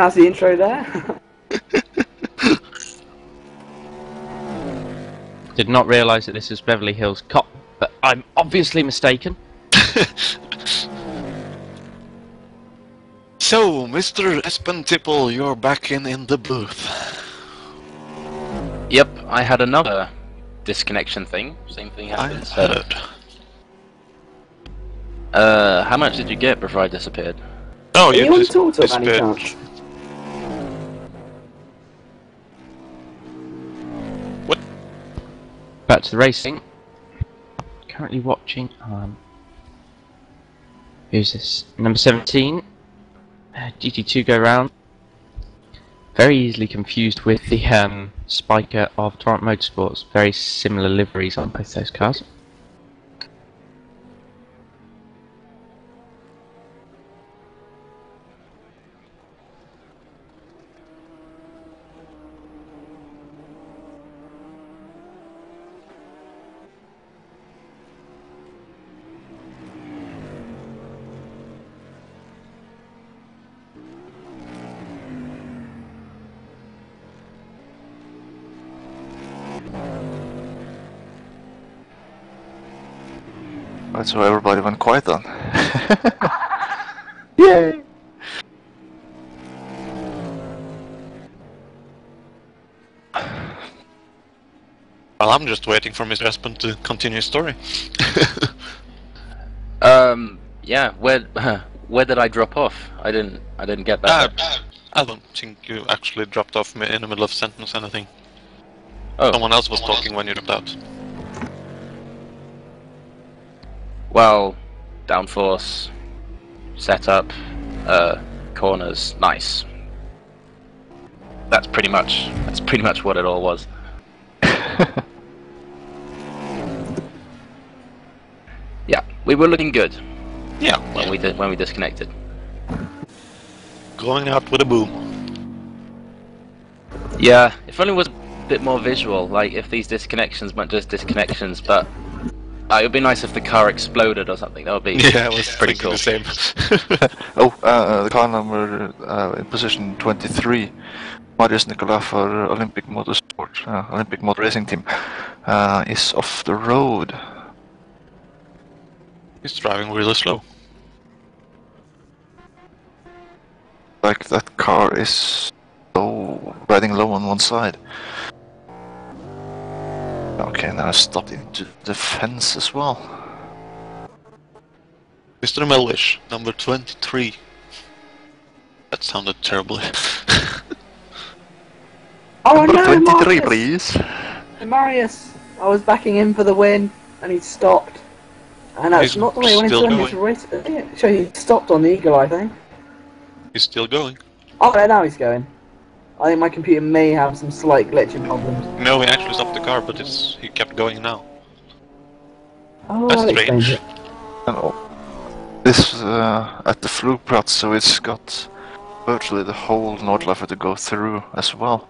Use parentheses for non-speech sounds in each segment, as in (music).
Pretty the intro there. (laughs) Did not realise that this is Beverly Hills Cop, but I'm obviously mistaken. (laughs) so, Mr. Espen Tipple, you're back in, in the booth. Yep, I had another disconnection thing. Same thing happened. so- heard. Uh, how much did you get before I disappeared? Oh, you you on just Twitter by any disappeared. chance? To the racing. Currently watching. Um, who's this? Number 17. Uh, GT2 go round. Very easily confused with the um, Spiker of Torrent Motorsports. Very similar liveries on both those cars. So everybody went quiet then. (laughs) Yay! Well, I'm just waiting for Mr. Espen to continue his story. (laughs) Um, yeah. Where (laughs) where did I drop off? I didn't I didn't get that. Uh, I don't think you actually dropped off me in the middle of sentence anything. oh, Someone else was talking when you dropped out. Well, downforce, setup, uh, corners, nice. That's pretty much that's pretty much what it all was. (laughs) yeah, we were looking good Yeah, when we did when we disconnected. going out with a boom. Yeah, if only it was a bit more visual, like if these disconnections weren't just disconnections, but uh, it would be nice if the car exploded or something. That would be (laughs) Yeah, I was (laughs) pretty cool. the same. (laughs) oh, uh, the car number uh, in position 23, Marius Nicolas for Olympic Motorsport, uh, Olympic Motor Racing Team, uh, is off the road. He's driving really slow. Like that car is low, riding low on one side. Okay, now I stopped into the fence as well. Mr. Melwish, number 23. That sounded terribly. (laughs) Oh Number no, 23, Marius! please. Marius! I was backing in for the win, and he stopped. And that's He's not the way I wanted still to his race. Yeah, so he stopped on the Eagle, I think. He's still going. Oh, yeah, now he's going. I think my computer may have some slight glitching problems. No, he actually stopped the car, but it's he kept going now. Oh, That's that strange. it. And oh, this uh, at the Flugplatz, so it's got virtually the whole Nordlaufer to go through as well.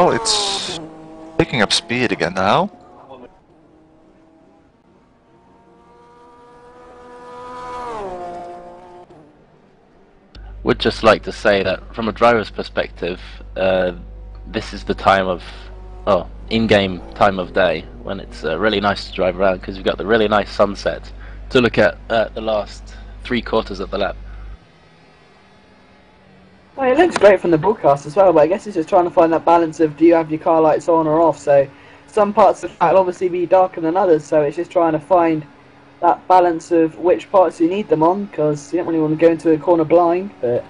Oh, it's picking up speed again now. Would just like to say that from a driver's perspective, uh, this is the time of, oh, in-game time of day when it's uh, really nice to drive around because you've got the really nice sunset to look at uh, the last three quarters of the lap. Well, it looks great from the broadcast as well, but I guess it's just trying to find that balance of do you have your car lights on or off. So some parts of track will obviously be darker than others, so it's just trying to find that balance of which parts you need them on, because you don't really want to go into a corner blind. But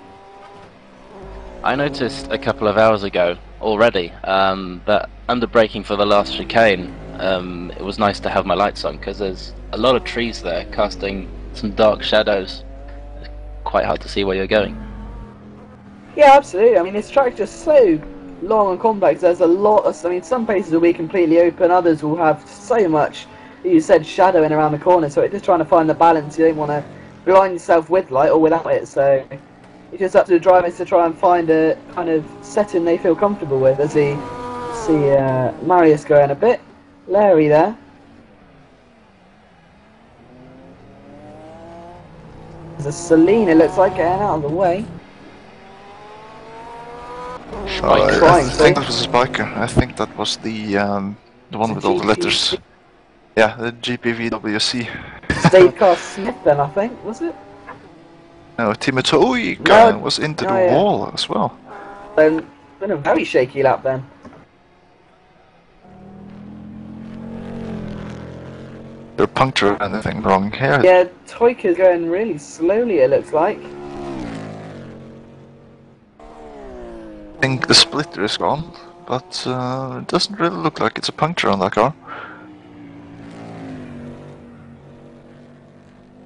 I noticed a couple of hours ago already um, that under braking for the last chicane, um, it was nice to have my lights on because there's a lot of trees there casting some dark shadows. It's quite hard to see where you're going. Yeah, absolutely. I mean, this track's just so long and complex. There's a lot of. I mean, some places will be completely open, others will have so much. You said shadowing around the corner, so it's just trying to find the balance. You don't want to blind yourself with light or without it. So it's just up to the drivers to try and find a kind of setting they feel comfortable with. As he see uh, Marius going a bit Larry there. There's a it looks like, getting out of the way. Uh, I, I trying, think that was a spiker. I think that was the um, the one with all the letters. Yeah, the GPVWC. Dave Carr Smith then, I think, was it? No, Timotoi No, was into oh, the yeah. wall as well. Then, been a very shaky lap then. There punctured anything wrong here. Yeah, Toika's going really slowly, it looks like. Think the splitter is gone, but uh, it doesn't really look like it's a puncture on that car.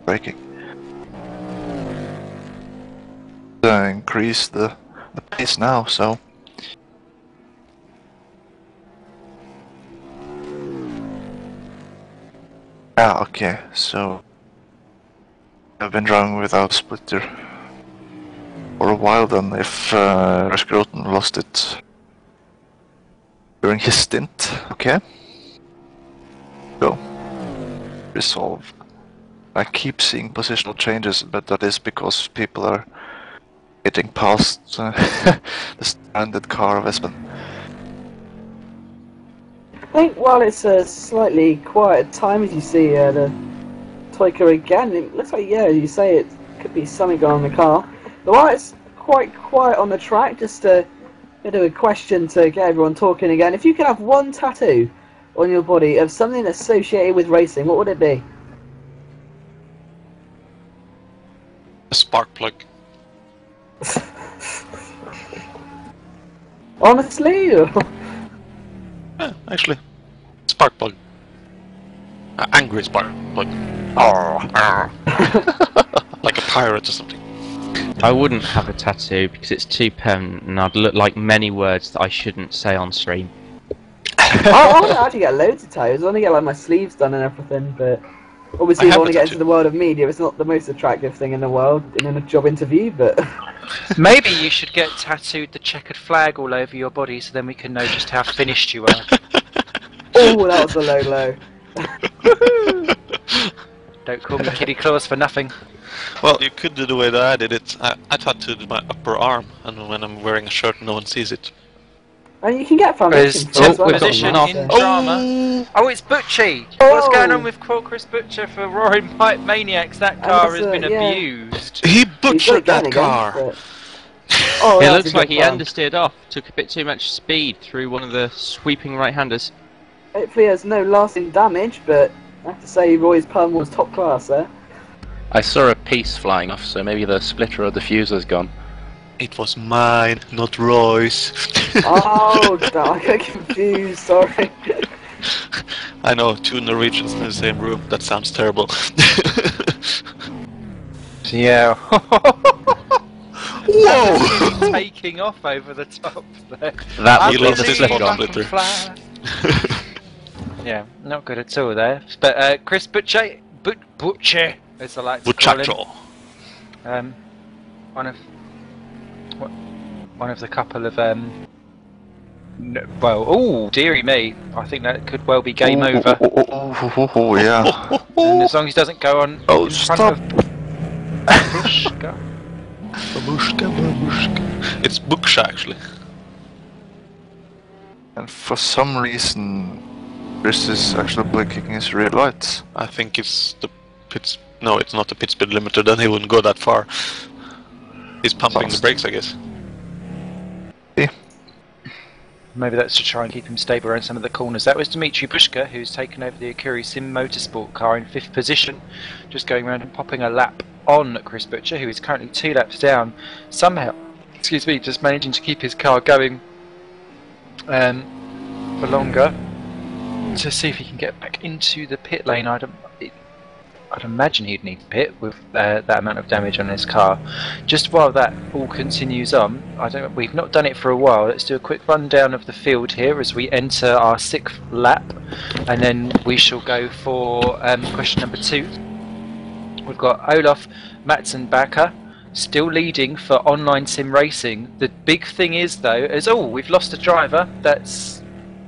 Braking. Uh, increase the, the pace now, so. Ah, okay, so. I've been driving without splitter for a while then if uh, lost it during his stint. Okay. So, Resolve. I keep seeing positional changes, but that is because people are getting past uh, (laughs) the standard car of Espen. I think while it's a slightly quiet time, as you see uh, the Toika again, it looks like, yeah, you say, it could be something going on the car. While it's quite quiet on the track, just a bit of a question to get everyone talking again. If you could have one tattoo on your body of something associated with racing, what would it be? A spark plug. (laughs) Honestly? Yeah, actually. Spark plug. Uh, angry spark plug. Arr, (laughs) arr. like a pirate or something. I wouldn't have a tattoo because it's too permanent and I'd look like many words that I shouldn't say on stream. I, I want to actually get loads of tattoos. I want to get like my sleeves done and everything, but obviously, I if I want to get into the world of media, it's not the most attractive thing in the world in a job interview. But (laughs) Maybe you should get tattooed the checkered flag all over your body so then we can know just how finished you are. (laughs) oh, that was a low low. (laughs) Don't call me Kitty Claus for nothing. Well, you could do the way that I did it. I, I tattooed my upper arm, and when I'm wearing a shirt, no one sees it. And you can get from There's it as well. position can't drama. Oh, it's Butchie! What's going on with Call Chris Butcher for Roaring Pipe Maniacs? That car that's, has uh, been yeah. abused. He butchered that car. (laughs) Oh, it looks like he plan. understeered off, took a bit too much speed through one of the sweeping right-handers. Hopefully, there's no lasting damage, but I have to say, Roy's pun was top class there. I saw a piece flying off, so maybe the splitter or diffuser's gone. It was mine, not Roy's. Oh, (laughs) damn, I got confused. Sorry. (laughs) I know, two Norwegians in the same room. That sounds terrible. (laughs) Yeah. Whoa! taking off over the top there. That He would be lost the his splitter. Bottom splitter. Fly. yeah, not good at all there. But uh, Chris Butcher, but Butcher, as I like to call him. Um, one of what- one of the couple of um. No, well, oh dearie me! I think that could well be game Oh, over. Oh, oh, yeah. (laughs) And as long as he doesn't go on Oh, in stop. front of Bushka. Babushka, babushka. It's Buksha, actually. and for some reason, Chris is actually blinking his rear lights. I think it's the pits. No, it's not the pit speed limiter. (laughs) Then he wouldn't go that far. He's pumping the brakes, I guess. Yeah. Maybe that's to try and keep him stable around some of the corners. That was Dmitry Bushka, who's taken over the Akiri Sim Motorsport car in fifth position, just going around and popping a lap on Chris Butcher, who is currently two laps down. Somehow excuse me, just managing to keep his car going um, for longer to see if he can get back into the pit lane. I'd, I'd imagine he'd need pit with uh, that amount of damage on his car. Just while that all continues on, I don't. We've not done it for a while. Let's do a quick rundown of the field here as we enter our sixth lap, and then we shall go for um, question number two. We've got Olaf Matzenbacher still leading for online sim racing. The big thing is though, is oh, we've lost a driver. That's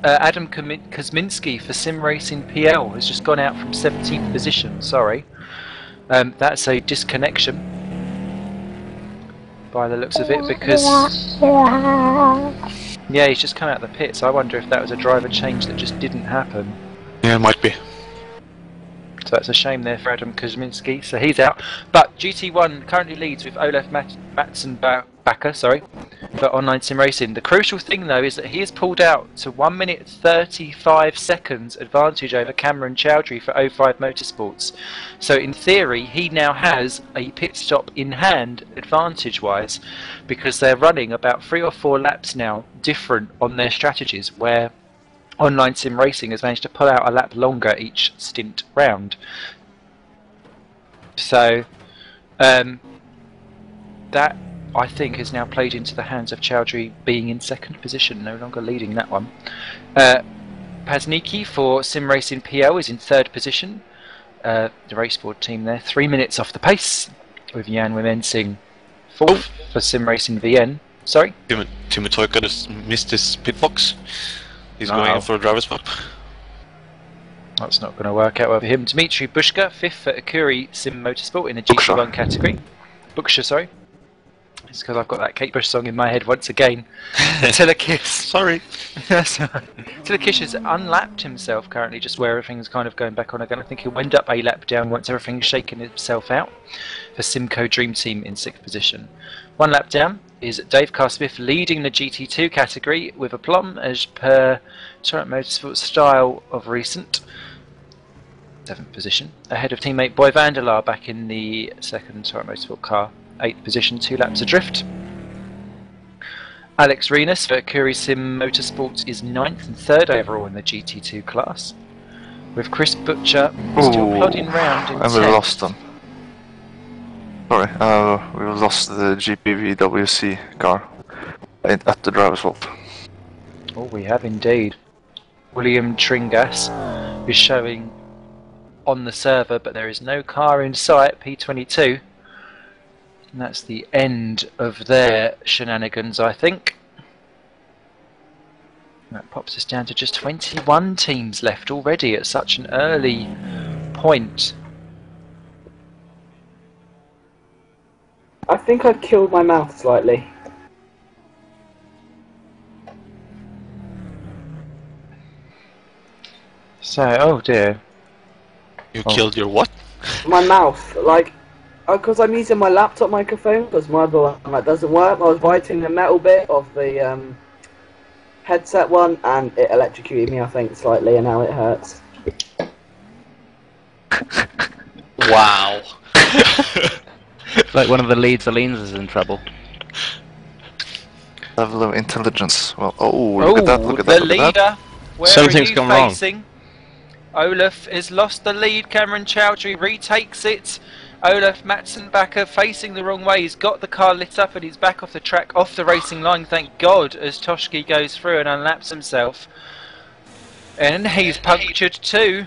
uh, Adam Kosminski for Sim Racing PL has just gone out from 17th position. Sorry, um, that's a disconnection by the looks of it because yeah, he's just come out of the pits. I wonder if that was a driver change that just didn't happen. Yeah, it might be. So that's a shame there for Adam Kuzminski. So he's out. But GT1 currently leads with Olaf Mat- Matzenbacher, sorry, for online sim racing. The crucial thing though is that he has pulled out to 1 minute 35 seconds advantage over Cameron Chowdhury for 05 Motorsports. So in theory, he now has a pit stop in hand advantage wise because they're running about three or four laps now different on their strategies where online sim racing has managed to pull out a lap longer each stint round. So um, that I think has now played into the hands of Chowdhury being in second position, no longer leading that one. Uh, Pazniki for Sim Racing PL is in third position. Uh, the race board team there, three minutes off the pace, with Jan Wimensing fourth for Sim Racing VN. Sorry. Tim Timo Toika just missed his pit box. He's No. going in for a driver's swap. That's not going to work out well for him. Dmitry Bushka, fifth for Akuri Sim Motorsport in the GT1 category. Buksha, sorry. It's because I've got that Kate Bush song in my head once again. (laughs) Telekiss. Sorry. That's all right. Telekish has unlapped himself currently, just where everything's kind of going back on again. I think he'll end up a lap down once everything's shaken itself out for Simco Dream Team in sixth position. One lap down is Dave Carr Smith leading the GT2 category with aplomb as per Torrent Motorsport style of recent. Seventh position, ahead of teammate Boy Vanderlaar back in the second Torrent Motorsport car. Eighth position, two laps adrift. Alex Renus for Curie Sim Motorsports is ninth and third overall in the GT2 class. With Chris Butcher still Ooh, plodding round in and we lost them. Sorry, uh, we lost the GPVWC car at the driver swap. Oh, we have indeed. William Tringas is showing on the server, but there is no car in sight, P22. And that's the end of their shenanigans, I think. That pops us down to just 21 teams left already at such an early point. I think I've killed my mouth slightly. So, oh dear. You Oh. killed your what? My mouth, like, because I'm using my laptop microphone because my other one that doesn't work. I was biting the metal bit of the um, headset one, and it electrocuted me. I think slightly, and now it hurts. Wow. (laughs) like one of the leads, Alines is in trouble. Level of intelligence. Well, oh, look at oh, that! Look at the that! Look at that! Where Something's are you gone wrong. facing? Olaf has lost the lead. Cameron Chowdhury retakes it. Olaf Matzenbacher facing the wrong way. He's got the car lit up and he's back off the track, off the racing line. Thank God, as Toshki goes through and unlaps himself. And he's punctured too.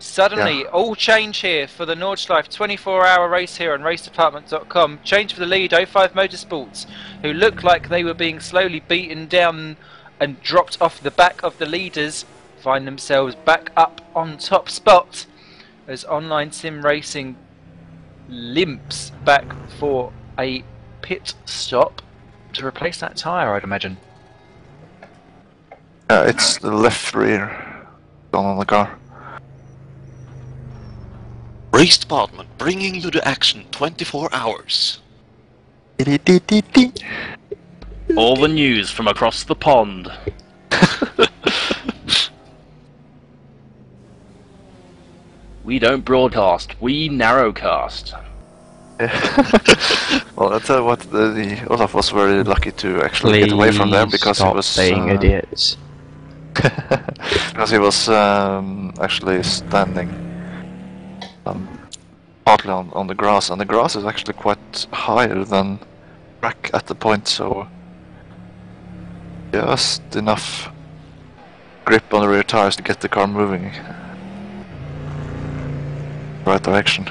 Suddenly, all change here for the Nordschleife 24-hour race here on RaceDepartment.com. Change for the lead, 05 Motorsports, who look like they were being slowly beaten down and dropped off the back of the leaders, find themselves back up on top spot as Online Sim Racing limps back for a pit stop to replace that tyre, I'd imagine. Yeah, it's the left rear on the car. Race department bringing you the action 24 hours. All the news from across the pond. (laughs) we don't broadcast, we narrowcast. (laughs) Well, that's tell you what, the, the Olaf was very lucky to actually get away from there Please because he was being uh, idiots. (laughs) because he was um, actually standing um, partly on, on the grass, and the grass is actually quite higher than track at the point, so just enough grip on the rear tires to get the car moving right direction.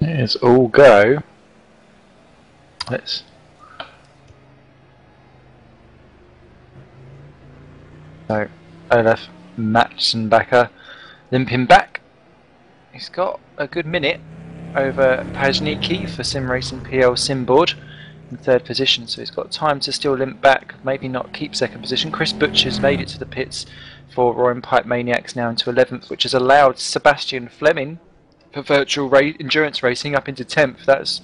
It's all go. Let's. So, Olaf Matzenbacher limping back. He's got a good minute over Pajniki for Sim Racing PL Simboard in third position, so he's got time to still limp back, maybe not keep second position. Chris Butcher's made it to the pits for Roaring Pipe Maniacs now into 11th, which has allowed Sebastian Fleming for virtual ra- endurance racing up into 10th. That's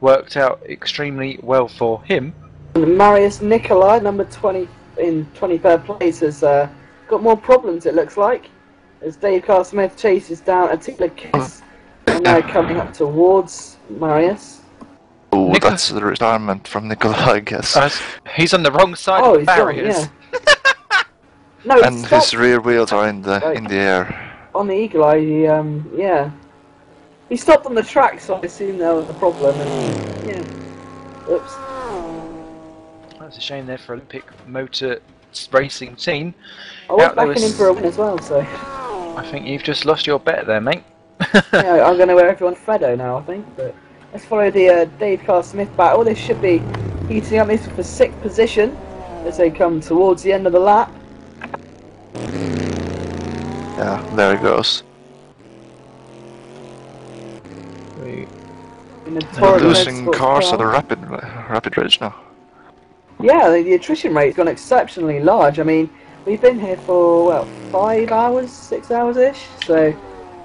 worked out extremely well for him. Marius Nikolai, number 20 in 23rd place, has uh, got more problems, it looks like. As Dave Carl Smith chases down a Attila Kiss, and they're coming up towards Marius. Oh, Nicola- that's the retirement from Nikolai, I guess. Uh, he's on the wrong side Oh, of he's the gone, barriers. yeah. (laughs) no, and stopped his rear wheels are in the Right. in the air. on the Eagle Eye. He, um, yeah. He stopped on the track, so I assume there was a problem. And, yeah. Oops. That's a shame there for Olympic Motor Racing Team. I was Yeah, there backing was- in for a win as well, so I think you've just lost your bet there, mate. (laughs) yeah, I'm going to wear everyone Freddo now, I think. But let's follow the uh, Dave Carl Smith battle. This should be heating up. This is for sixth position as they come towards the end of the lap. Yeah, there it goes. In the They're losing cars car. at a rapid rapid rate now. Yeah, the, the attrition rate's gone exceptionally large. I mean, we've been here for well five hours, six hours ish. So,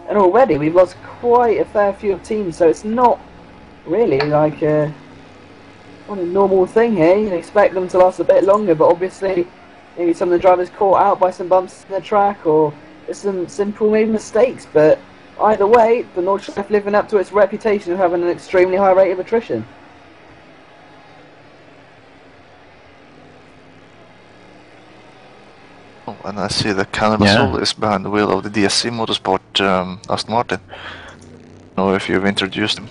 and already we've lost quite a fair few of teams. So it's not really like a, not a normal thing here. You'd expect them to last a bit longer, but obviously maybe some of the drivers caught out by some bumps in the track or some simple maybe mistakes. But either way, the Nordschleife living up to its reputation of having an extremely high rate of attrition. And I see the Canada Yeah. Soul is behind the wheel of the DSC Motorsport um, Aston Martin. know if you've introduced him.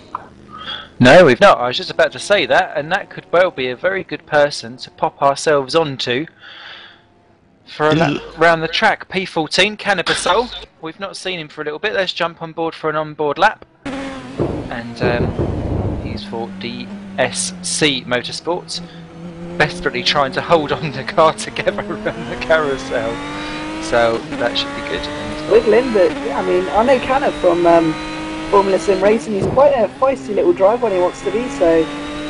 No, we've not. I was just about to say that, and that could well be a very good person to pop ourselves onto for a lap round the track. P14, Cannabisol. We've not seen him for a little bit. Let's jump on board for an on-board lap. And um, he's for DSC Motorsports. Desperately trying to hold on the car (laughs) together around the carousel. So that should be good. Wiggling, but I mean, I know Canna from um, Formula Sim Racing. He's quite a feisty little driver when he wants to be, so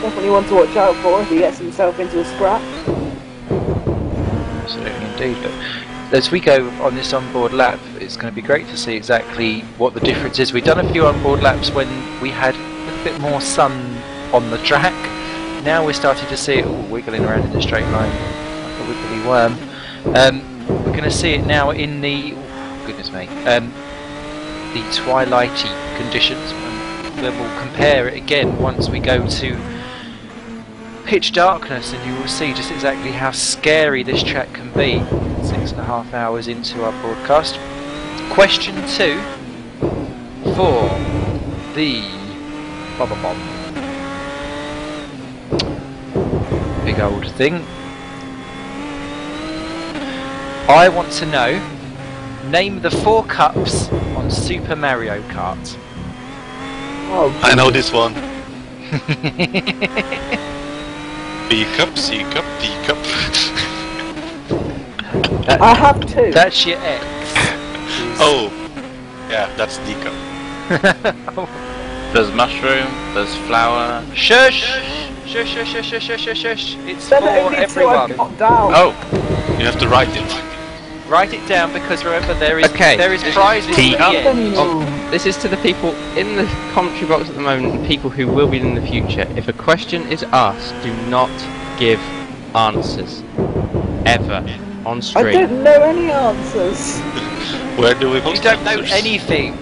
definitely one to watch out for if he gets himself into a scrap. Absolutely indeed. But as we go on this onboard lap, it's going to be great to see exactly what the difference is. We've done a few onboard laps when we had a bit more sun on the track. Now we're starting to see it all wiggling around in a straight line like a wiggly worm. Um, we're going to see it now in the oh, goodness me, um, the twilighty conditions. Then we'll compare it again once we go to pitch darkness and you will see just exactly how scary this track can be six and a half hours into our broadcast. Question two for the bum, big old thing. I want to know name the four cups on Super Mario Kart. Oh, I know this one. (laughs) B cup, C cup, D cup. (laughs) I have two. That's your X. (laughs) oh, yeah, that's D cup. There's mushroom, there's flower. Shush! Shush, shush, shush, shush, shush, shush, shush. It's They're for the everyone. Down. Oh, you have to write it. Write it down because remember there is Okay. there is prizes T at the end. Oh, this is to the people in the commentary box at the moment and people who will be in the future. If a question is asked, do not give answers. Ever. On I stream. don't know any answers. (laughs) Where do we put You post don't know anything.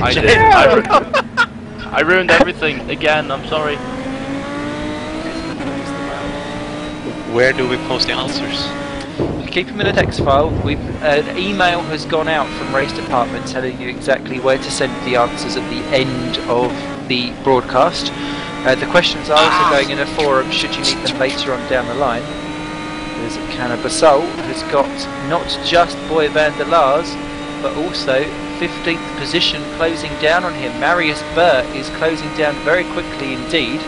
I (laughs) did. I, ru- (laughs) I ruined everything again. I'm sorry. Where do we post the answers? Keep them in a text file. We've an email has gone out from race department telling you exactly where to send the answers at the end of the broadcast. Uh, the questions are also going in a forum should you need them later on down the line. There's Cannabasol has got not just Boy van der Lars, but also 15th position closing down on him. Marius Burt is closing down very quickly indeed.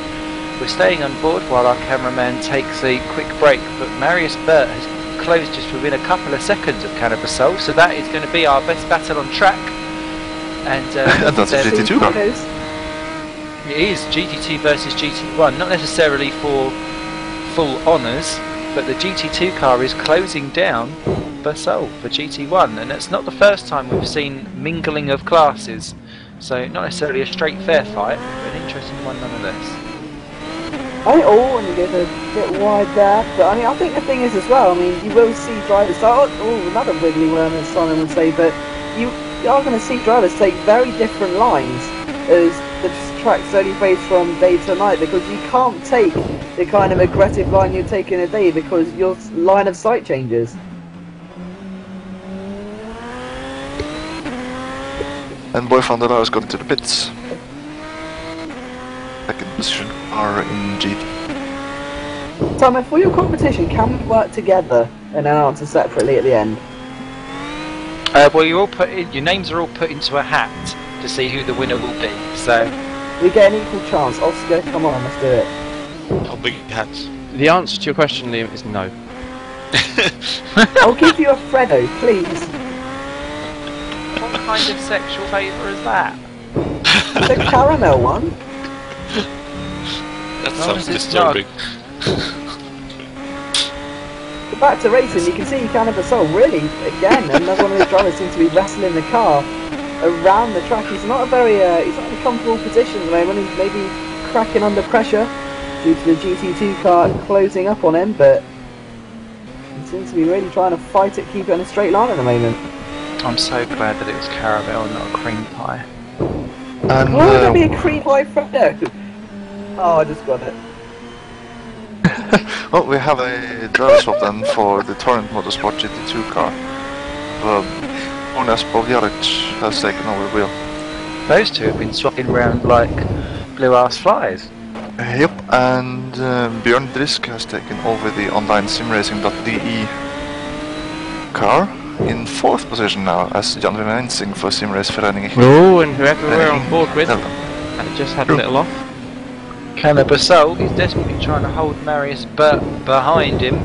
We're staying on board while our cameraman takes a quick break, but Marius Burt has closed just within a couple of seconds of Cannabasol, so that is going to be our best battle on track. And uh, (laughs) That's a then- GT2 car. It is GT2 versus GT1, not necessarily for full honours, but the GT2 car is closing down Basol for GT1, and it's not the first time we've seen mingling of classes, so not necessarily a straight fair fight, but an interesting one nonetheless. I think all when you get a bit wide there, but I mean, I think the thing is as well. I mean, you will see drivers. Oh, oh another wiggly worm, as Simon would say. But you, you are going to see drivers take very different lines as the track slowly fades from day to night because you can't take the kind of aggressive line you take in a day because your line of sight changes. And Boy van der Laar is going to the pits. Second position are in GT. Simon, for your competition, can we work together and then answer separately at the end? Uh, well, you're all put in, your names are all put into a hat to see who the winner will be. So We get an equal chance. Oscar, come on, let's do it. How big hats? The answer to your question, Liam, is no. (laughs) I'll give you a Freddo, please. what kind of sexual favour is that? The caramel one. (laughs) That No, sounds this is not- disturbing. But back to racing, you can see Cannabis Soul really, again, another one of these drivers seems to be wrestling the car around the track. He's not a very, uh, he's not in a comfortable position at the moment. He's maybe cracking under pressure due to the GT2 car closing up on him, but he seems to be really trying to fight it, keep it in a straight line at the moment. I'm so glad that it was caramel and not a cream pie. And Why would uh, there be a cream pie Freddo? (laughs) Oh, I just got it. (laughs) well, we have a driver swap then for the Torrent Motorsport GT2 car. Jonas Bovjaric has taken over the wheel. Those two have been swapping around like blue ass flies. Yep, and um, Björn Drisk has taken over the online simracing.de car in fourth position now as Jan Rensing for Simracevereniging. Oh, and whoever we're on board with, Netherlands. and just had a little off. Cannabasol is desperately trying to hold Marius Burt behind him.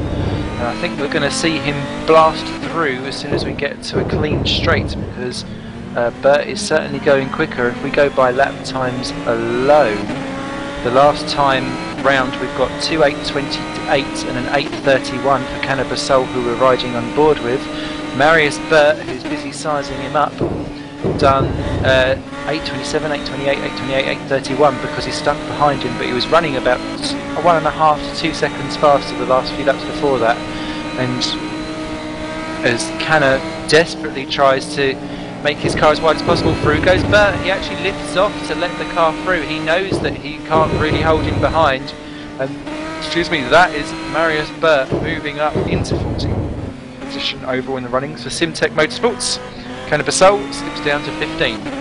And I think we're going to see him blast through as soon as we get to a clean straight because uh, Burt is certainly going quicker if we go by lap times alone. The last time round we've got two 8.28 and an 8.31 for Cannabasol who we're riding on board with. Marius Burt, who's busy sizing him up, done uh, 827, 828, 828, 831 because he's stuck behind him, but he was running about one and a half to two seconds faster the last few laps before that. And as Canna desperately tries to make his car as wide as possible through goes Burt. He actually lifts off to let the car through. He knows that he can't really hold him behind. And excuse me, that is Marius Burt moving up into 14th position overall in the runnings for Simtech Motorsports. Cannabasol slips down to 15.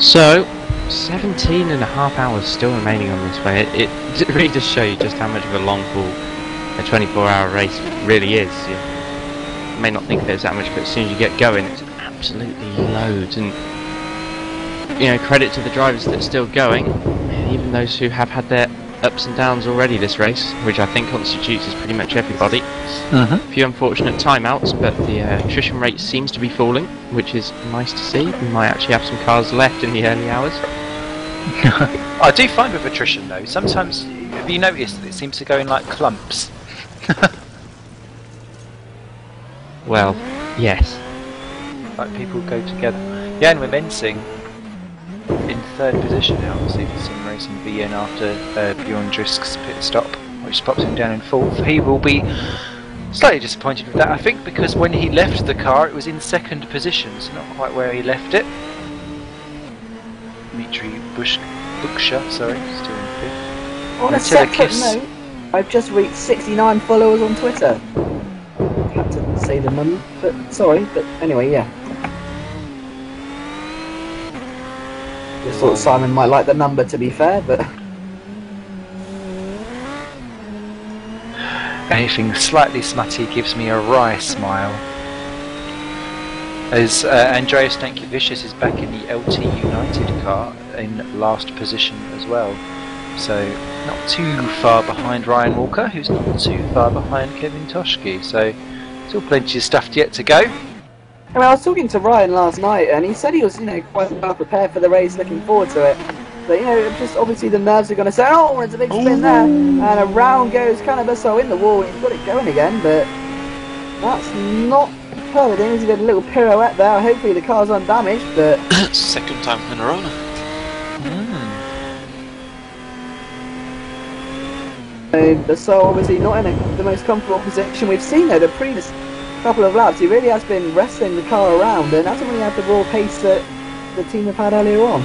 So, 17 and a half hours still remaining on this way. It, (laughs) it really does show you just how much of a long haul a 24 hour race really is. You may not think there's that much, but as soon as you get going, it's absolutely loads. And, you know, credit to the drivers that are still going, even those who have had their ups and downs already this race, which I think constitutes as pretty much everybody. A few unfortunate timeouts, but the uh, attrition rate seems to be falling, which is nice to see. We might actually have some cars left in the early hours. (laughs) I do find with attrition though, sometimes have you noticed that it seems to go in like clumps? (laughs) Well, yes. Like people go together. Yeah, and we're Wimensing in third position now, obviously for Sim Racing VN after uh, Bjorn Drisk's pit stop, which pops him down in fourth. He will be slightly disappointed with that, I think, because when he left the car, it was in second position, so not quite where he left it. Dmitry Bush, Buksha, sorry, still in fifth. On a separate note, I've just reached 69 followers on Twitter. Had to say the number, but sorry, but anyway, yeah. Just thought Simon might like the number to be fair, but Anything slightly smutty gives me a wry smile. As uh, Andreas Stankiewicz is back in the LT United car in last position as well. So not too far behind Ryan Walker, who's not too far behind Kevin Toshki. So still plenty of stuff yet to go. I mean, I was talking to Ryan last night, and he said he was, you know, quite well prepared for the race, looking forward to it. But you know, just obviously the nerves are going to say, "Oh, it's a big spin there," and around goes Cannabis in the wall. He's got it going again, but that's not perfect. He did a little pirouette there. Hopefully the car's undamaged, but (coughs) Second time in a row. now. so obviously not in a, the most comfortable position we've seen though. The previous couple of laps, he really has been wrestling the car around, and hasn't really had the raw pace that the team have had earlier on.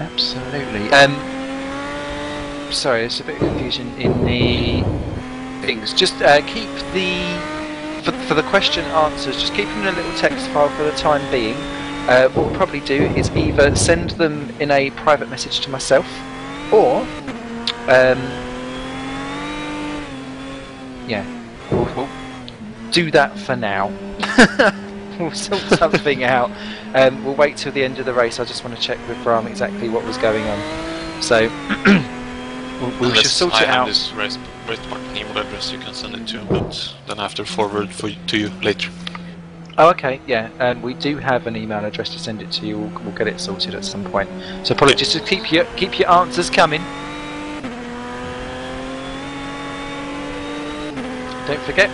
Absolutely. Um, sorry, there's a bit of confusion in the things. Just uh, keep the for, for the question answers. Just keep them in a little text file for the time being. Uh, what we'll probably do is either send them in a private message to myself, or um, yeah, we'll, we'll do that for now. (laughs) we'll sort something out. Um, we'll wait till the end of the race. I just want to check with Bram exactly what was going on. So (clears throat) we'll, we Unless should sort I it have out. this race, race parking email address, you can send it to him, but then I have to forward for to you later. Oh, okay, yeah. And we do have an email address to send it to you. We'll, we'll get it sorted at some point. So apologies. Just keep your keep your answers coming. Don't forget,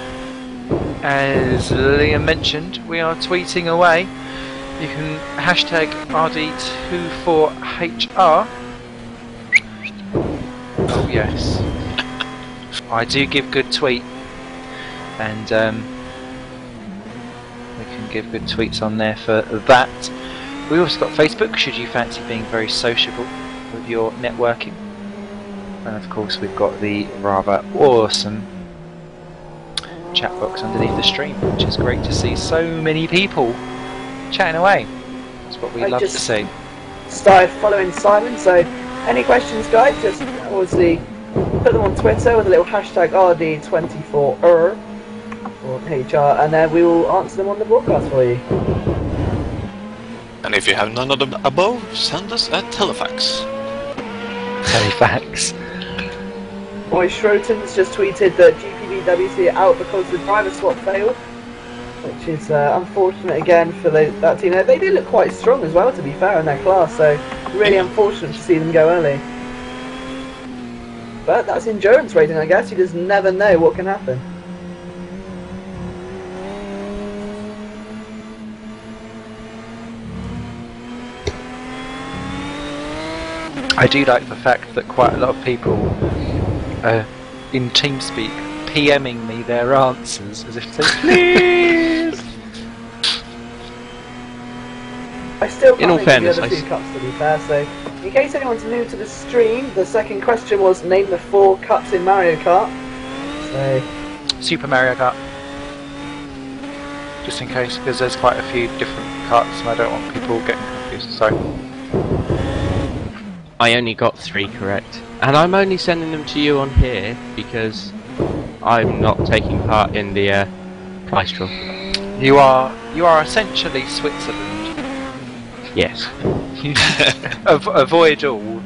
as Liam mentioned, we are tweeting away. You can hashtag RD24HR. Oh yes, I do give good tweet, and um, give good tweets on there for that. We also got Facebook. Should you fancy being very sociable with your networking, and of course we've got the rather awesome chat box underneath the stream, which is great to see so many people chatting away. That's what we I love to see. started following Simon. So, any questions, guys? Just obviously put them on Twitter with a little hashtag RD24er or HR, and then we will answer them on the broadcast for you. And if you have none of the above, send us a telefax. Halifax. Roy Schroten's just tweeted that GPVWC are out because the driver swap failed, which is uh, unfortunate again for the, that team. They did look quite strong as well, to be fair, in their class. So really unfortunate to see them go early. But that's endurance racing, I guess. You just never know what can happen. I do like the fact that quite a lot of people uh, in TeamSpeak PMing me their answers as if they (laughs) please. I still can't In all think of the fairness, other I two s- cups to be fair. So, in case anyone's new to the stream, the second question was name the four cups in Mario Kart. So, Super Mario Kart. Just in case, because there's quite a few different carts and I don't want people getting confused. Sorry. I only got three correct. And I'm only sending them to you on here because I'm not taking part in the uh, prize draw. You are you are essentially Switzerland. Yes. (laughs) Av- avoid all.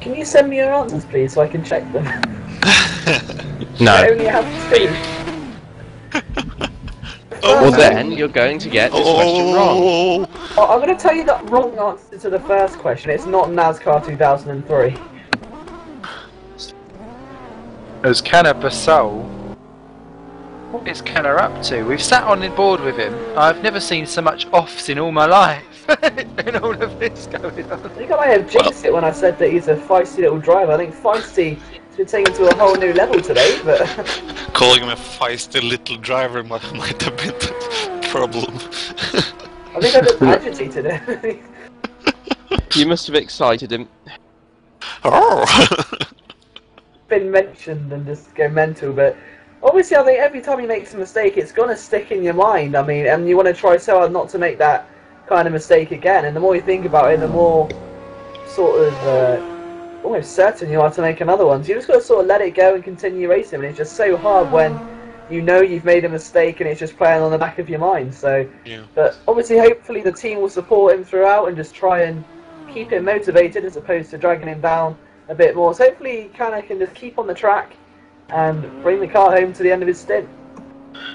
can you send me your answers, please, so I can check them? (laughs) (laughs) no. I only have two. Oh, Well, then you're going to get this question oh. wrong. Oh, Oh, I'm going to tell you the wrong answer to the first question. It's not NASCAR 2003. As Canna Basol, what is Canna up to? We've sat on the board with him. I've never seen so much offs in all my life. (laughs) in all of this going on. I think I might have jinxed it when I said that he's a feisty little driver. I think feisty has been taken to a whole new level today, but (laughs) calling him a feisty little driver might, might have been the problem. I think I just (laughs) agitated it. You must have excited him. oh. (laughs) been mentioned and just go mental, but obviously I think every time you make a mistake, it's gonna stick in your mind. I mean, and you want to try so hard not to make that kind of mistake again. And the more you think about it, the more sort of uh, almost certain you are to make another one. So you just got to sort of let it go and continue racing. And it's just so hard when you know you've made a mistake and it's just playing on the back of your mind. So, Yeah. but obviously, hopefully, the team will support him throughout and just try and keep him motivated as opposed to dragging him down a bit more. So hopefully, he kind of can just keep on the track and bring the car home to the end of his stint.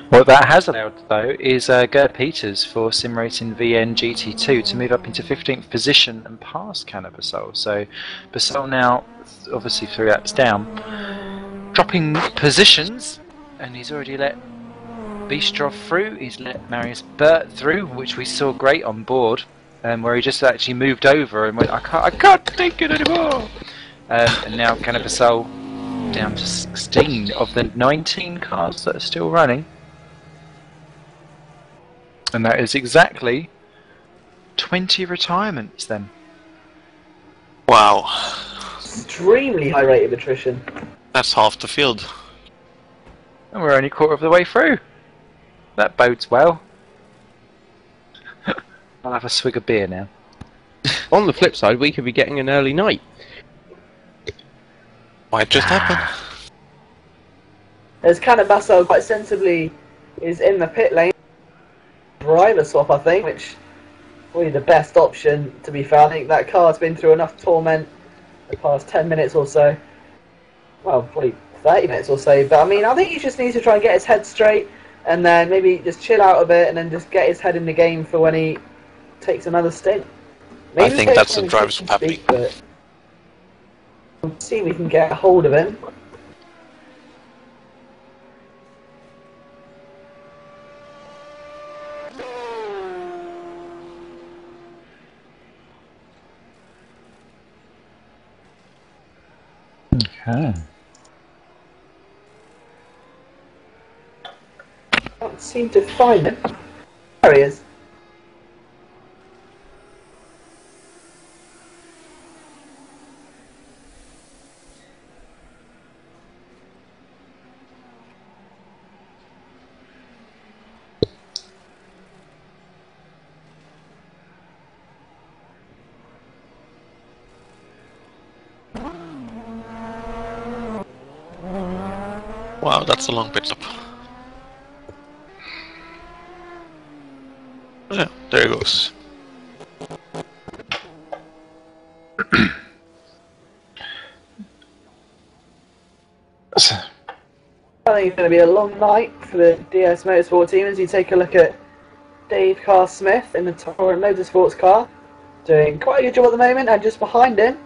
What that has allowed, though, is uh, Gerd Peters for Sim Racing VN GT2 to move up into 15th position and pass Canna Basol. So Basol now, obviously three laps down, dropping positions, and he's already let Bistroff through. He's let Marius Burt through, which we saw great on board, um, where he just actually moved over and went, "I can't, I can't take it anymore." Um, and now Canna Basol down to 16 of the 19 cars that are still running. And that is exactly 20 retirements then. wow. Extremely high rate of attrition. That's half the field. And we're only a quarter of the way through. That bodes well. (laughs) I'll have a swig of beer now. On the flip side, we could be getting an early night. Might just happen. As Cannabassa quite sensibly is in the pit lane. Driver swap, I think, which probably the best option. To be fair, I think that car's been through enough torment the past ten minutes or so. Well, probably thirty minutes or so. But I mean, I think he just needs to try and get his head straight, and then maybe just chill out a bit, and then just get his head in the game for when he takes another stint. I think that's the driver's speak, happy. See if we can get a hold of him. Okay. Can't seem to find him. There he is. Wow, that's a long pit stop. Yeah, there he goes. I think it's going to be a long night for the DS Motorsport team as you take a look at Dave Carr Smith in the Torrent Motorsports car, doing quite a good job at the moment, and just behind him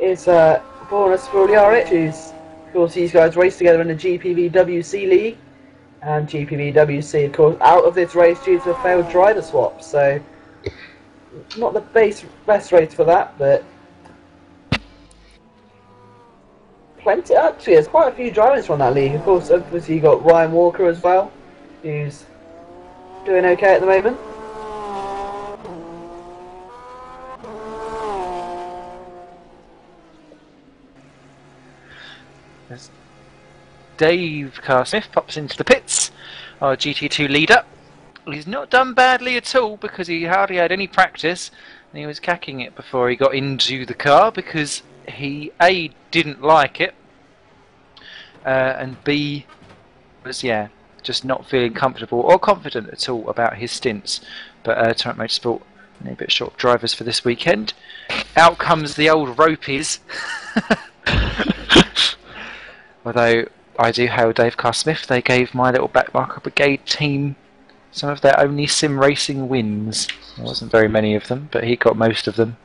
is uh, Borna Spoljaric, who's, of course, these guys race together in the GPV WC League, and GPV WC, of course, out of this race due to a failed driver swap, so not the base, best race for that, but plenty. Actually, there's quite a few drivers from that league. Of course, obviously you got Ryan Walker as well, who's doing okay at the moment. Dave Carr Smith pops into the pits, our GT2 leader. He's not done badly at all because he hardly had any practice and he was cacking it before he got into the car because he A didn't like it uh, and B was yeah just not feeling comfortable or confident at all about his stints. But uh, Torrent Motorsport a bit short drivers for this weekend. Out comes the old ropies. (laughs) Although I do hail Dave Carr Smith, they gave my little Backmarker Brigade team some of their only sim racing wins. There wasn't very many of them, but he got most of them.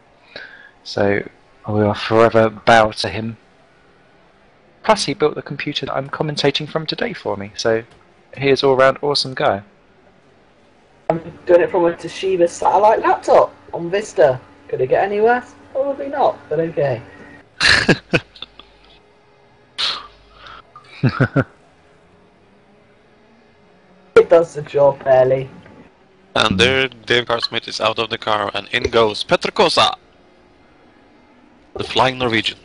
So I will forever bow to him. Plus, he built the computer that I'm commentating from today for me. So he is all round awesome guy. I'm doing it from a Toshiba satellite laptop on Vista. Could it get any worse? Probably not, but okay. (laughs) It does the job barely. And there, Dave Carsmith is out of the car, and in goes Petrokosa, the flying Norwegian.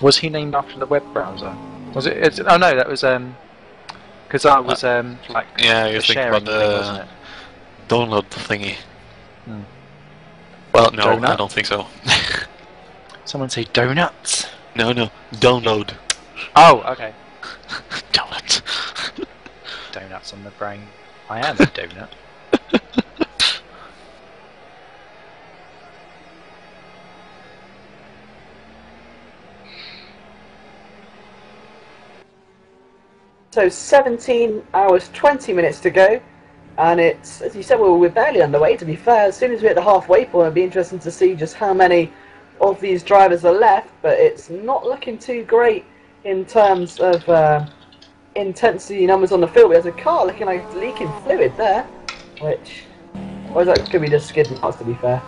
Was he named after the web browser? Was it? It's, oh no, that was um, because I was um like Yeah, you're a thinking about thing, the wasn't it? download thingy. Hmm. Well, no, I don't think so. (laughs) Someone say donuts. No, no, download. Oh, okay. (laughs) Donut. Donuts on the brain. I am a donut. So 17 hours 20 minutes to go, and it's as you said, well, we're barely underway. To be fair, as soon as we hit the halfway point, it'd be interesting to see just how many of these drivers are left. But it's not looking too great in terms of uh, intensity numbers on the field. There's a car looking like it's leaking fluid there, which or is that could be just skid marks to be fair.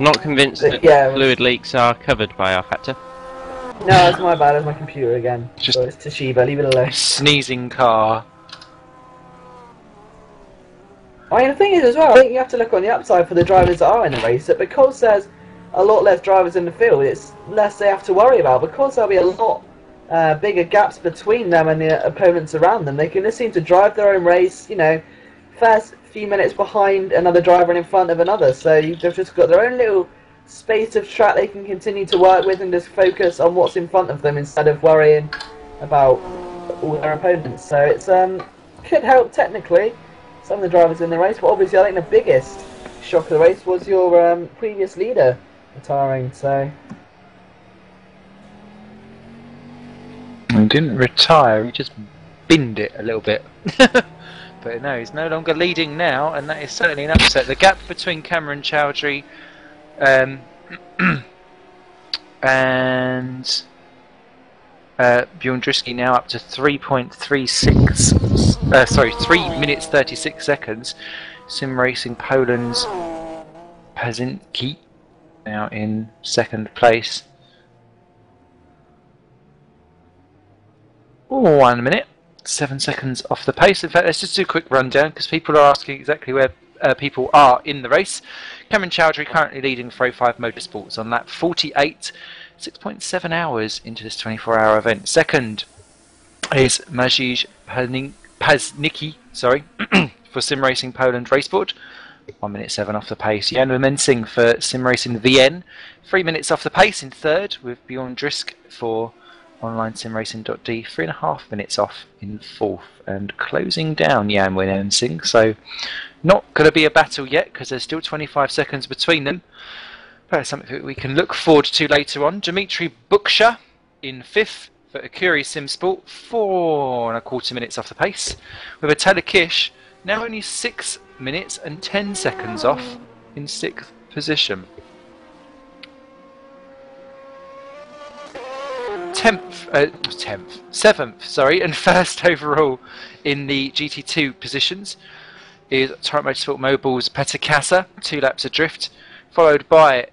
Not convinced Uh, that yeah, it was- fluid leaks are covered by rFactor. No, it's my bad. It's my computer again. Just- So it's Toshiba. Leave it alone. Sneezing car. I mean, the thing is as well, I think you have to look on the upside for the drivers that are in the race, that because there's a lot less drivers in the field, it's less they have to worry about. Because there'll be a lot uh, bigger gaps between them and the opponents around them, they can just seem to drive their own race, you know, first few minutes behind another driver and in front of another. So they've just got their own little space of track they can continue to work with and just focus on what's in front of them instead of worrying about all their opponents. So it's um could help technically some of the drivers in the race, but obviously I think the biggest shock of the race was your um, previous leader retiring. So He didn't retire, he just binned it a little bit. (laughs) but no, he's no longer leading now, and that is certainly an upset. The gap between Cameron Chowdhury um, (clears throat) and uh, Bjorn Drisky now up to 3.36, uh, sorry, 3 minutes 36 seconds. Sim Racing Poland's Pazinki now in second place. One minute, seven seconds off the pace. In fact, let's just do a quick rundown because people are asking exactly where uh, people are in the race. Cameron Chowdhury currently leading for 05 Motorsports on lap 48, 6.7 hours into this 24 hour event. Second is Panin- Paznicki, sorry, (clears throat) for Sim Racing Poland Raceboard. 1 minute 7 off the pace. Jan Mensing for Sim Racing VN. 3 minutes off the pace in third with Bjorn Drisk for online simracing.d. 3.5 minutes off in fourth. And closing down Jan Mensing. So not going to be a battle yet because there's still 25 seconds between them. But something we can look forward to later on. Dimitri Buksha in fifth for Akuri Simsport, four and a quarter minutes off the pace. With a Kish now only six minutes and 10 seconds off in sixth position. Tenth, uh, tenth, seventh, sorry, and (laughs) first overall in the GT2 positions is Torrent Motorsport Mobile's Petakasa, two laps adrift, followed by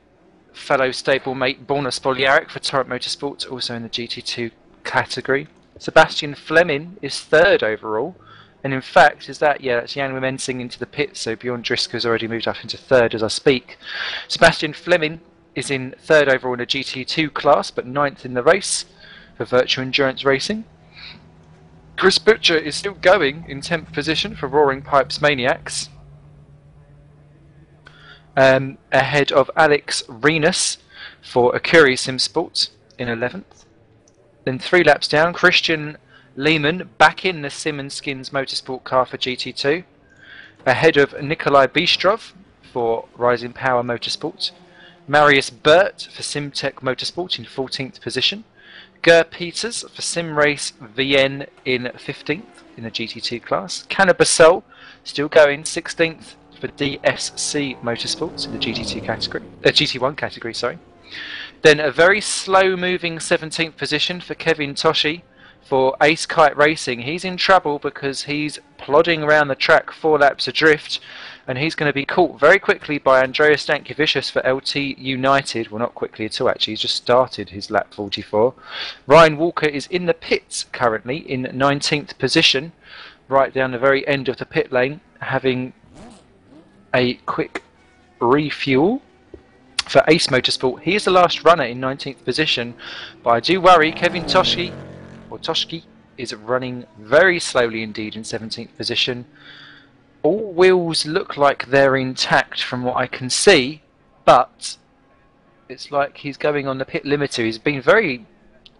fellow stablemate Borna Spoljaric for Torrent Motorsport, also in the GT2 category. Sebastian Fleming is third overall, and in fact, is that, yeah, that's Jan Mensing into the pit, so Bjorn Driscoll's already moved up into third as I speak. Sebastian Fleming is in third overall in the GT2 class, but ninth in the race for Virtual Endurance Racing. Chris Butcher is still going in 10th position for Roaring Pipes Maniacs. Um, ahead of Alex Renus for Akuri Sim Sports in 11th. Then three laps down, Christian Lehman back in the Sim and Skins Motorsport car for GT2. Ahead of Nikolai Bistrov for Rising Power Motorsport. Marius Burt for Simtech Motorsport in 14th position. Ger Peters for Simrace VN in 15th in the GT2 class. Cannabasol still going 16th for DSC Motorsports in the GT2 category, uh, GT1 category, sorry. Then a very slow moving 17th position for Kevin Toshi for Ace Kite Racing. He's in trouble because he's plodding around the track four laps adrift and he's going to be caught very quickly by Andreas Stankiewicz for LT United. Well, not quickly at all, actually. He's just started his lap 44. Ryan Walker is in the pits currently in 19th position, right down the very end of the pit lane, having a quick refuel for Ace Motorsport. He is the last runner in 19th position, but I do worry Kevin Toshki, or Toshki, is running very slowly indeed in 17th position. All wheels look like they're intact from what I can see, but it's like he's going on the pit limiter. He's been very,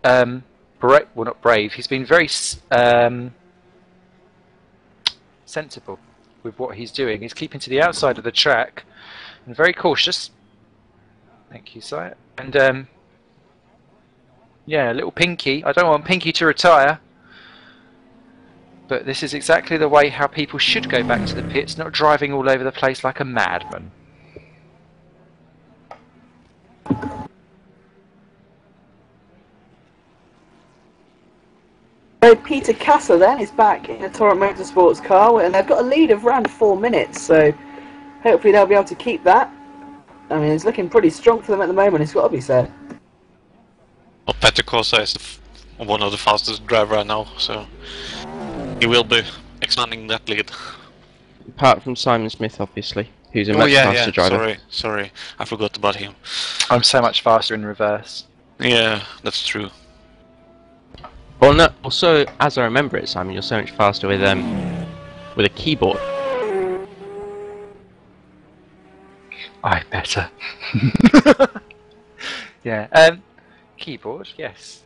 um, bra- well not brave, he's been very um, sensible with what he's doing. He's keeping to the outside of the track and very cautious. Thank you, sire. And um, yeah, little Pinky. I don't want Pinky to retire, but this is exactly the way how people should go back to the pits, not driving all over the place like a madman. So Peter Casser then is back in the Torrent Motorsports car, and they've got a lead of around four minutes. So hopefully they'll be able to keep that. I mean, it's looking pretty strong for them at the moment. It's got to be said. Well, Petr Kosa is the f- one of the fastest driver I know, so he will be expanding that lead. Apart from Simon Smith, obviously, who's a oh much yeah, faster yeah. driver. Sorry, sorry, I forgot about him. I'm so much faster in reverse. Yeah, that's true. Well, no. Also, as I remember it, Simon, you're so much faster with um with a keyboard. I better. (laughs) yeah. Um, keyboard. Yes.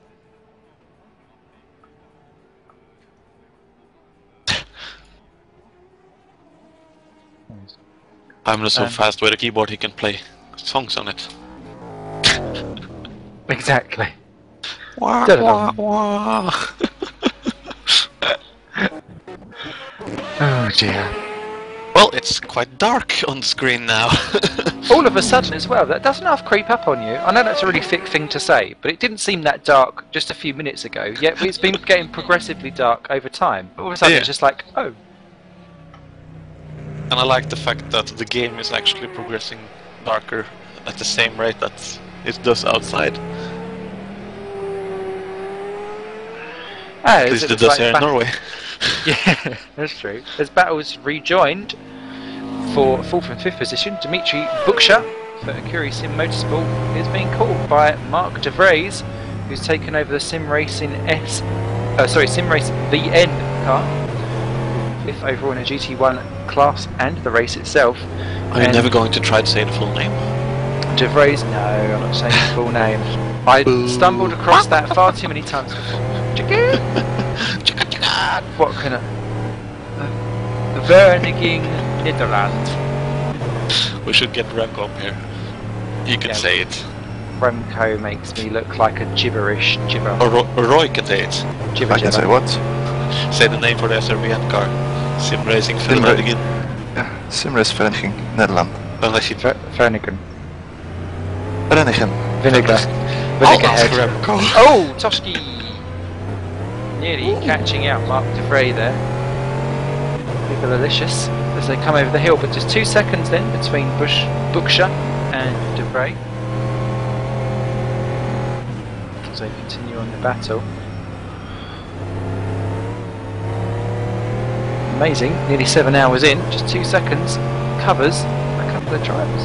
I'm not so Um, fast with a keyboard he can play songs on it. Exactly. Wah, Da-da-dum. wah, wah. (laughs) Oh dear. Well, it's quite dark on screen now. (laughs) All of a sudden, as well, that doesn't half creep up on you. I know that's a really thick thing to say, but it didn't seem that dark just a few minutes ago. Yet it's been (laughs) getting progressively dark over time. All of a sudden, Yeah. it's just like, oh, and I like the fact that the game is actually progressing darker at the same rate that it does outside. ah, At least it it does like here in Norway. (laughs) Yeah, that's true. As battles rejoined for fourth and fifth position, Dimitri Buksha for Akuri Sim Motorsport is being caught by Mark De Vries, who's taken over the Sim Racing S, uh, sorry, Sim Race VN car, fifth overall in a GT1 class and the race itself. Are you And- never going to try to say the full name? De Vries, no, I'm not saying his full name. I stumbled across that far too many times before. (laughs) What can I? Uh, Vereniging Nederland. We should get Remco up here. He can Yeah. say it. Remco makes me look like a gibberish gibber. Or, Ro- or Roy can say it. Gibber I can say what? Say the name for the SRVN car. Sim Racing Sim Vereniging. Ja, Simrace Vereniging Nederland. Vereniging. Ver- Vereniging. Vereniging. Vinegar. I'll Vinegar oh, head. Remco. Oh, Toski! Nearly catching out Mark De Vrij there. Delicious as they come over the hill, but just two seconds then between Bush, Buksha and De Vrij. As they continue on the battle. Amazing, nearly seven hours in, just two seconds, covers a couple of drivers.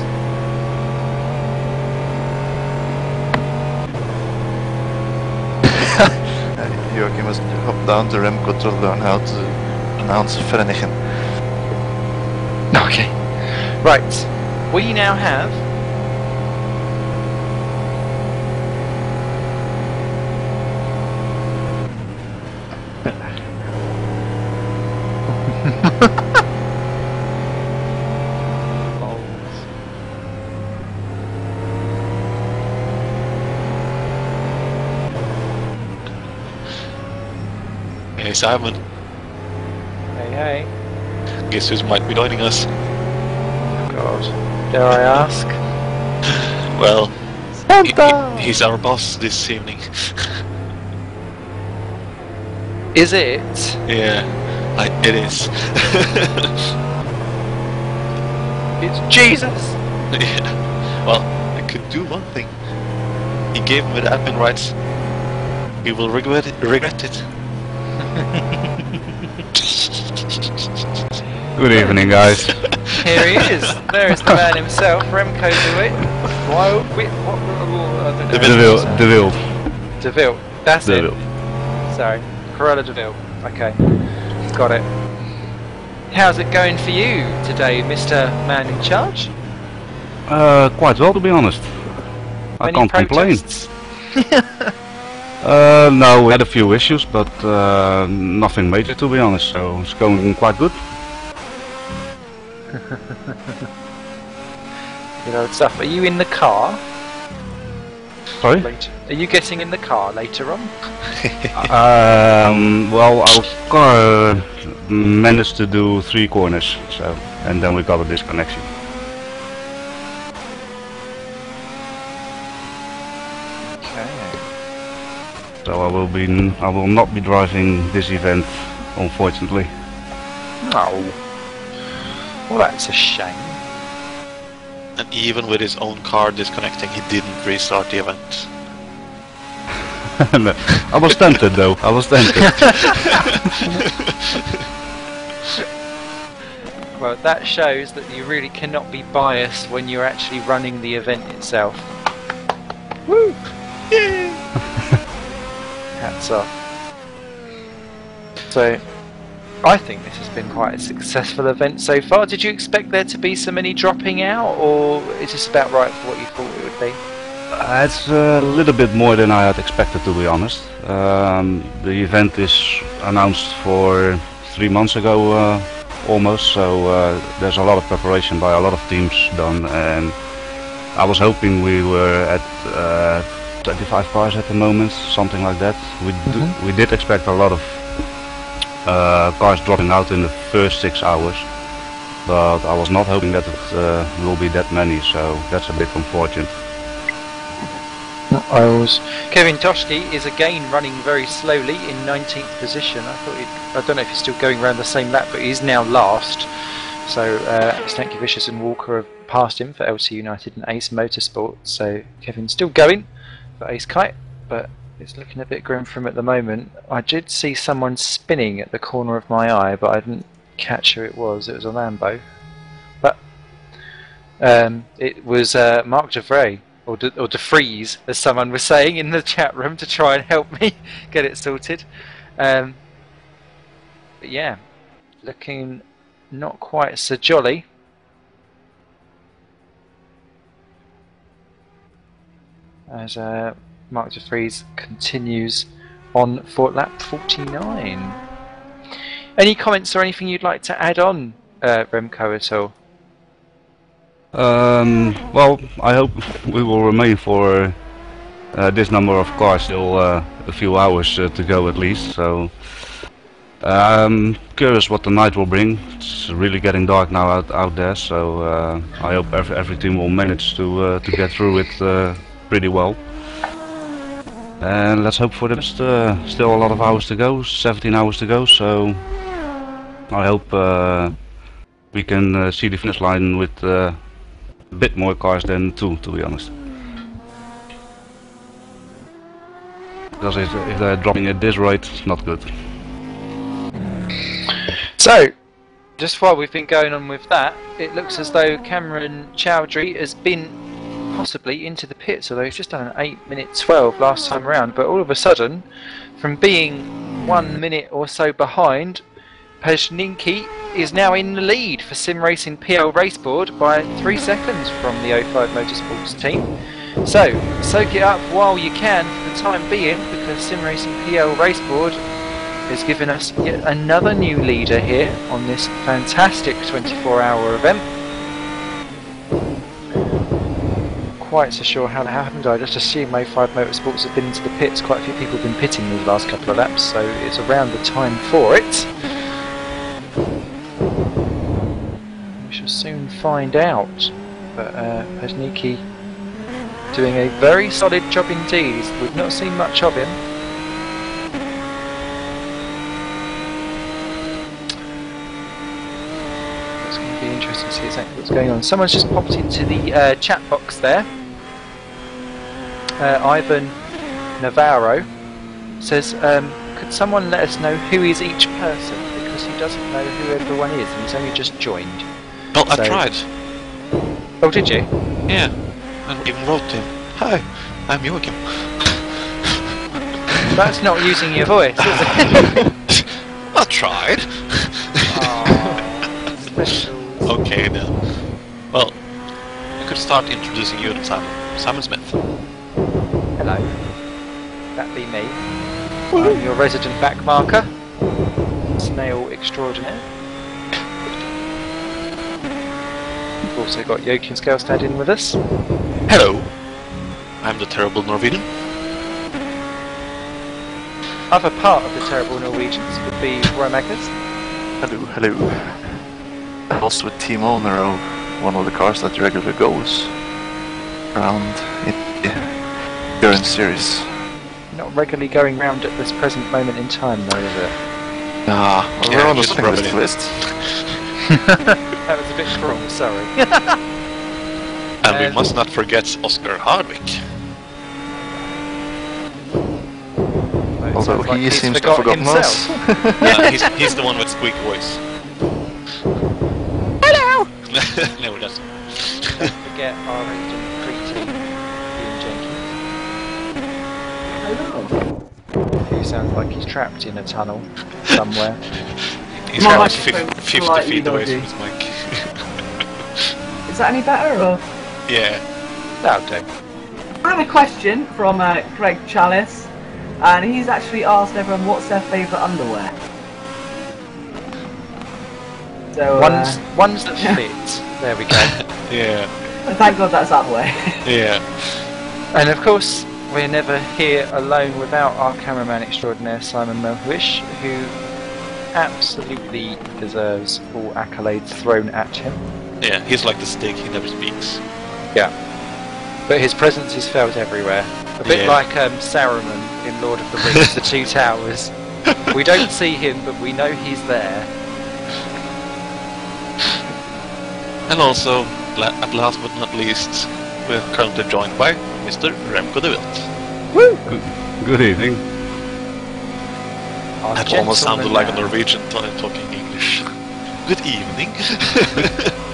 (laughs) Joachim must hop down to Remco to learn how to pronounce Vereniging. Okay. Right. We now have Hey Simon guess who might be joining us? God. Dare I ask? (laughs) Well, he- he- he's our boss this evening. (laughs) Is it? yeah, I, it is. (laughs) It's Jesus! yeah. Well, I could do one thing. He gave me the admin rights. He will regret it. Regret it. Good evening, guys. Here he is. There is the man himself, Remco DeWitt. Wild Wit. What? Know. Deville, Deville, DeVille. That's Deville. it. Sorry. Corolla DeVille. Okay. Got it. How's it going for you today, Mr. Man in Charge? Uh, quite well, to be honest. I can't complain. protests? (laughs) Uh, no, we had a few issues, but uh, nothing major, to be honest. So it's going quite good. Stuff. Are you in the car Sorry. later? Are you getting in the car later on? (laughs) Um, well, our car uh, managed to do three corners, so and then we got a disconnection. Okay. So I will be, I will not be driving this event, unfortunately. Oh. Well, that's a shame. And even with his own car disconnecting, he didn't restart the event. (laughs) No, I was tempted though. I was tempted. (laughs) Well, that shows that you really cannot be biased when you're actually running the event itself. Woo! (laughs) Hats off. So, I think this has been quite a successful event so far. Did you expect there to be so many dropping out, or is this about right for what you thought it would be? Uh, it's a little bit more than I had expected, to be honest. Um, the event is announced for three months ago, uh, almost. So uh, there's a lot of preparation by a lot of teams done, and I was hoping we were at uh, 25 cars at the moment, something like that. We do, we did expect a lot of uh, cars dropping out in the first six hours, but I was not hoping that it uh, will be that many. So that's a bit unfortunate. I was. Kevin Toshki is again running very slowly in 19th position. I thought he'd, I don't know if he's still going around the same lap, but he's now last. So uh, Stanky Vicious and Walker have passed him for LT United and Ace Motorsport. So Kevin's still going for Ace Kite, but it's looking a bit grim for him at the moment. I did see someone spinning at the corner of my eye, but I didn't catch who it was. It was a Lambo, but um, it was uh, Mark DeVray or De, or DeFreeze, as someone was saying in the chat room to try and help me (laughs) get it sorted. Um, but yeah, looking not quite so jolly. As uh, Mark DeFreeze continues on for lap 49. Any comments or anything you'd like to add on, uh, Remco, at all? Um, well, I hope we will remain for uh, this number of cars still uh, a few hours uh, to go at least. So, um, curious what the night will bring. It's really getting dark now out out there. So uh, I hope every every team will manage to uh, to get through it pretty well. And let's hope for the best. Uh, still a lot of hours to go, 17 hours to go. So I hope uh, we can uh, see the finish line with. Uh, a bit more cars than two, to be honest. Because if, if they're dropping at this rate, it's not good. So, just while we've been going on with that, it looks as though Cameron Chowdhury has been possibly into the pits, although he's just done an 8 minute 12 last time around. But all of a sudden, from being one minute or so behind, Pezninki is now in the lead for Sim Racing PL Raceboard by 3 seconds from the 05 Motorsports team. So, soak it up while you can for the time being, because Sim Racing PL Raceboard has given us yet another new leader here on this fantastic 24 hour event. Quite so sure how that happened. I just assume A5 Motorsports have been into the pits. Quite a few people have been pitting these last couple of laps, so it's around the time for it. We shall soon find out. But uh, Pesniki doing a very solid job indeed. We've not seen much of him. It's going to be what's going on. Someone's just popped into the uh, chat box there. Uh, Ivan Navarro says, um, could someone let us know who is each person? Because he doesn't know who everyone is and he's only just joined. Well, I tried. Oh, did you? Yeah. And even wrote to him. Hi, I'm Joachim. That's not using your voice, is it? (laughs) I tried. (laughs) Okay then. Well, I could start introducing you to Simon. Simon Smith. Hello. That be me. I'm your resident backmarker. Snail extraordinaire. We've also got Joachim Skalstad in with us. Hello. I'm the terrible Norwegian. Other part of the terrible Norwegians would be Roy Magnus. Hello, hello. Also a team owner of one of the cars that regularly goes around in the current series. Not regularly going round at this present moment in time, though, is it? Ah, well, Yeah, we're on the just same rub it list. (laughs) That was a bit cruel, sorry. (laughs) And we Um, must not forget Oscar Hardwick. Although sounds like he seems to have forgot forgotten us. himself. Uh, (laughs) he's, he's the one with squeaky voice. Hello! (laughs) no, he doesn't. Don't forget our agent Preeti, Ian Jenkins, Hello. who sounds like he's trapped in a tunnel somewhere. (laughs) He's My about microphone's 50, 50 slightly feet away from his mic. (laughs) Is that any better or? yeah. That'll do. I have a question from uh, Greg Chalice, and he's actually asked everyone what's their favourite underwear. So, Ones, uh, ones that (laughs) fit. There we go. (laughs) Yeah. thank God that's that way. (laughs) Yeah. and of course, we're never here alone without our cameraman extraordinaire Simon Melhuish, who absolutely deserves all accolades thrown at him. Yeah, he's like the stick, he never speaks. Yeah. But his presence is felt everywhere. A bit Yeah. like um, Saruman in Lord of the Rings, The Two Towers. We don't see him, but we know he's there. And also, at last but not least, we're currently joined by Mr. Remco de Wilt. Good evening. Our That almost sounded gentleman like a. Norwegian t- talking English. Good evening. (laughs)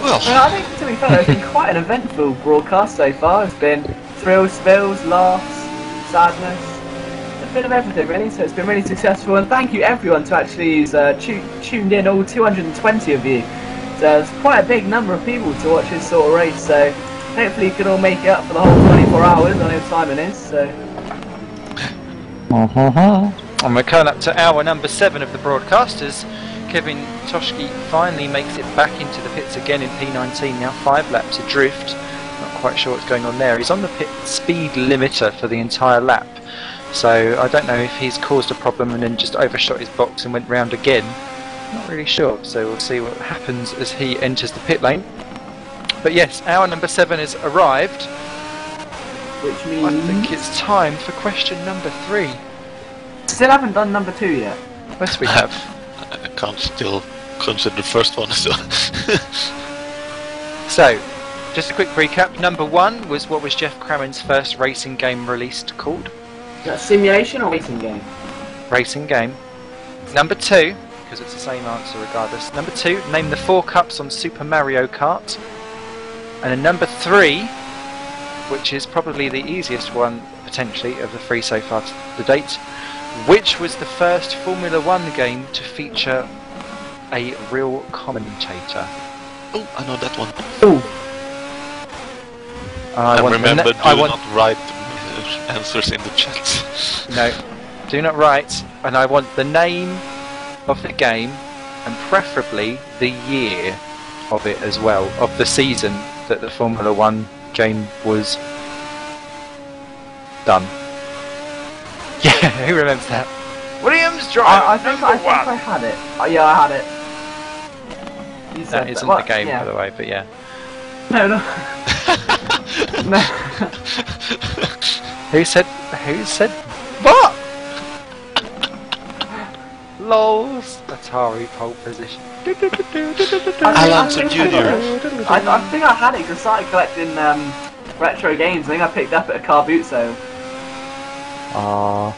well, Well, I think, to be fair, it's been quite an eventful broadcast so far. It's been thrills, spills, laughs, sadness, a bit of everything really. So it's been really successful, and thank you everyone to actually who's uh, tu- tuned in, all 220 of you. So it's quite a big number of people to watch this sort of race. So hopefully you can all make it up for the whole 24 hours. I know Simon is. So And we're coming up to hour number seven of the broadcasters. Kevin Toshki finally makes it back into the pits again in P19, now five laps adrift. Not quite sure what's going on there. He's on the pit speed limiter for the entire lap. So I don't know if he's caused a problem and then just overshot his box and went round again. Not really sure. So we'll see what happens as he enters the pit lane. But yes, hour number seven has arrived. which means I think it's time for question number three. still haven't done number two yet. Yes, we I have. (laughs) I can't still consider the first one, so. (laughs) So, just a quick recap. Number one was what was Geoff Crammond's first racing game released called? Is that simulation or racing game? Racing game. Number two, because it's the same answer regardless. Number two, name the four cups on Super Mario Kart. And then number three, which is probably the easiest one potentially of the three so far to date, which was the first Formula One game to feature a real commentator? oh, I know that one. Ooh, I And want the ne- remember, do I want not write (laughs) answers in the chat. No, do not write. And I want the name of the game and preferably the year of it as well, of the season that the Formula One game was done. (laughs) Yeah, who remembers that? Williams drive I, I think I think. I had it. Oh, yeah, I had it. You said That isn't well, the game, yeah. by the way, but yeah. No, no. (laughs) no. Who said? Who said? What? Lols. Atari pole position. I think- I I got Jr.. I, I think I had it because I started collecting um, retro games. I think I picked up at a car boot sale. Ah.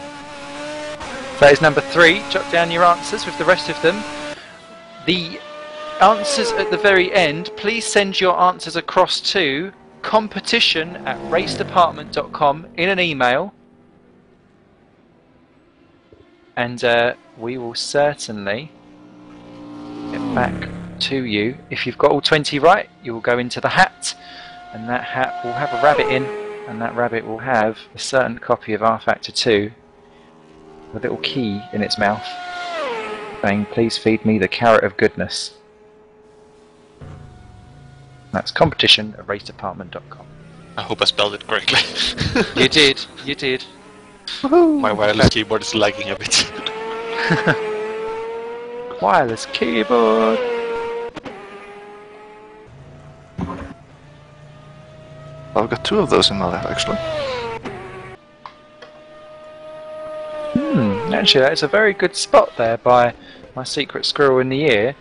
That is number three. Jot down your answers with the rest of them. The answers at the very end, please send your answers across to competition at racedepartment.com in an email. And uh, we will certainly get back to you. If you've got all 20 right, you will go into the hat, and that hat will have a rabbit in, and that rabbit will have a certain copy of rFactor 2, a little key in its mouth, saying, Please feed me the carrot of goodness. That's competition at racedepartment.com. I hope I spelled it correctly. (laughs) You did, you did. My wireless keyboard is lagging a bit. (laughs) Wireless keyboard. I've got two of those in my lap actually. Hmm, actually, that is a very good spot there by my secret squirrel in the ear.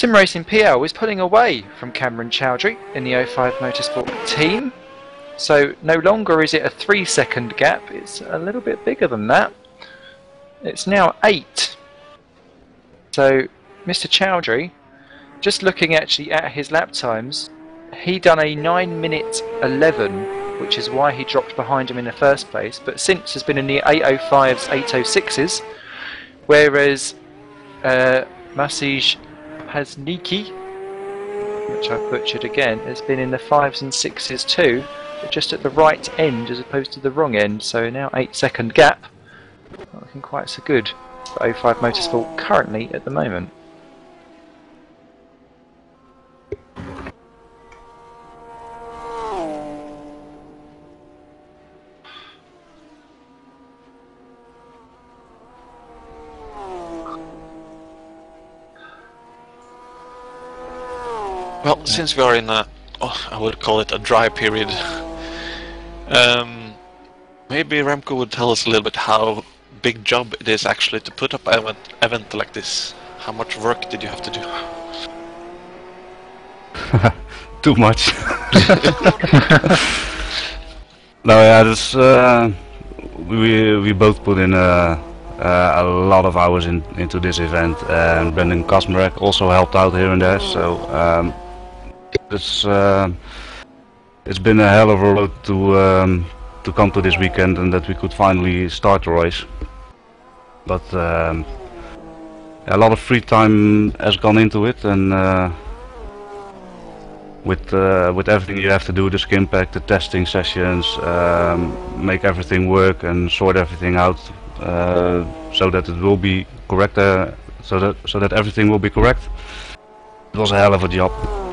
Sim Racing PL is pulling away from Cameron Chowdhury in the 05 Motorsport team. So no longer is it a three second gap, it's a little bit bigger than that. It's now eight. So Mr. Chowdhury, just looking actually at his lap times, he done a 9 minute 11, which is why he dropped behind him in the first place, but since has been in the 805s, 806s, whereas uh, Maciej Pazniki, which I've butchered again, has been in the 5s and 6s too, but just at the right end as opposed to the wrong end, so now 8 second gap. Not looking quite so good for 05 Motorsport currently at the moment. Well, since we are in a, oh, I would call it a dry period, um, maybe Remco would tell us a little bit how big job it is actually to put up an event, event like this. How much work did you have to do? (laughs) Too much. (laughs) no, yeah, this, uh, we we both put in uh, uh, a lot of hours in, into this event, and Brendan Kasmarek also helped out here and there. So um, it's uh, it's been a hell of a road to um, to come to this weekend, and that we could finally start the race. But um, a lot of free time has gone into it, and. Uh, with uh, with everything you have to do, the skin pack, the testing sessions, um, make everything work and sort everything out, uh, so that it will be correct, uh, so that so that everything will be correct. It was a hell of a job.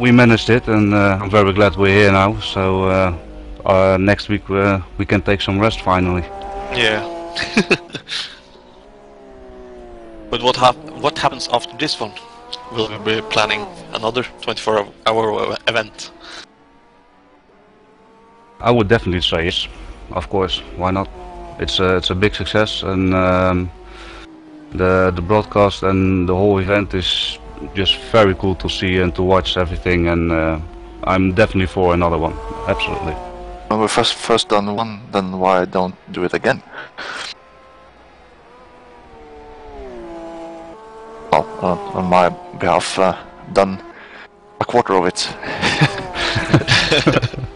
We managed it, and uh, I'm very glad we're here now. So uh, uh, next week uh, we can take some rest finally. Yeah. (laughs) but what hap- what happens after this one? Will we be planning another 24-hour event? I would definitely say yes, of course. Why not? It's a it's a big success, and um, the the broadcast and the whole event is just very cool to see and to watch everything. And uh, I'm definitely for another one. Absolutely. When we first first done one, then why don't do it again? Well, on, on my behalf, uh, done a quarter of it. (laughs) (laughs)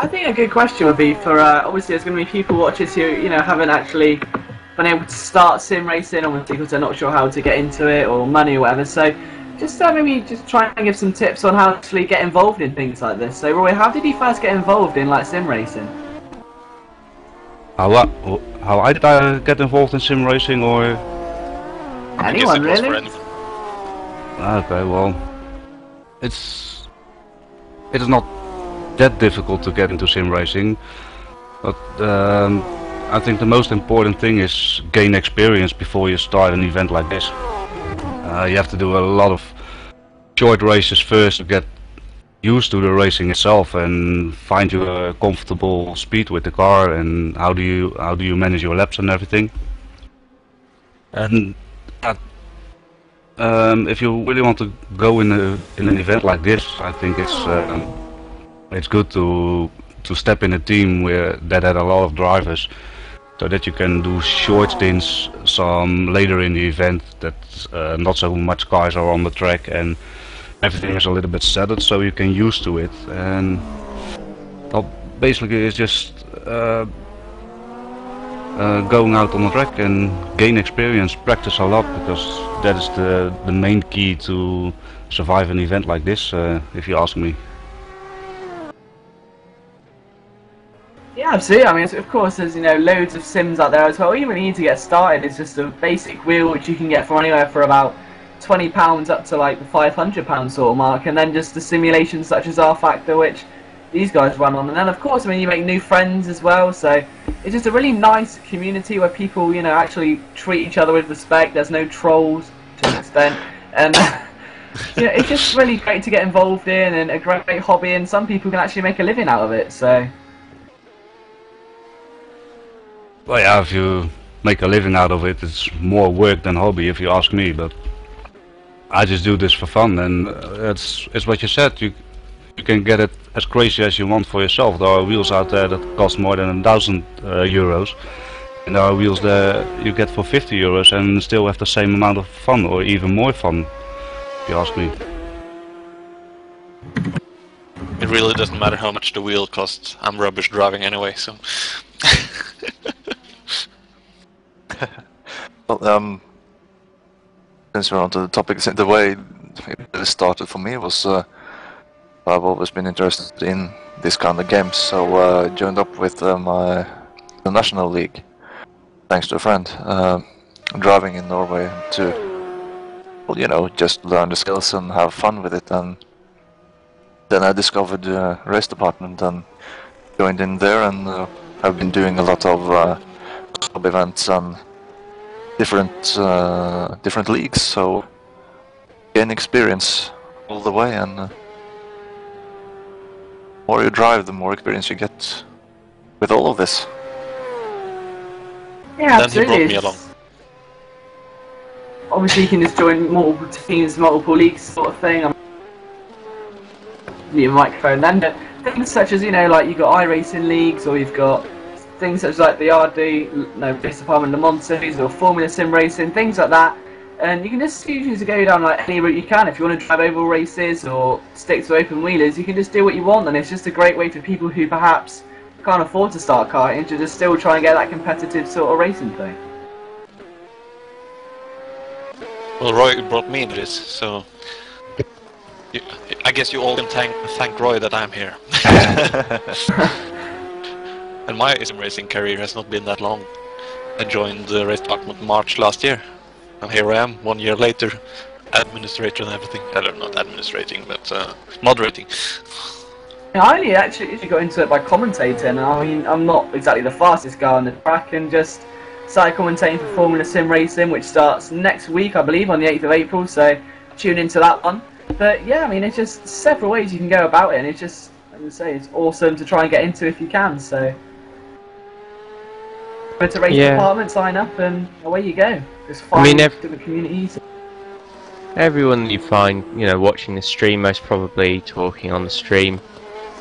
I think a good question would be for uh, obviously there's going to be people watchers who you know haven't actually been able to start sim racing or because they're not sure how to get into it or money or whatever. So just uh, maybe just try and give some tips on how to actually get involved in things like this. So Roy, how did you first get involved in like sim racing? how I, how I did I get involved in sim racing or I guess Anyone it was for really? anyone. okay well it's it is not that difficult to get into sim racing but um, I think the most important thing is gain experience before you start an event like this. Uh, you have to do a lot of short races first to get used to the racing itself and find your comfortable speed with the car and how do you how do you manage your laps and everything. And uh, um, if you really want to go in a in an event like this I think it's um, it's good to to step in a team where that had a lot of drivers so that you can do short stints some later in the event that uh, not so much cars are on the track and everything is a little bit settled so you can used to it. And well, basically it's just uh, uh, going out on the track and gain experience practice a lot because that is the the main key to survive an event like this uh, if you ask me Yeah, absolutely. I mean, of course, there's you know loads of sims out there as well. Really need to get started is just a basic wheel, which you can get from anywhere for about twenty pounds up to like the five hundred pound sort of mark, and then just the simulations such as rFactor, which these guys run on. And then, of course, I mean, you make new friends as well. So it's just a really nice community where people, you know, actually treat each other with respect. There's no trolls to an extent, and. (laughs) you know, it's just really great to get involved in and a great, great hobby, and some people can actually make a living out of it. So well yeah if you make a living out of it it's more work than hobby if you ask me but I just do this for fun and uh, it's it's what you said you you can get it as crazy as you want for yourself there are wheels out there that cost more than a thousand uh, euros and there are wheels that you get for 50 euros and still have the same amount of fun or even more fun if you ask me It really doesn't matter how much the wheel costs. I'm rubbish driving anyway, so. (laughs) Well, um, since we're onto the topic, the way it started for me was uh, I've always been interested in this kind of games, so uh, I joined up with uh, my the national league, thanks to a friend, uh, driving in Norway to, well, you know, just learn the skills and have fun with it. And then I discovered the race department and joined in there, and uh, I've been doing a lot of uh, club events and different uh, different leagues, so gain experience all the way, and uh, more you drive, the more experience you get with all of this. yeah, Then he brought me along. Obviously, you can just join multiple teams, multiple leagues, sort of thing. Um, Your microphone. Then but things such as you know, like you've got iRacing leagues, or you've got things such as like the RD, no, Race Department Le Mans series, or Formula Sim Racing, things like that. And you can just usually go down like any route you can. If you want to drive oval races or stick to open wheelers, you can just do what you want, and it's just a great way for people who perhaps can't afford to start karting to just still try and get that competitive sort of racing thing. Well, Roy brought me into this, so. I guess you all can thank, thank Roy that I'm here. (laughs) (laughs) and my sim racing career has not been that long. I joined the race department March last year, and here I am, one year later, administrator and everything. I don't not administrating, but uh, moderating. I only actually actually got into it by commentating. I mean, I'm not exactly the fastest guy on the track, and just started commentating for Formula Sim Racing, which starts next week, I believe, on the 8th of April. So tune into that one. But yeah, I mean, it's just several ways you can go about it, and it's just, as I say, it's awesome to try and get into if you can. So go to race Yeah. department, sign up, and away you go. Just I mean, ev- different communities. Everyone that you find, you know, watching the stream, most probably talking on the stream.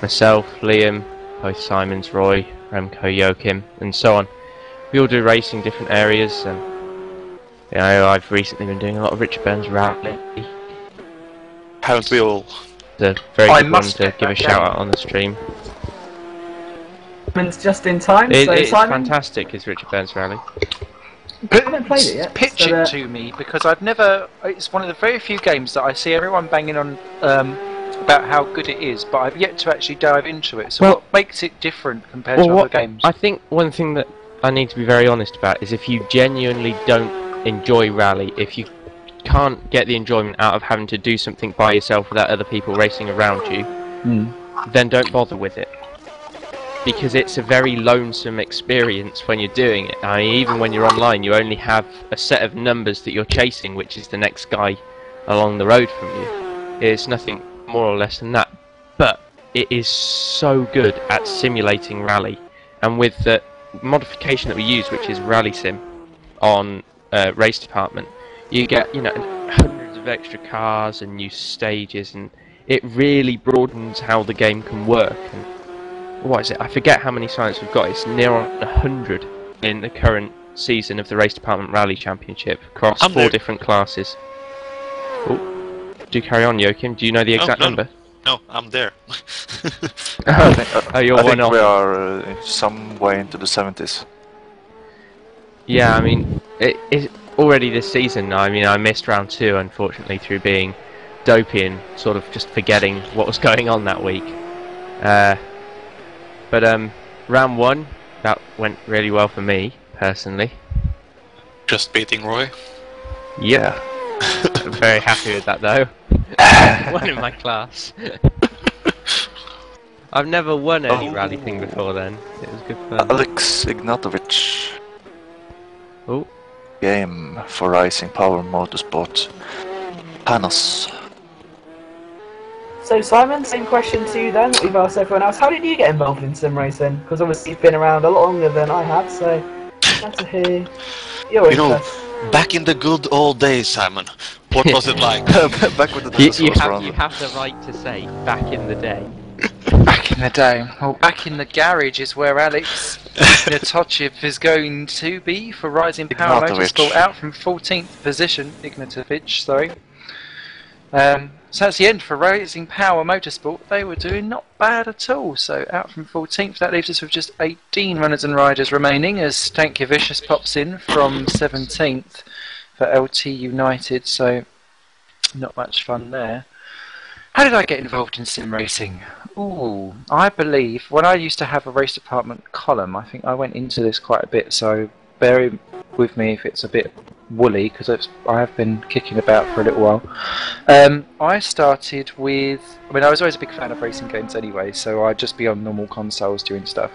Myself, Liam, both Simons, Roy, Remco, Joachim, and so on. We all do racing different areas, and you know, I've recently been doing a lot of Richard Burns rally. Haven't we all? It's a very I good one to give a shout out on the stream. It's just in time. It, so it's Simon, fantastic, is Richard Burns rally. I haven't played it yet. Pitch so, it to me because I've never. It's one of the very few games that I see everyone banging on um, about how good it is, but I've yet to actually dive into it. So Well- what makes it different compared Well, to other games? I think one thing that I need to be very honest about is if you genuinely don't enjoy rally, if you can't get the enjoyment out of having to do something by yourself without other people racing around you, then don't bother with it. Because it's a very lonesome experience when you're doing it. I mean, even when you're online, you only have a set of numbers that you're chasing, which is the next guy along the road from you. It's nothing more or less than that. But it is so good at simulating rally. And with the modification that we use, which is Rally Sim on uh, Race Department, you get, you know, hundreds of extra cars and new stages, and it really broadens how the game can work. And what is it? I forget how many signs we've got. It's near on a hundred in the current season of the Race Department Rally Championship across I'm four there. different classes. Oh, do carry on, Joachim. Do you know the Oh, exact no. number? No, I'm there. (laughs) (laughs) oh, you're I one think we are uh, some way into the 70s. Yeah, I mean, it, it already this season. I mean, I missed round two unfortunately through being dopey and sort of just forgetting what was (laughs) going on that week. Uh, but um, round one that went really well for me personally. Just beating Roy. Yeah, I'm (laughs) very happy with that though. (laughs) One in my class. (laughs) I've never won any Oh. rally thing before then. It was good fun. Alex Ignatovic. Oh. Game for Rising Power Motorsport. Panos. So Simon, same question to you then that we've asked everyone else. How did you get involved in sim racing? Because obviously you've been around a lot longer than I have, so glad to hear your You know. Back in the good old days, Simon. What was it like? (laughs) (laughs) Back with the You, dinosaurs you have around. you have the right to say back in the day. Back in the day. Well, back in the garage is where Alex (laughs) Ignatovic is going to be for Rising Power Ignatovic. Motorsport out from 14th position. Ignatovic, sorry. Um, so that's the end for Rising Power Motorsport. They were doing not bad at all. So out from 14th, that leaves us with just 18 runners and riders remaining as Stanky Vicious pops in from 17th for LT United. So not much fun there. How did I get involved in sim racing? Ooh, I believe when I used to have a race department column, I think I went into this quite a bit. So bear with me if it's a bit woolly because I have been kicking about for a little while. Um, I started with, I mean, I was always a big fan of racing games anyway, so I'd just be on normal consoles doing stuff.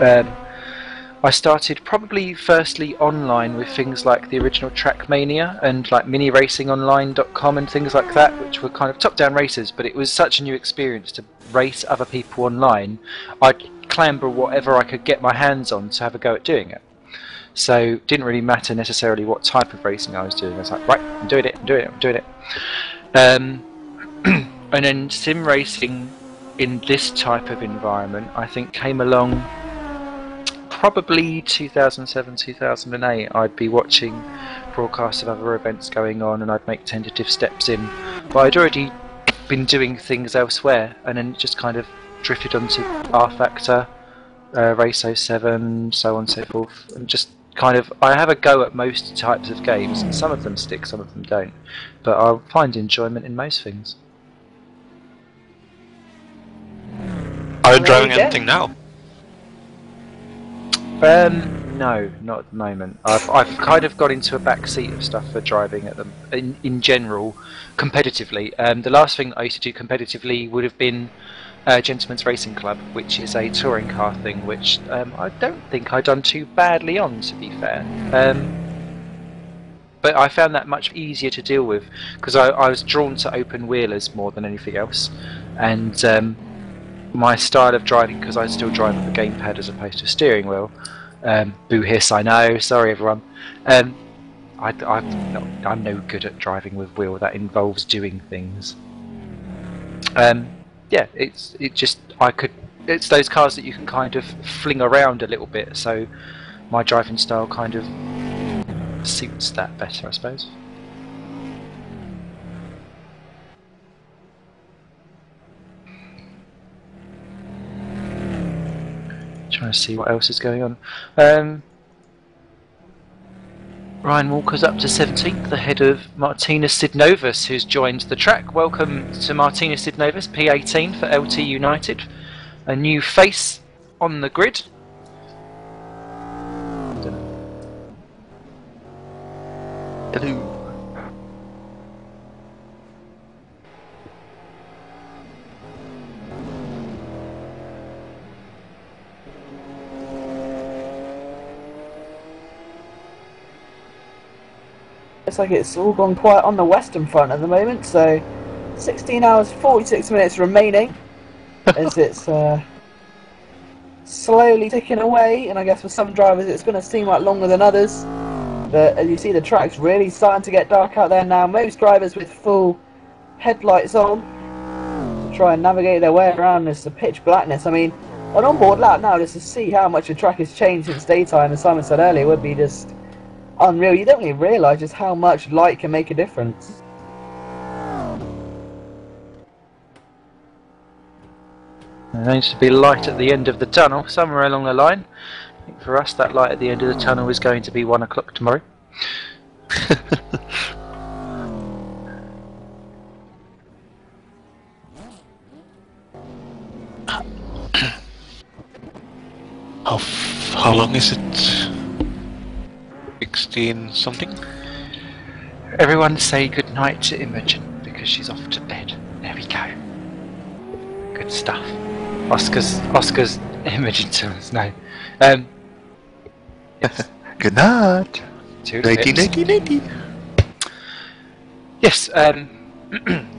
Um, I started probably firstly online with things like the original Trackmania and like miniracingonline.com and things like that, which were kind of top down races, but it was such a new experience to race other people online. I'd clamber whatever I could get my hands on to have a go at doing it. So it didn't really matter necessarily what type of racing I was doing. I was like, right, I'm doing it, I'm doing it, I'm doing it. Um, (clears throat) and then sim racing in this type of environment, I think, came along probably 2007, 2008. I'd be watching broadcasts of other events going on, and I'd make tentative steps in. But I'd already been doing things elsewhere, and then just kind of drifted onto rFactor, uh, Race 07, so on and so forth, and just kind of I have a go at most types of games, and some of them stick, some of them don't. But I find enjoyment in most things. Are you There driving anything now? Um, no, not at the moment. I've, I've kind of got into a back seat of stuff for driving at them in, in general, competitively. Um, the last thing I used to do competitively would have been uh, Gentleman's Racing Club, which is a touring car thing, which um, I don't think I'd done too badly on, to be fair. Um, but I found that much easier to deal with because I, I was drawn to open wheelers more than anything else, and um, my style of driving because I still drive with a gamepad as opposed to a steering wheel. Um, boo hiss, I know. Sorry, everyone. Um, I, I'm no good at driving with wheel. That involves doing things. Um, yeah, it's it just I could. It's those cars that you can kind of fling around a little bit. So my driving style kind of suits that better, I suppose. Trying to see what else is going on. Um, Ryan Walker's up to 17th ahead of Martina Sidnovas, who's joined the track. Welcome to Martina Sidnovas, P18 for LT United. A new face on the grid. Hello. Looks like it's all gone quiet on the western front at the moment, so 16 hours 46 minutes remaining as (laughs) it's uh, slowly ticking away. And I guess for some drivers it's going to seem like longer than others. But as you see, the track's really starting to get dark out there now. Most drivers with full headlights on to try and navigate their way around this pitch blackness. I mean, an onboard lap now just to see how much the track has changed since daytime, as Simon said earlier, would be just unreal. You don't really realise just how much light can make a difference. There needs to be light at the end of the tunnel, somewhere along the line. I think for us, that light at the end of the tunnel is going to be one o'clock tomorrow. How, f- how long is it? 16 something? Everyone say good night to Imogen because she's off to bed. There we go. Good stuff. Oscar's Oscar's Imogen to us. No. Um, yes. (laughs) Good night. Two Nighty, bits. nighty, nighty. Yes, um,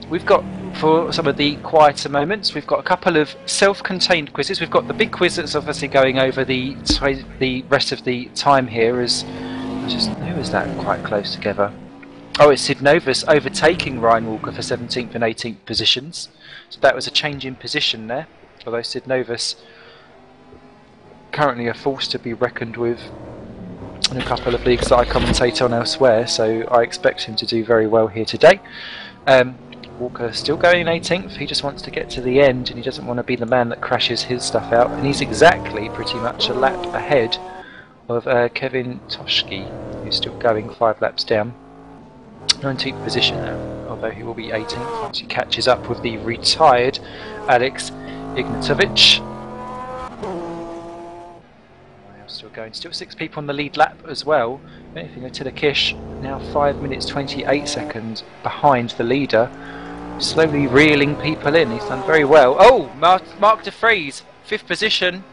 (clears throat) we've got for some of the quieter moments, we've got a couple of self-contained quizzes. We've got the big quiz that's obviously going over the twi- the rest of the time here. As I just who is that quite close together? Oh, it's Sidnovas overtaking Ryan Walker for 17th and 18th positions. So that was a change in position there. Although Sidnovas currently a force to be reckoned with in a couple of leagues that I commentate on elsewhere, so I expect him to do very well here today. Um, Walker still going 18th, he just wants to get to the end and he doesn't want to be the man that crashes his stuff out, and he's exactly pretty much a lap ahead of uh, Kevin Toshki, who's still going five laps down. 19th position now, although he will be 18th once he catches up with the retired Alex Ignatovic. Well, Still going, still six people on the lead lap as well. Anything Attila Kish now 5 minutes 28 seconds behind the leader. Slowly reeling people in. He's done very well. Oh, Mark, Mark De Vries, fifth position,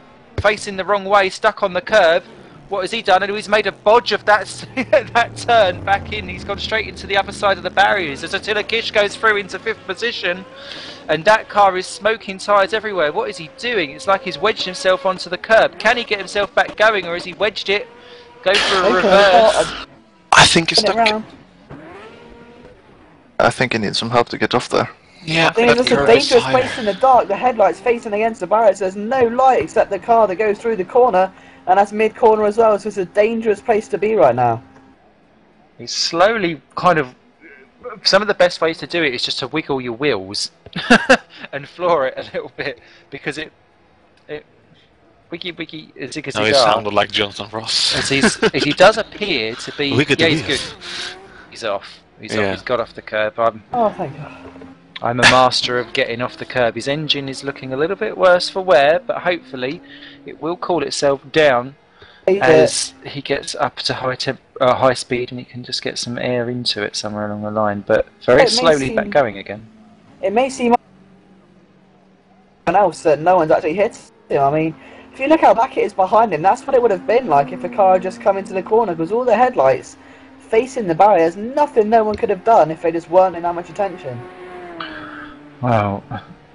facing the wrong way, stuck on the curb. What has he done? And he's made a bodge of that (laughs) that turn back in. He's gone straight into the other side of the barriers as Attila Kish goes through into fifth position. And that car is smoking tyres everywhere. What is he doing? It's like he's wedged himself onto the curb. Can he get himself back going, or has he wedged it? Go for a Okay, reverse. well, I think he's stuck. round. I think he needs some help to get off there. Yeah, I think it's a dangerous place in the dark. The headlights facing against the barriers. There's no light except the car that goes through the corner, and that's mid corner as well. So it's a dangerous place to be right now. He's slowly kind of. Some of the best ways to do it is just to wiggle your wheels (laughs) and floor it a little bit because it. it wiggy wiggy zigga No, he sounded like Jonathan Ross. As, he's, as he does appear to be. Wiggity yeah, he's good. He's off. He's Yeah. off. He's got off the curb. I'm, Oh, thank God. I'm a master of getting off the curb. His engine is looking a little bit worse for wear, but hopefully it will cool itself down uh, as he gets up to high temp, uh, high speed, and he can just get some air into it somewhere along the line. But very It slowly back going again. it may seem someone else that no one's actually hit him. I mean, if you look how back it is behind him, that's what it would have been like if a car had just come into the corner because all the headlights facing the barriers, nothing no one could have done if they just weren't in that much attention. Well,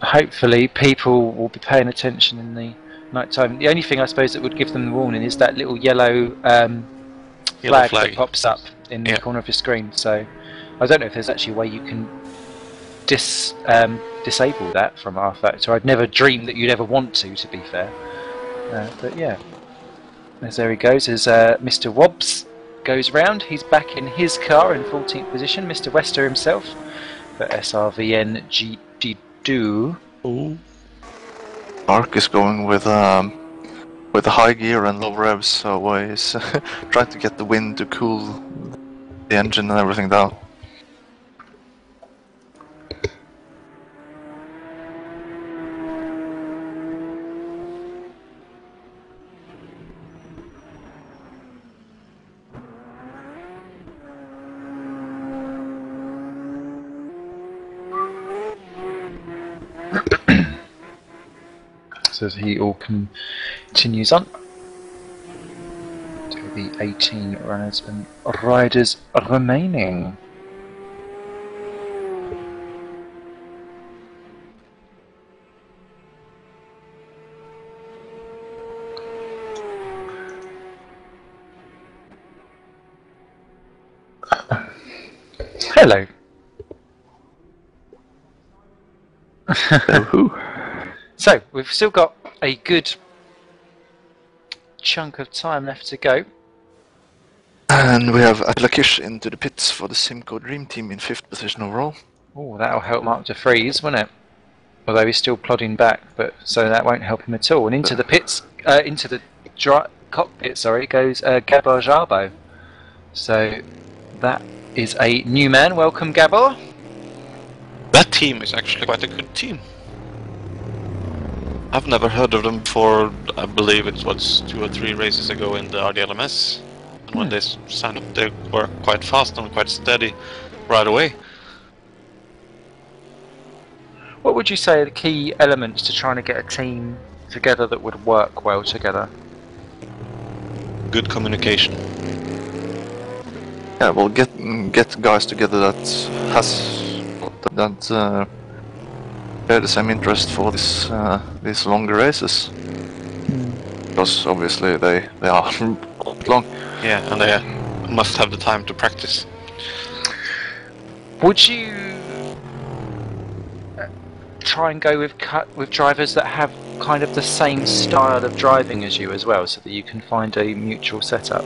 hopefully people will be paying attention in the night time. The only thing I suppose that would give them the warning is that little yellow, um, Yellow flag, flag. that pops up in Yeah. the corner of your screen. So I don't know if there's actually a way you can dis um, disable that from rFactor. I'd never dreamed that you'd ever want to. To be fair, uh, but yeah, as there he goes, as uh, Mr. Wobbs goes round, he's back in his car in 14th position. Mr. Wester himself for SRVN GD2. Mark is going with um with high gear and low revs, so he's (laughs) trying to get the wind to cool the engine and everything down. So he all continues on. To the 18 runners and riders remaining. Hello. (laughs) So we've still got a good chunk of time left to go. And we have Attila Kish into the pits for the Simco Dream Team in fifth position overall. Oh, that'll help Mark De Vries, won't it? Although he's still plodding back, but so that won't help him at all. And into the pits, uh, into the dry, cockpit, sorry, goes uh, Gabor Jarbo. So that is a new man. Welcome, Gabor. That team is actually quite a good team. I've never heard of them before. I believe it was two or three races ago in the RDLMS. And when they signed up, they were quite fast and quite steady right away. What would you say are the key elements to trying to get a team together that would work well together? Good communication. Yeah, well, get get guys together that has that uh, share the same interest for this uh, these longer races. Because obviously they they are (laughs) long. Yeah, and they uh, must have the time to practice. Would you uh, try and go with cut with drivers that have kind of the same style of driving as you as well, so that you can find a mutual setup?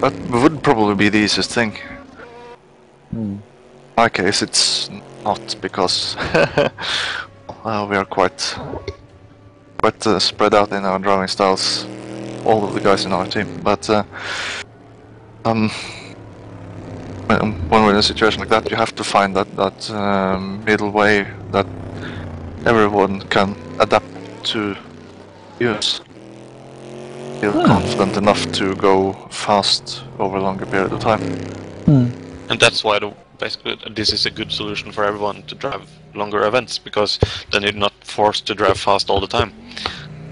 That would probably be the easiest thing. In my case, it's not because (laughs) uh, we are quite quite uh, spread out in our driving styles. All of the guys in our team, but uh, um, when when we're in a situation like that, you have to find that that um, middle way that everyone can adapt to use. Feel confident enough to go fast over a longer period of time. And that's why the, basically this is a good solution for everyone to drive longer events because then you're not forced to drive fast all the time.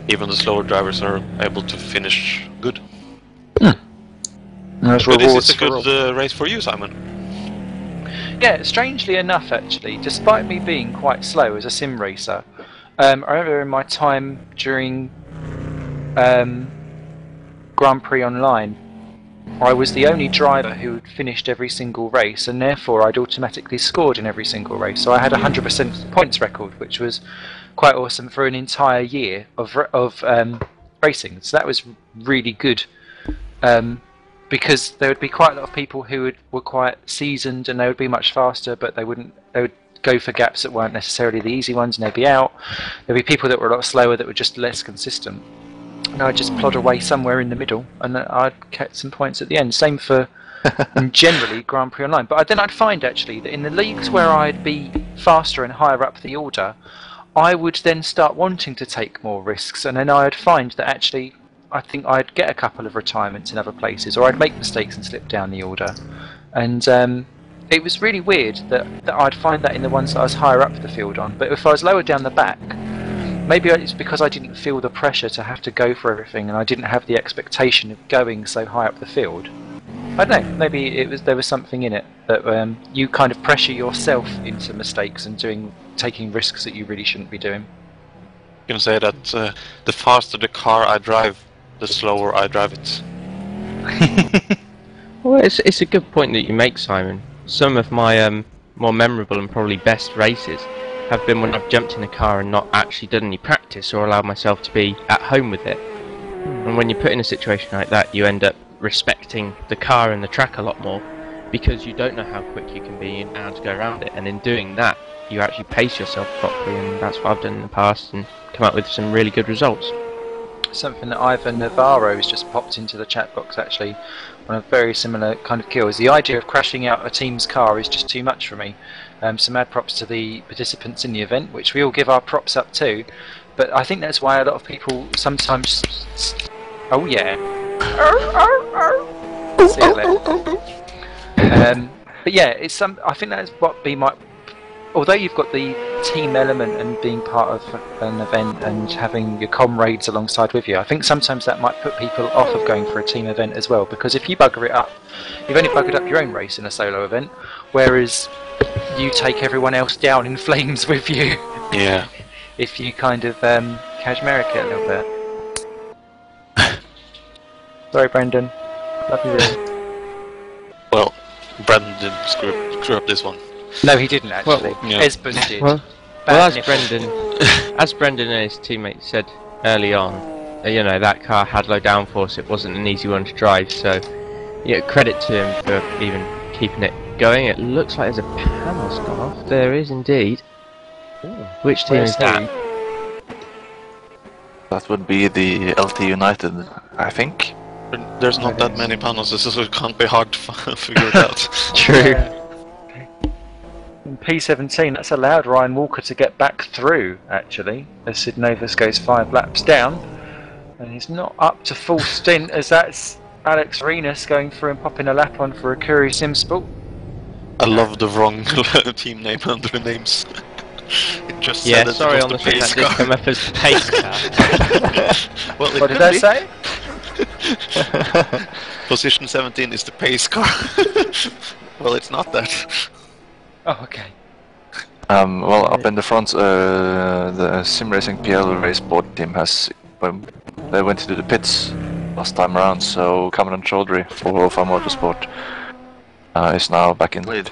Even the slower drivers are able to finish good. There's So this is a good uh, race for you, Simon. Yeah, strangely enough, actually, despite me being quite slow as a sim racer, um, I remember in my time during um, Grand Prix Online, I was the only driver who had finished every single race, and therefore I'd automatically scored in every single race. So I had a 100% points record, which was quite awesome for an entire year of of um, racing. So that was really good. Um, because there would be quite a lot of people who would, were quite seasoned and they would be much faster, but they wouldn't. They would go for gaps that weren't necessarily the easy ones, and they'd be out. There'd be people that were a lot slower that were just less consistent. And I'd just plod away somewhere in the middle, and I'd get some points at the end. Same for (laughs) generally Grand Prix Online. But then I'd find actually that in the leagues where I'd be faster and higher up the order, I would then start wanting to take more risks, and then I'd find that actually I think I'd get a couple of retirements in other places, or I'd make mistakes and slip down the order. And um, it was really weird that, that I'd find that in the ones that I was higher up the field on. But if I was lower down the back, maybe it's because I didn't feel the pressure to have to go for everything, and I didn't have the expectation of going so high up the field. I don't know. Maybe it was there was something in it that um, you kind of pressure yourself into mistakes and doing taking risks that you really shouldn't be doing. You can say that uh, the faster the car I drive, the slower I drive it. (laughs) Well, it's, it's a good point that you make, Simon. Some of my um, more memorable and probably best races have been when I've jumped in a car and not actually done any practice or allowed myself to be at home with it. And when you're put in a situation like that, you end up respecting the car and the track a lot more because you don't know how quick you can be and how to go around it. And in doing that, you actually pace yourself properly, and that's what I've done in the past and come up with some really good results. something that Ivan Navarro has just popped into the chat box actually on a very similar kind of kill is the idea of crashing out a team's car is just too much for me. Um, so mad props to the participants in the event, which we all give our props up to. But I think that's why a lot of people sometimes. Oh yeah. See you later. Um, but yeah, it's some. I think that's what be my although you've got the team element and being part of an event and having your comrades alongside with you, I think sometimes that might put people off of going for a team event as well. Because if you bugger it up, you've only buggered up your own race in a solo event, whereas you take everyone else down in flames (laughs) with you Yeah. if you kind of um, Kashmeric it a little bit. (laughs) Sorry, Brendan. Love you. Really. (laughs) Well, Brendan didn't screw, screw up this one. No, he didn't actually. yeah. Esbon did. Well, well, as. Brendan, as Brendan and his teammates said early on, uh, you know that car had low downforce. It wasn't an easy one to drive. So, yeah, credit to him for even keeping it going. It looks like there's a panel scarf. There is indeed. Which team is that? That would be the LT United, I think. There's not that many panels, so it can't be hard to (laughs) figure it out. (laughs) True. In P17, that's allowed Ryan Walker to get back through, actually, as Sidnovas goes five laps down. And he's not up to full stint, as that's Alex Renus going through and popping a lap on for a Curry Simsport. I love the wrong (laughs) team name under the names. (laughs) it just said Yeah, that sorry it on the was thing pace that did car. come up as pace car. (laughs) well, What did I be. say? Position 17 is the pace car. well, it's not that. Oh, okay. Um, well, up in the front, uh, the Sim Racing PL race board team has. Um, they went into the pits last time around, so Cameron Chaudhry for Wolfa Motorsport uh, is now back in the lead.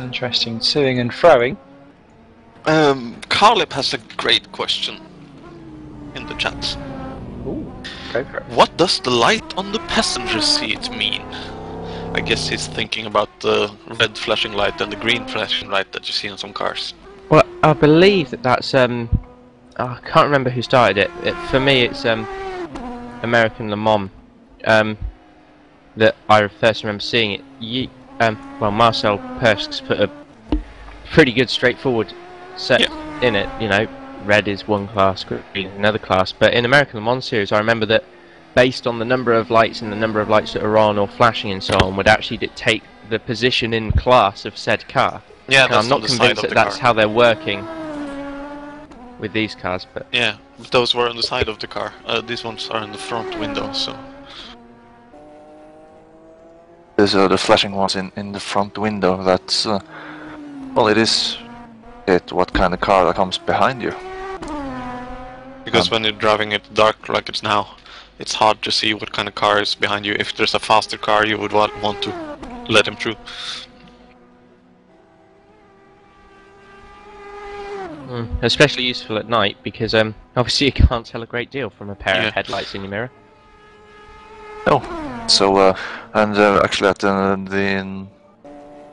Interesting. Suing and throwing. Um, Carlip has a great question in the chat. Ooh, go. What does the light on the passenger seat mean? I guess he's thinking about the red flashing light and the green flashing light that you see on some cars. Well, I believe that that's um, oh, I can't remember who started it. it for me, it's um, American Le Mans. Um, that I first remember seeing it. Ye- um, well, Marcel Persk's put a pretty good, straightforward set in it. You know, red is one class, green is another class. But in American Le Mans series, I remember that based on the number of lights and the number of lights that are on or flashing and so on, would actually dictate the position in class of said car. Yeah, that's I'm not on the side convinced that that's car. how they're working with these cars, but Yeah, those were on the side of the car. Uh, these ones are in the front window, so There's uh, the flashing ones in, in the front window. That's uh, well, it is it what kind of car that comes behind you. because Um, when you're driving it dark like it's now, it's hard to see what kind of car is behind you. If there's a faster car, you would wa- want to let him through. Mm, especially useful at night because um, obviously (laughs) you can't tell a great deal from a pair Yeah. of headlights in your mirror. So uh, and uh, actually at the, the in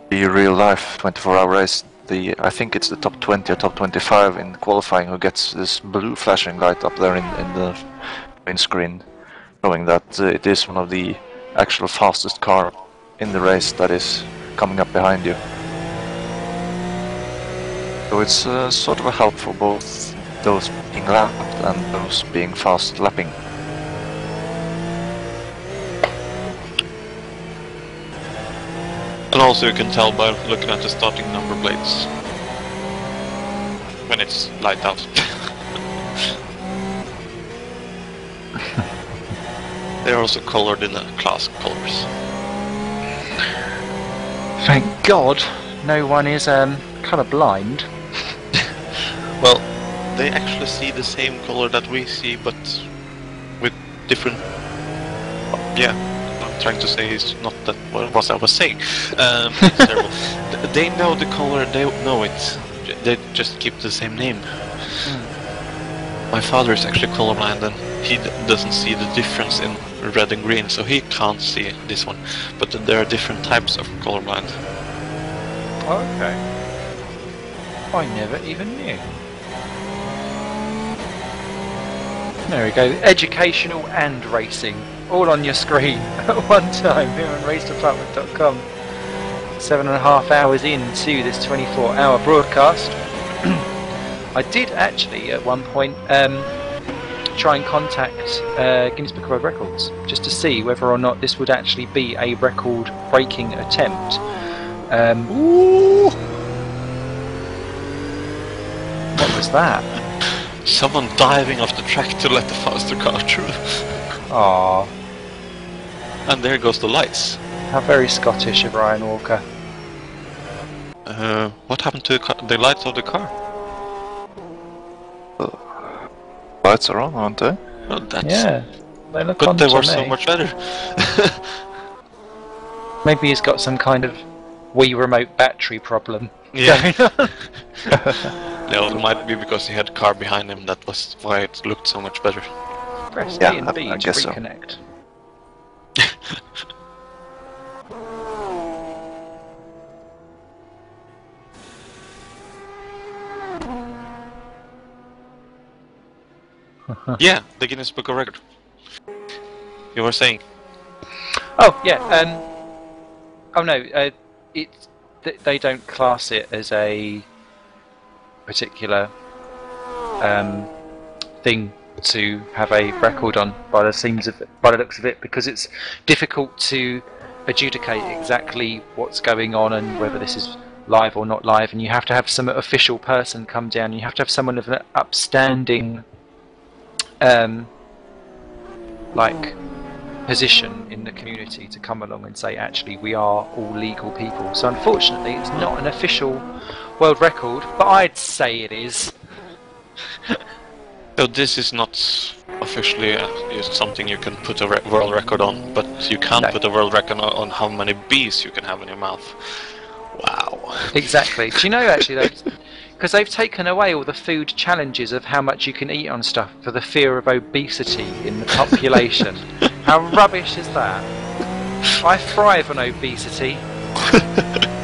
the real life 24-hour race, the I think it's the top 20 or top 25 in qualifying who gets this blue flashing light up there in, in the main screen, showing that uh, it is one of the actual fastest car in the race that is coming up behind you. So it's uh, sort of a help for both those being lapped and those being fast lapping. And also you can tell by looking at the starting number plates when it's light out. (laughs) They're also colored in the class colors. Thank God no one is um, colour blind. Well, they actually see the same color that we see, but with different. Yeah, I'm trying to say is not that what was I was saying. Um, it's (laughs) They know the color, they know it. They just keep the same name. My father is actually colorblind, and he d- doesn't see the difference in red and green, so he can't see this one. But there are different types of colorblind. Okay. I never even knew. There we go. Educational and racing. All on your screen (laughs) at one time here on racedepartment.com. Seven and a half hours into this 24 hour broadcast. (clears throat) I did actually at one point um, try and contact uh, Guinness Book of World Records just to see whether or not this would actually be a record-breaking attempt. Um, what was that? Someone diving off the track to let the faster car through. Aww, And there goes the lights. how very Scottish of Ryan Walker. Uh, what happened to the, the lights of the car? Lights are on, aren't they? Oh, that's... Yeah, they look But on they to were me. so much better. Maybe he's got some kind of Wii remote battery problem yeah. (laughs) going on. no, it might be because he had a car behind him. That was why it looked so much better. Press Yeah, A and I- B I to guess so. (laughs) yeah, the Guinness Book of Record. You were saying? Oh yeah. Um. Oh no. Uh, it. Th- they don't class it as a particular um, thing to have a record on by the seams of it, by the looks of it, because it's difficult to adjudicate exactly what's going on and whether this is live or not live, and you have to have some official person come down. You have to have someone of an upstanding, um, like position in the community to come along and say actually we are all legal people so unfortunately it's not an official world record but i'd say it is So this is not officially uh, something you can put a re- world record on, but you can No. put a world record on, on how many bees you can have in your mouth. Wow. exactly do you know actually because (laughs) they've taken away all the food challenges of how much you can eat on stuff for the fear of obesity in the population (laughs) how rubbish is that i thrive on obesity (laughs)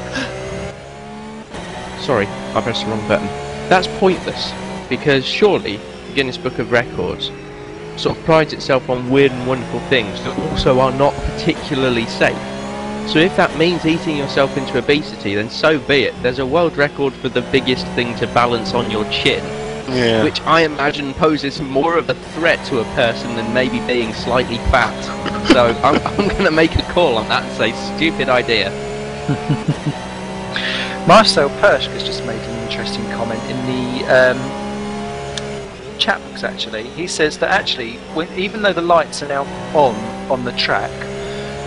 Sorry, I pressed the wrong button. That's pointless because surely the Guinness Book of Records sort of prides itself on weird and wonderful things that also are not particularly safe. So if that means eating yourself into obesity, then so be it. There's a world record for the biggest thing to balance on your chin, Yeah. which I imagine poses more of a threat to a person than maybe being slightly fat. so I'm, I'm going to make a call on that and say stupid idea. (laughs) Marcel Pershk has just made an interesting comment in the um, chat box. Actually, he says that actually, when, even though the lights are now on on the track,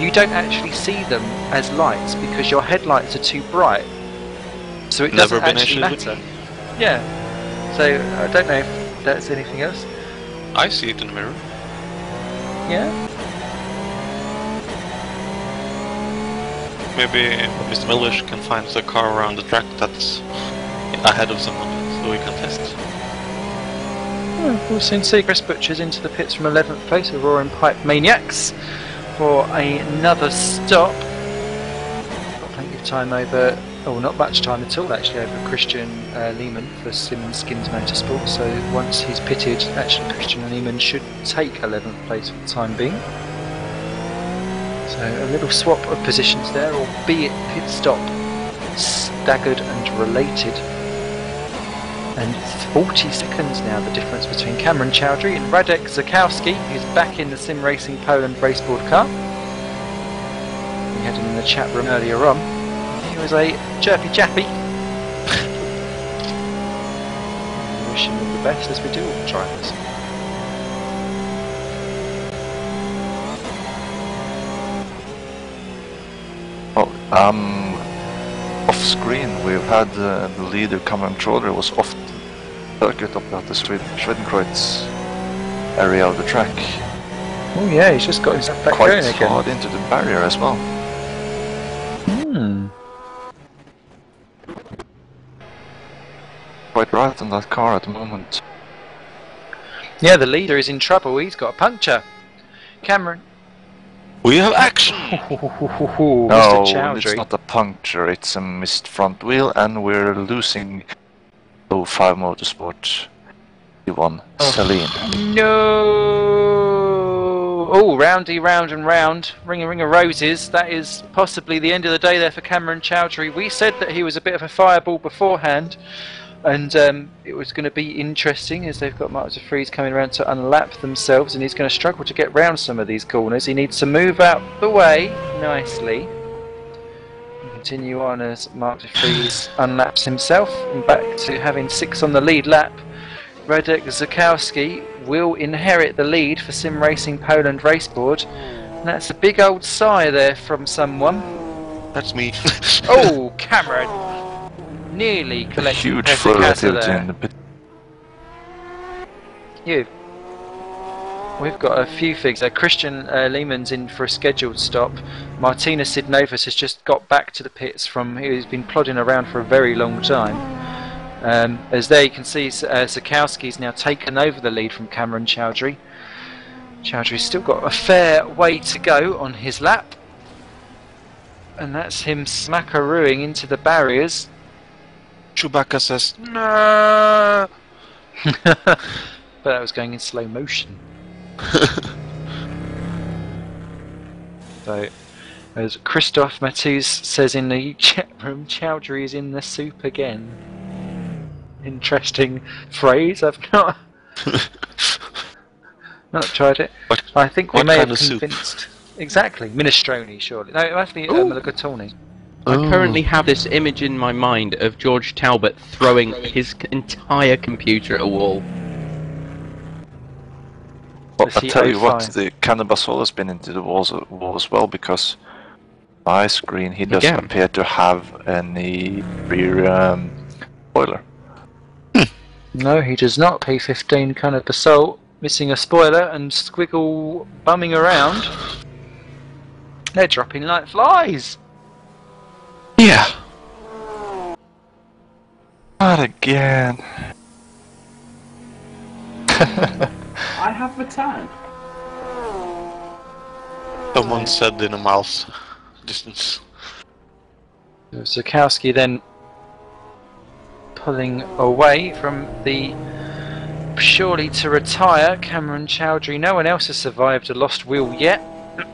you don't actually see them as lights because your headlights are too bright. So it Never doesn't actually matter. Yeah. So I don't know if that's anything else. I see it in the mirror. Yeah. Maybe Mr. Millish can find the car around the track that's ahead of someone, so we can test. We'll soon see Chris Butcher's into the pits from 11th place with Roaring Pipe Maniacs for another stop. Got plenty of time over, oh, not much time at all actually, over Christian uh, Lehman for Sim Skins Motorsport. So once he's pitted, actually Christian Lehman should take 11th place for the time being. So a little swap of positions there, albeit pit stop staggered and related. And 40 seconds now, the difference between Cameron Chowdhury and Radek Zakowski, who's back in the Sim Racing Poland raceboard car. We had him in the chat room earlier on. He was a chirpy chappy. (laughs) Wish him all the best, as we do all drivers. Um, off screen we've had uh, the leader Cameron Troller was off the circuit up at the Sweden Schwedenkreuz area of the track. Oh yeah, he's just got his back Quite going again. hard into the barrier as well. Hmm. Quite right on that car at the moment. Yeah, the leader is in trouble. He's got a puncture. Cameron. We have action! (laughs) No, it's not a puncture, it's a missed front wheel, and we're losing 05 Motorsport P1 Oh. Celine. No! Oh, roundy, round and round. Ring a ring of roses. That is possibly the end of the day there for Cameron Chowdhury. We said that he was a bit of a fireball beforehand. And um, it was going to be interesting as they've got Mark de Vries coming around to unlap themselves, and he's going to struggle to get round some of these corners. He needs to move out the way nicely. And continue on as Mark de Vries unlaps himself and back to having six on the lead lap. Radek Zakowski will inherit the lead for Sim Racing Poland Raceboard. And that's a big old sigh there from someone. That's me. Oh, (laughs) Cameron! Nearly collecting Huge flow activity in the pit. You. We've got a few things. Uh, Christian uh, Lehman's in for a scheduled stop. Martina Sidnovas has just got back to the pits from he's been plodding around for a very long time. Um, as there you can see, uh, Zakowski's now taken over the lead from Cameron Chowdhury. Chowdhury's still got a fair way to go on his lap. And that's him smackarooing into the barriers. Chewbacca says, no. (laughs) but that was going in slow motion. (laughs) so, as Christoph Matthews says in the (laughs) chat room, Chowdhury is in the soup again. Interesting phrase. I've not not tried it. What- I think we may have of soup? convinced. Exactly, minestrone, surely. No, it must be uh, Ooh. Mulligatawny. I currently have this image in my mind of George Talbot throwing his entire computer at a wall. Well, The I tell you what, CO5. the Cannabasol has been into the walls wall as well because my screen he doesn't Again. appear to have any rear um, spoiler. (laughs) No, he does not. P15 kind of missing a spoiler and squiggle bumming around. They're dropping like flies. Yeah. Not again. I have returned. Someone said in a mouse distance. Zakowski then pulling away from the surely to retire Cameron Chowdhury. No one else has survived a lost wheel yet.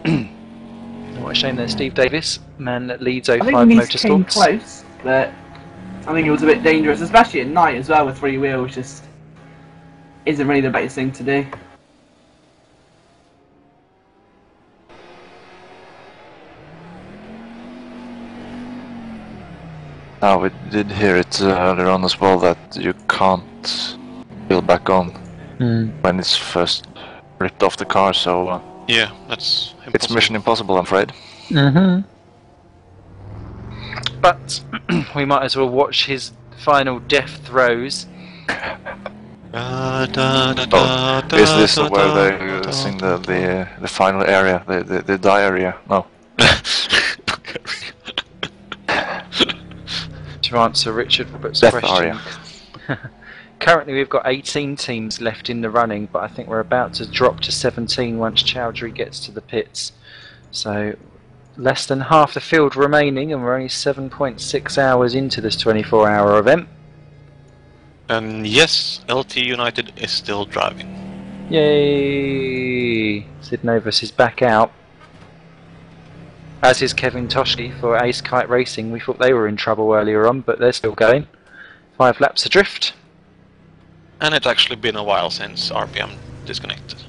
(clears throat) what a shame there, Steve Davis, man that leads 05 I think 05 Nice came close, but I think it was a bit dangerous, especially at night as well with three wheels. Just isn't really the best thing to do. Now we did hear it uh, earlier on as well that you can't build back on Hmm. when it's first ripped off the car, so uh, Yeah, that's impossible. it's mission impossible, I'm afraid. hmm But (clears throat) we might as well watch his final death throes. (laughs) Da, da, da, Oh, Is this da, where they uh, da, sing the the, uh, the final area, the, the the diarrhea? No. (laughs) To answer Richard Roberts' Death question. (laughs) Currently, we've got 18 teams left in the running, but I think we're about to drop to 17 once Chowdhury gets to the pits. So, less than half the field remaining, and we're only 7.6 hours into this 24 hour event. And yes, LT United is still driving. Yay! Sidnovas is back out. As is Kevin Toshki for Ace Kite Racing. We thought they were in trouble earlier on, but they're still going. Five laps adrift. And it's actually been a while since RPM disconnected.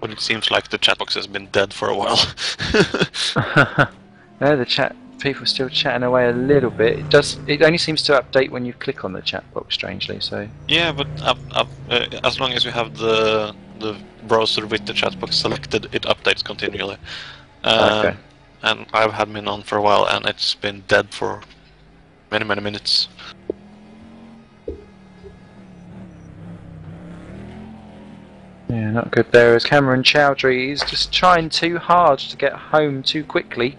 But it seems like the chat box has been dead for a while. (laughs) no, the chat people still chatting away a little bit. It does. It only seems to update when you click on the chat box. Strangely, so yeah, but up, up, uh, as long as you have the the browser with the chat box selected, it updates continually. Um, Okay. And I've had mine on for a while, and it's been dead for many, many minutes. Yeah, not good there. As Cameron Chowdhury is just trying too hard to get home too quickly,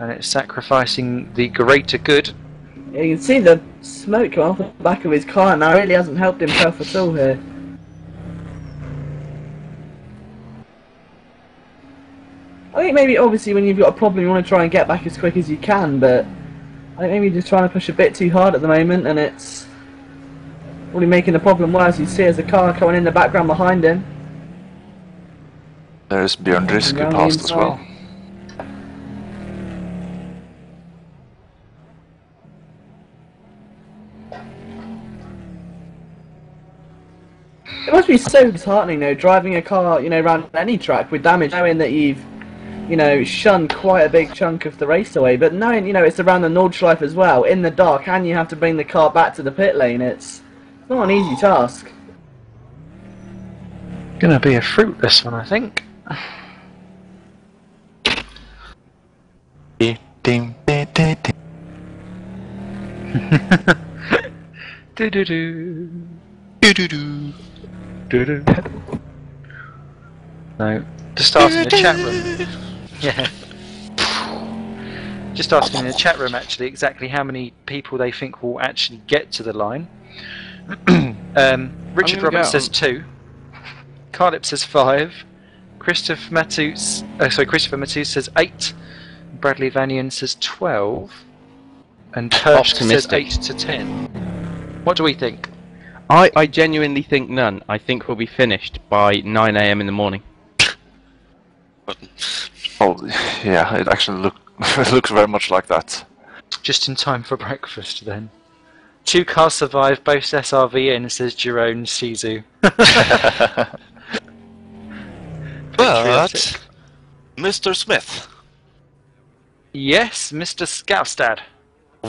and it's sacrificing the greater good. Yeah, you can see the smoke coming off the back of his car and now. Really hasn't helped himself at all here. I think maybe obviously when you've got a problem you want to try and get back as quick as you can, but I think maybe just trying to push a bit too hard at the moment and it's only making the problem worse. You see as a car coming in the background behind him. There's Björn Drisk who passed as well. It must be so disheartening, though, driving a car, you know, around any track with damage, knowing that you've, you know, shunned quite a big chunk of the race away, but knowing, you know, it's around the Nordschleife as well, in the dark, and you have to bring the car back to the pit lane. It's not an easy task. Gonna be a fruitless one, I think. Ding, ding, ding, ding. (laughs) Do do do. Do do. No. Just asking in the chat room. (laughs) Yeah. Just asking in the chat room actually exactly how many people they think will actually get to the line. (clears throat) um, Richard gonna Roberts says two. Carlip says five. Christopher Matus, uh, sorry, Christopher Matus says eight. Bradley Vanian says twelve. And Perch says eight to ten. What do we think? I, I genuinely think none. I think we'll be finished by 9 a.m. in the morning. But Oh, yeah, it actually look, (laughs) looks very much like that. Just in time for breakfast, then. Two cars survive, both SRV in, says Jerome Sizu. (laughs) but Mr. Smith, Yes, Mr. Scoutstad.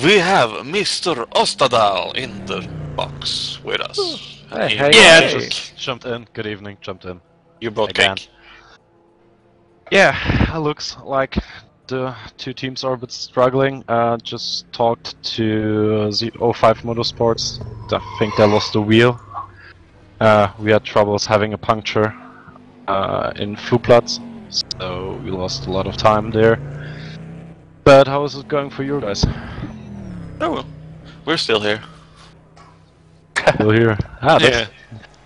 we have Mr. Ostadal in the box with us. Hey, hey, Yeah, hey. just jumped in. Good evening, jumped in. You brought Again. cake. Yeah, looks like the two teams are a bit struggling. Uh, just talked to Z- 05 Motorsports. I think they lost the wheel. Uh, we had troubles having a puncture uh, in Flugplatz, so we lost a lot of time there. But how is it going for you guys? Oh well, we're still here. Still here? Ah, (laughs) Yeah.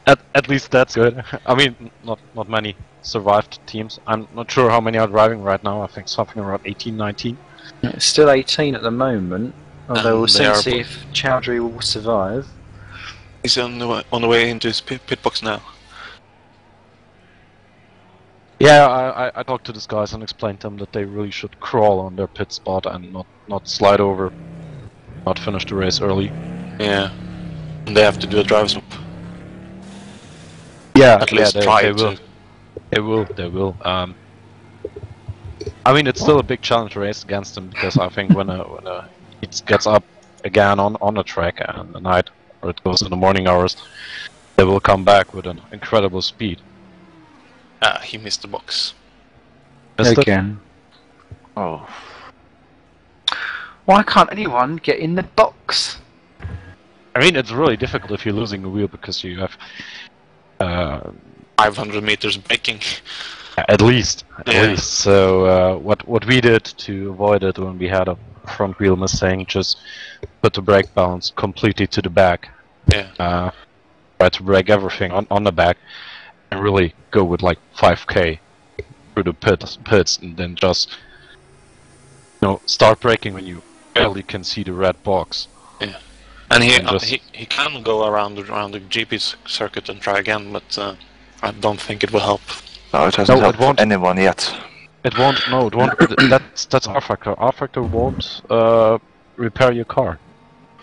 At, at least that's good. (laughs) I mean, not not many survived teams. I'm not sure how many are driving right now. I think something around 18, 19. It's still 18 at the moment, although And we'll soon see if Chowdhury will survive. He's on the way, on the way into his pit, pit box now. Yeah, I, I, I talked to these guys and explained to them that they really should crawl on their pit spot and not, not slide over, not finish the race early. Yeah. And they have to do a drive swap. Yeah, At least they, try they to. will. They will. They will. Um, I mean, it's still a big challenge to race against them because I think when a when a it gets up again on on the track and the night, or it goes in the morning hours, they will come back with an incredible speed. Ah, he missed the box. Missed it? Again. Oh, Why can't anyone get in the box? I mean, it's really difficult if you're losing a wheel because you have uh, 500 meters braking. at least at Yeah. least. So uh, what what we did to avoid it when we had a front wheel missing, just put the brake balance completely to the back. Yeah. uh, try to brake everything on, on the back and really go with like 5k through the pit, pits and then just you know start braking when you barely can see the red box. Yeah. And he, And uh, he he can go around the, around the GP circuit and try again, but uh, I don't think it will help. no, it hasn't No, it helped won't. anyone yet. It won't. No, it won't. that's that's rFactor. R factor won't uh, repair your car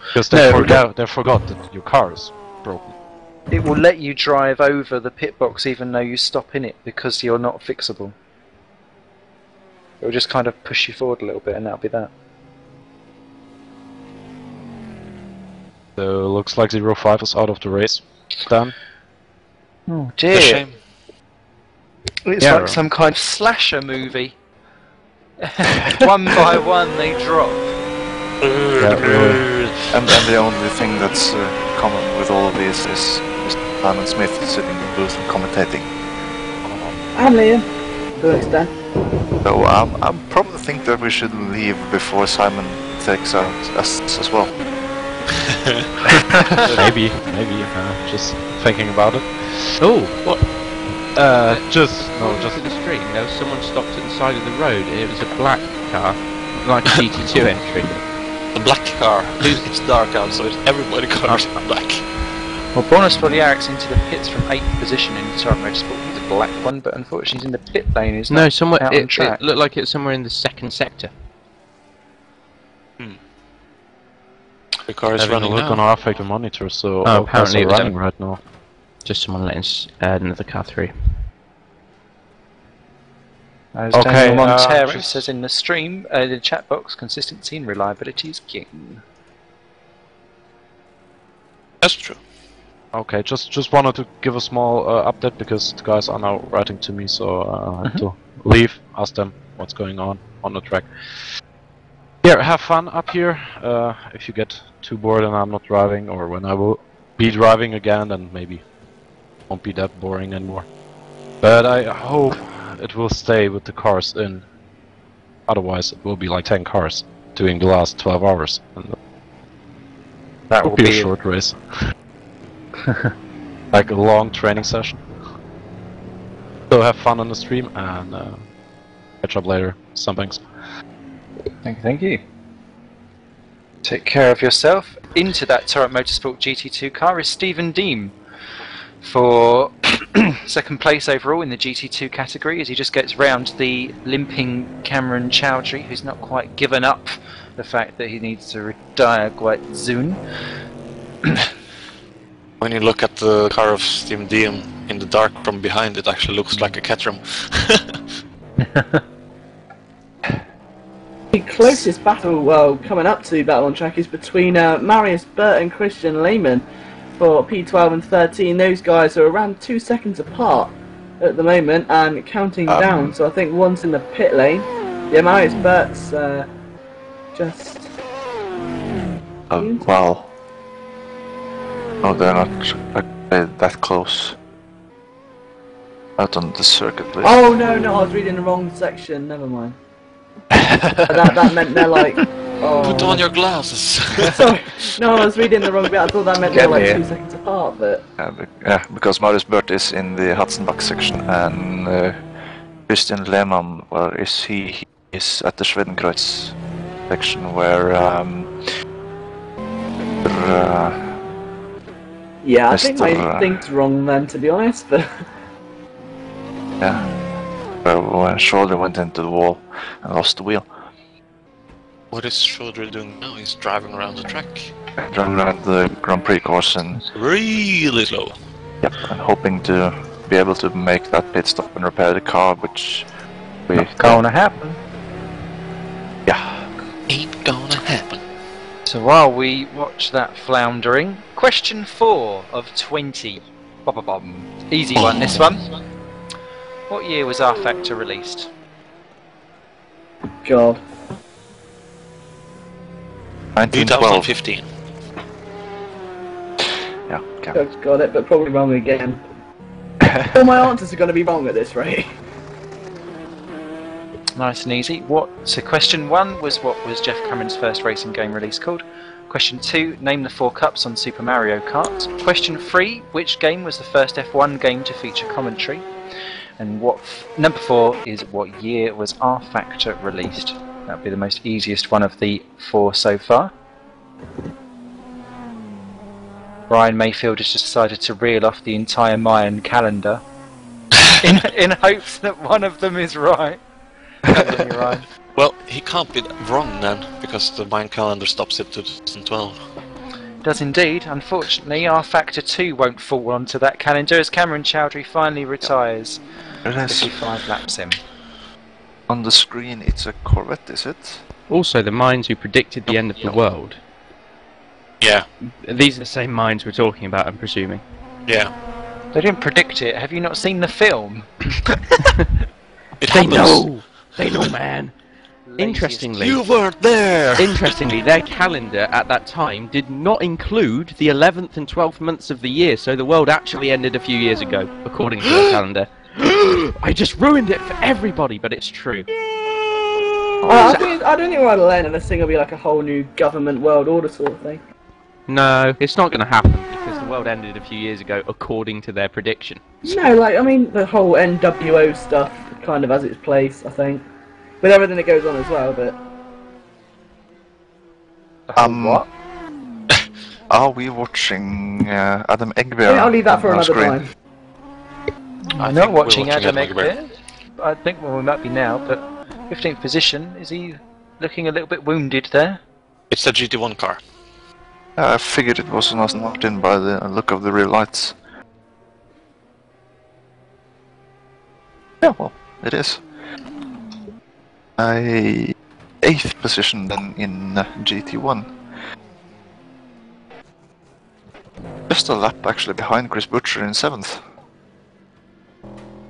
because they No, forgot they forgot that your car is broken. It will let you drive over the pit box even though you stop in it because you're not fixable. It will just kind of push you forward a little bit and that'll be that. So looks like zero five is out of the race. Then Oh It's a dear. shame. It's Yeah. like some kind of slasher movie. (laughs) one by one they drop. Yeah, really. And, and the only thing that's uh, common with all of these is, is Simon Smith sitting in the booth and commentating. And Liam, to an extent. So um, I probably think that we should leave before Simon takes out us as well. (laughs) (laughs) maybe, maybe uh, just thinking about it. Oh, what? Uh, just no, Just just to the street. there was someone stopped at the side of the road. It was a black car, like a (laughs) GT2 entry. The black car. It's dark outside. everybody cars are black. Well, Bonus for the Boliaric's into the pits from 8th position in Torrent Motorsport. The black one, but unfortunately he's in the pit lane. He's No, not somewhere out on it, track. it looked like it was somewhere in the second sector. The car is Having running look now. on rFactor monitor, so Oh, all apparently are it running right now. Just someone letting s- uh, another car through. As Okay, Daniel uh, just- says in the stream, uh, the chat box, consistency and reliability is king. That's true. Okay, just just wanted to give a small uh, update because the guys are now writing to me, so uh, I have to leave, ask them what's going on on the track. Yeah, have fun up here. Uh, if you get too bored and I'm not driving, or when I will be driving again, then maybe won't be that boring anymore. But I hope it will stay with the cars in. Otherwise, it will be like 10 cars doing the last 12 hours. And That it will be a short race. (laughs) like a long training session. So have fun on the stream and uh, catch up later. Some thanks. Thank you, thank you. Take care of yourself. Into that Torrent Motorsport GT2 car is Stephen Deem for (clears throat) second place overall in the GT2 category as he just gets round the limping Cameron Chowdhury, who's not quite given up the fact that he needs to retire quite soon. (clears throat) When you look at the car of Steam Diem in the dark from behind, it actually looks like a Caterham. (laughs) The closest battle, well, coming up to battle on track is between uh, Marius Burt and Christian Lehman for P12 and 13. Those guys are around two seconds apart at the moment and counting Um, down. So I think one's in the pit lane. Yeah, Marius Burt's uh, just. Uh, well, no, they're not uh, that close. Out on the circuit list. Oh no, no, I was reading the wrong section. Never mind. (laughs) that, that meant they're like. Oh. Put on your glasses. (laughs) Sorry, no, I was reading the wrong bit. I thought that meant they're Get like two seconds apart, but. Yeah, be- yeah, because Marius Burt is in the Hatzenbach section and uh, Christian Lehmann, where is he? He is at the Schwedenkreuz section where um, uh, Yeah, I think my Mr., uh, thing's wrong then, to be honest, but. yeah, where when Shoulder went into the wall and lost the wheel. What is Chowdhury doing now? He's driving around the track. Driving around the Grand Prix course and Really slow. Yep, and hoping to be able to make that pit stop and repair the car, which we Gonna happen. yeah. Ain't gonna happen. So while we watch that floundering, question four of 20. Bum-bum-bum. Easy one, this one. What year was rFactor released? God. 1912. 2015. Yeah, okay. I've got it, but probably wrong again. (laughs) All my answers are going to be wrong at this rate. Nice and easy. What? So question one was what was Geoff Crammond's first racing game release called? Question two, name the four cups on Super Mario Kart. Question three, which game was the first F1 game to feature commentary? And what? F- number four is what year was R Factor released? That would be the most easiest one of the four so far. Brian Mayfield has just decided to reel off the entire Mayan calendar (laughs) in, in hopes that one of them is right. Come on, Ryan. Well, he can't be wrong then, because the Mayan calendar stops at 2012. Does indeed. Unfortunately, rFactor 2 won't fall onto that calendar as Cameron Chowdhury finally retires. There it is. 55 laps in. On the screen, it's a Corvette, is it? Also, the minds who predicted the end of the world. Yeah, These are the same minds we're talking about, I'm presuming. yeah. They didn't predict it. Have you not seen the film? (laughs) It They happens. know! They know, man! Interestingly, You weren't there! interestingly, their calendar at that time did not include the 11th and 12th months of the year, so the world actually ended a few years ago, according to their (gasps) calendar. (gasps) I just ruined it for everybody, but it's true. I, I, think, I don't think we're at the end and this thing will be like a whole new government world order sort of thing. No, it's not going to happen because the world ended a few years ago, according to their prediction. No, like, I mean, the whole NWO stuff kind of has its place, I think. With everything that goes on as well, but. Um, what? (laughs) Are we watching uh, Adam I Egbert? think I'll leave that for our another screen? time. I I'm think not we're watching Adam Adam Egbert. I think well, we might be now, but 15th position. Is he looking a little bit wounded there? It's the GT1 car. I figured it was an knocked in by the look of the rear lights. Yeah, well, it is. I eighth position then in uh, GT1. Just a lap actually behind Chris Butcher in seventh.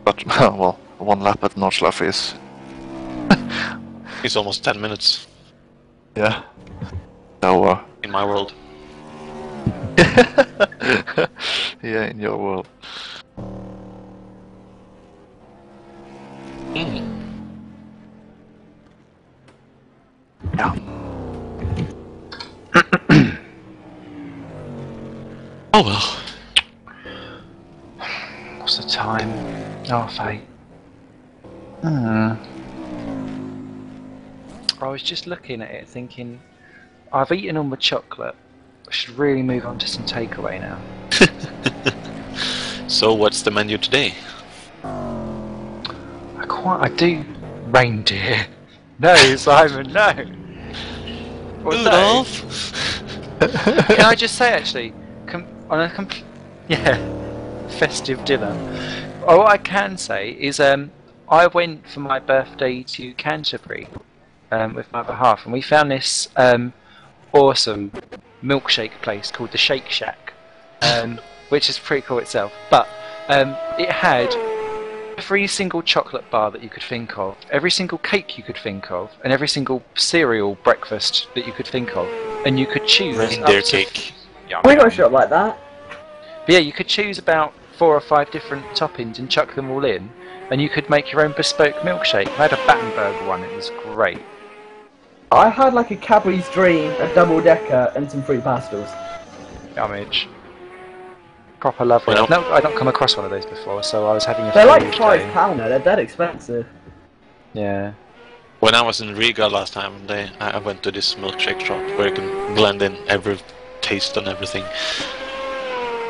But (laughs) well, one lap at Nordschleife is It's almost 10 minutes (laughs) yeah. So uh, in my world. (laughs) yeah, in your world. Mm. Yeah. (clears throat) Oh well. What's the time? Half eight. Hmm. I was just looking at it thinking, I've eaten all my chocolate. I should really move on to some takeaway now. (laughs) So what's the menu today? I quite, I do reindeer. No, Simon, no. Well, no. Rudolph! Can I just say actually, com- on a com- yeah, festive dinner. Oh, what I can say is, um, I went for my birthday to Canterbury, um, with my other half, and we found this um, awesome milkshake place called the Shake Shack, um, which is pretty cool itself. But um, it had every single chocolate bar that you could think of, every single cake you could think of, and every single cereal breakfast that you could think of, and you could choose. Reindeer cake. Yeah, We got a shop like that. but yeah, you could choose about four or five different toppings and chuck them all in, and you could make your own bespoke milkshake. I had a Battenberg one; it was great. I had like a Cadbury's Dream, a double decker, and some fruit pastels. Damage. Proper lovely. Well- I've not, I've not come across one of those before, so I was having a They're like field five day. pounder. They're dead expensive. Yeah. When I was in Riga last time, they, I I went to this milkshake shop where you can blend in every taste and everything.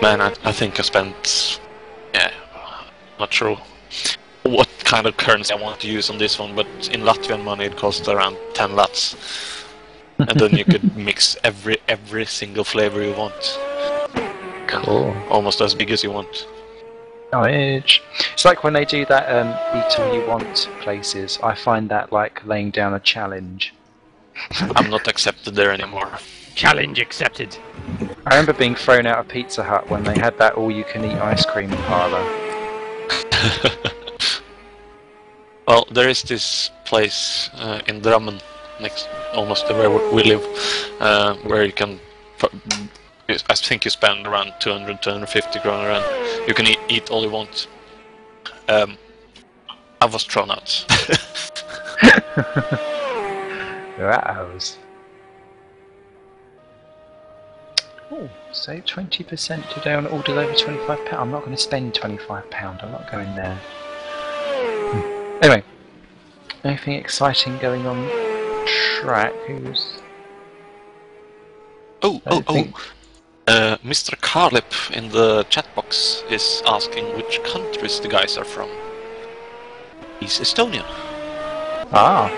Man, I, I think I spent, yeah, not sure what kind of currency I want to use on this one, but in Latvian money it cost around 10 lats. and then you could (laughs) mix every every single flavor you want, Cool. almost as big as you want. Damage. It's like when they do that um, eat all you want places. I find that like laying down a challenge. I'm not accepted there anymore. (laughs) Challenge accepted. I remember being thrown out of Pizza Hut when they had that all-you-can-eat ice cream parlor. (laughs) Well, there is this place uh, in Drammen, next almost to where we live, uh, where you can. I think you spend around 200, 250 kroner, and you can eat, eat all you want. Um, I was thrown out. (laughs) Rouse. Oh, save 20% today on orders over £25. I'm not going to spend £25. I'm not going there. Hmm. Anyway, anything exciting going on track? Who's. oh, oh, think- oh! Uh, Mr. Carlip in the chat box is asking which countries the guys are from. He's Estonian. Ah,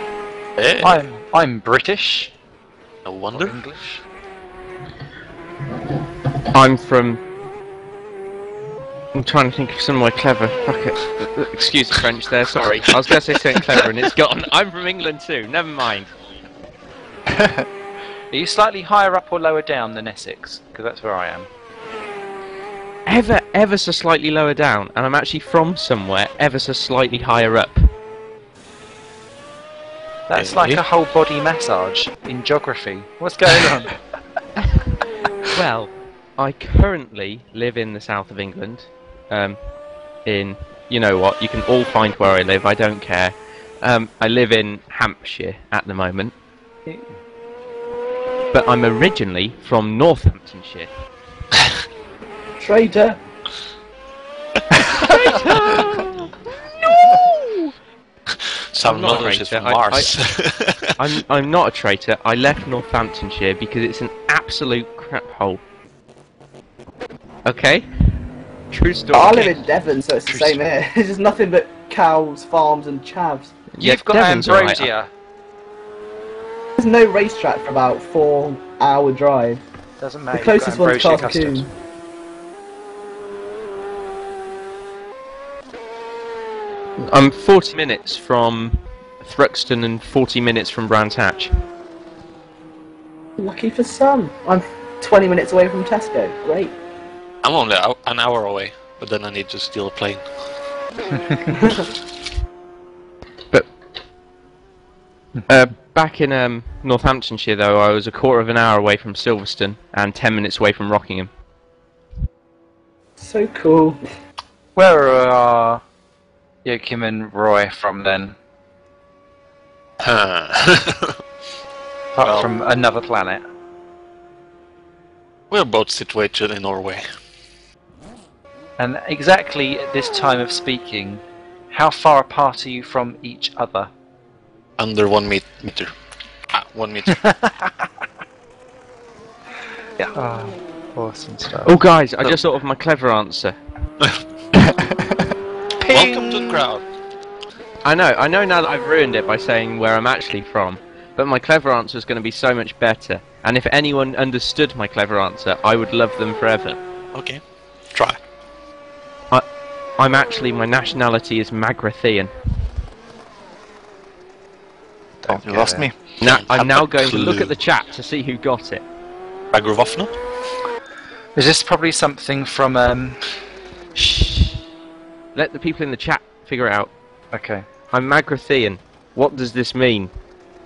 I'm, I'm British. no Or wonder. English. I'm from. I'm trying to think of somewhere clever. Fuck it. Excuse the French there, sorry. I was going to say something clever and it's gone. I'm from England too, never mind. (laughs) Are you slightly higher up or lower down than Essex? Because that's where I am. Ever, ever so slightly lower down, and I'm actually from somewhere ever so slightly higher up. That's like a whole body massage in geography. What's going on? (laughs) Well, I currently live in the south of England. Um, in, you know what, you can all find where I live, I don't care. Um, I live in Hampshire at the moment. But I'm originally from Northamptonshire. (laughs) Traitor. Some (laughs) I'm not knowledge is traitor. from I- Mars. I'm, I'm not a traitor. I left Northamptonshire because it's an absolute crap (laughs) hole. Okay? True story. I live in Devon, so it's the True same here. (laughs) It's just nothing but cows, farms, and chavs. Yeah, You've got Devon's alright. ambrosia. There's no racetrack for about four hour drive. Doesn't matter. The closest got one's ambrosia custard. Carter I'm 40 minutes from Thruxton and 40 minutes from Brands Hatch. Lucky for some. I'm 20 minutes away from Tesco. Great. I'm only an hour away, but then I need to steal a plane. (laughs) But uh, back in um, Northamptonshire, though, I was a quarter of an hour away from Silverstone and 10 minutes away from Rockingham. So cool. Where are Joachim and Roy from then? Huh. (laughs) Apart Well- from another planet. We're both situated in Norway. And exactly at this time of speaking, how far apart are you from each other? Under one met- meter. Ah, one meter. (laughs) Oh, awesome stuff. Oh, guys, I just thought of my clever answer. (laughs) (laughs) Welcome to the crowd. I know, I know now that I've ruined it by saying where I'm actually from, but my clever answer is going to be so much better. And if anyone understood my clever answer, I would love them forever. Okay, try. I'm actually, my nationality is Magrathian. Oh, you lost me. Now, I'm now a going to look at the chat to see who got it. Agrovofno? Is this probably something from um? Shh. Let the people in the chat figure it out. Okay. I'm Magrathian. What does this mean?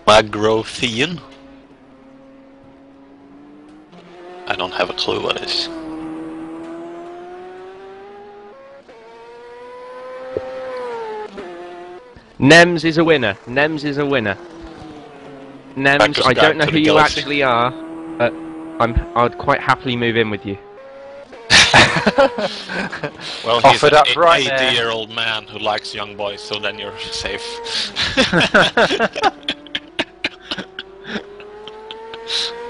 Magrothian? I don't have a clue what is. Nems is a winner. Nems is a winner. Nems, I don't know who you galaxy. actually are, but I'm. I'd quite happily move in with you. (laughs) Well, he's Offered an up right there. 80 year old man who likes young boys, so then you're safe. (laughs) (laughs)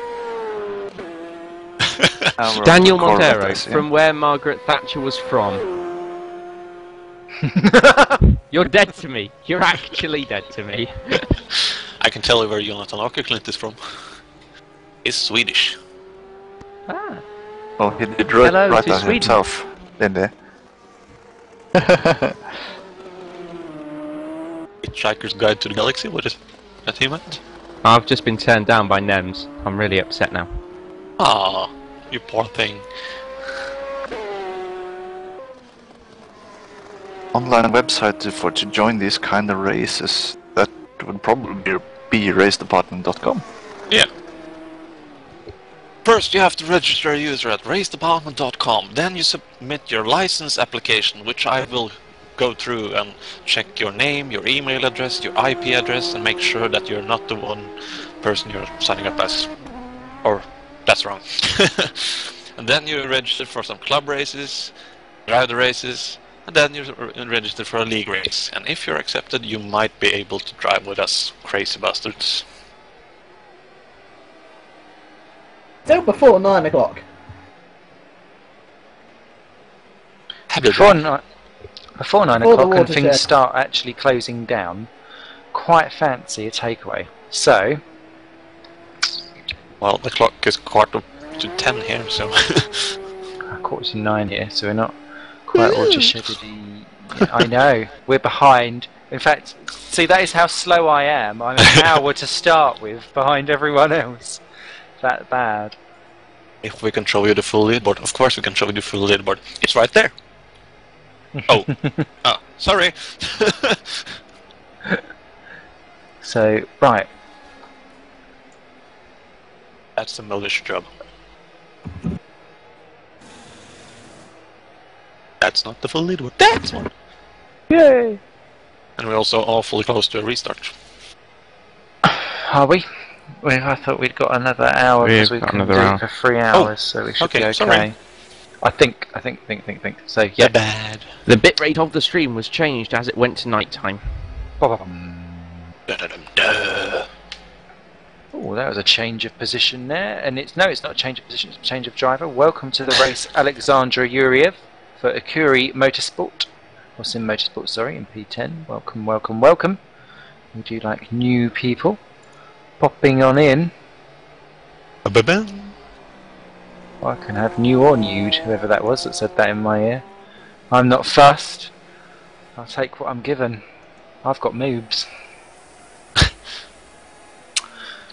(laughs) Our Daniel Montero, is, yeah. from where Margaret Thatcher was from. (laughs) You're dead to me. You're actually dead to me. (laughs) I can tell you where Jonathan Åkerklint is from. He's Swedish. ah. Well, he did write, Hello write to that Sweden. himself, didn't Hitchhiker's Guide to the Galaxy, what is that he meant? I've just been turned down by Nems. I'm really upset now. Ah, you poor thing. Online website for to join these kind of races. That would probably be racedepartment.com. Yeah. First, you have to register a user at racedepartment.com. Then you submit your license application, which I will go through and check your name, your email address, your IP address, and make sure that you're not the one person you're signing up as. Or that's wrong. (laughs) and then you register for some club races, drive the races, and then you register for a league race. And if you're accepted, you might be able to drive with us, crazy bastards. Still before 9 o'clock. Before nine, before nine Before o'clock and watershed. things start actually closing down, quite fancy a takeaway. So, Well, the clock is quarter to ten here, so (laughs) quarter to nine here, so we're not quite watersheded. I know we're behind. In fact, see that is how slow I am. I'm an (laughs) hour to start with behind everyone else. That bad. if we can show you the full leaderboard, of course we can show you the full leaderboard. It's right there. (laughs) Oh, oh, sorry. So right, That's the Mildish job. That's not the full leaderboard. That's one. yay! And we're also awfully close to a restart. Are we? Well, I thought we'd got another hour We've got another hour. for three oh, hours, so we should okay, be okay. sorry. I think, I think, think, think, think. So Yeah, yeah. bad. The bitrate of the stream was changed as it went to night time. Da-da-dum-da. Oh, that was a change of position there, and it's no, it's not a change of position; it's a change of driver. Welcome to the race, (laughs) Alexandra Yuriev for Akuri Motorsport, or Sim Motorsport, sorry, in P10. Welcome, welcome, welcome. We do like new people popping on in. Ba-ba-bam. I can have new or nude, whoever that was that said that in my ear. I'm not fussed. I'll take what I'm given. I've got moobs.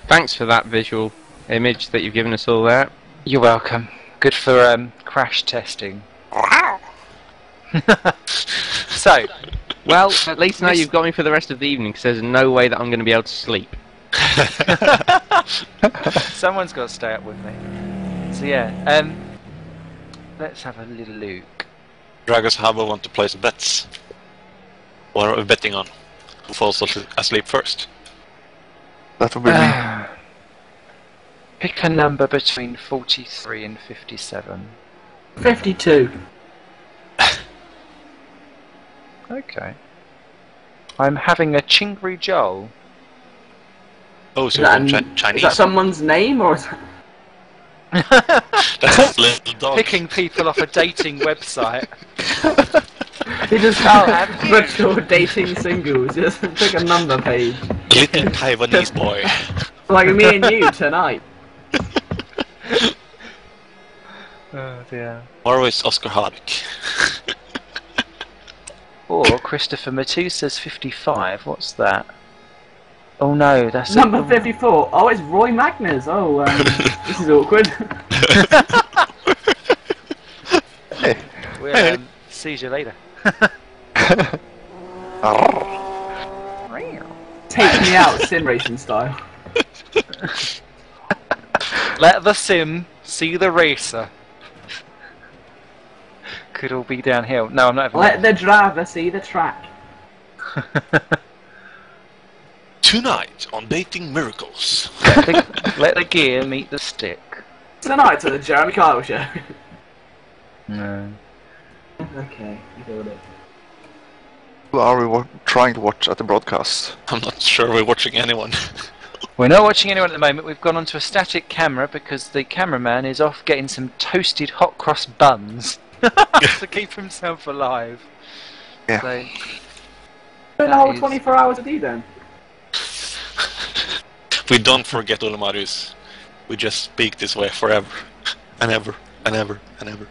Thanks for that visual image that you've given us all there. You're welcome. Good for um, crash testing. (laughs) so, Well, at least now you've got me for the rest of the evening because there's no way that I'm going to be able to sleep. (laughs) someone's got to stay up with me. So yeah, um, let's have a little look. Dragos Harbor want to place bets. What are we betting on? Who falls asleep first? That would be me. Ah. Pick a number between 43 and 57. 52. (laughs) Okay. I'm having a Chingri Joel. Oh, Is so that, an- Chi- is that someone's name or is that... (laughs) That's a little dog. Picking people off a dating (laughs) website. (laughs) He just I'll can't (laughs) have you. virtual dating singles. (laughs) Just pick a number page. Little Taiwanese boy. Like me and you tonight. Oh dear. Or is Oscar Hardwick? Or Christopher Matu says 55. What's that? Oh no, that's Number 54. Oh, it's Roy Magnus. Oh, um, this is awkward. We'll um, see you later. Take me out, sim racing style. Let the sim see the racer. Could all be downhill. No, I'm not having Let the driver see the track. (laughs) Tonight on Dating Miracles. let, the, let the gear meet the stick. Tonight on the Jeremy Kyle Show. No. Okay, you got it. Who are we wa- trying to watch at the broadcast? (laughs) I'm not sure we're watching anyone. (laughs) We're not watching anyone at the moment. We've gone onto a static camera because the cameraman is off getting some toasted hot cross buns (laughs) to keep himself alive. Yeah. So, Spend the whole is- 24 hours a day then. we don't forget Ole We just speak this way forever. And ever. And ever. And ever.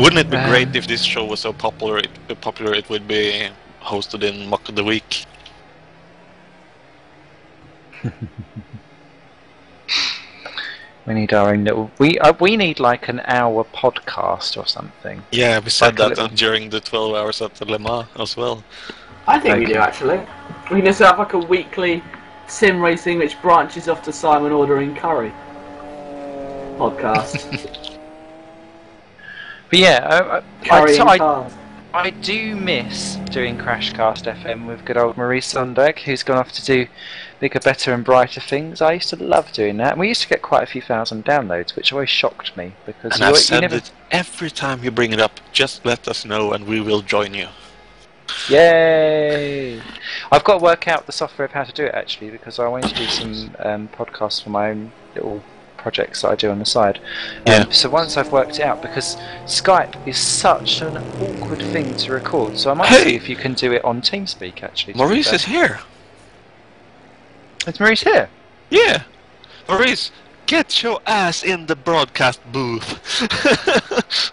Wouldn't it be Um, great if this show was so popular it, uh, popular it would be hosted in Mock of the Week? (laughs) we need our own little. We uh, we need like an hour podcast or something. Yeah, we said Like that little- uh, during the 12 hours at the Le Mans as well. I think we do actually. We can just have like a weekly sim racing which branches off to Simon ordering curry podcast. (laughs) But yeah, I, I, I, I, do miss doing Crashcast FM with good old Maurice Sondag, who's gone off to do bigger, better, and brighter things. I used to love doing that. And we used to get quite a few thousand downloads, which always shocked me because And you, I've you said never. it every time you bring it up, just let us know and we will join you. Yay! I've got to work out the software of how to do it actually because I want to do some um, podcasts for my own little projects that I do on the side. Um, Yeah. So once I've worked it out, because Skype is such an awkward thing to record, so I might Hey! see if you can do it on TeamSpeak actually. Maurice is here! Is Maurice here? Yeah! Maurice, get your ass in the broadcast booth!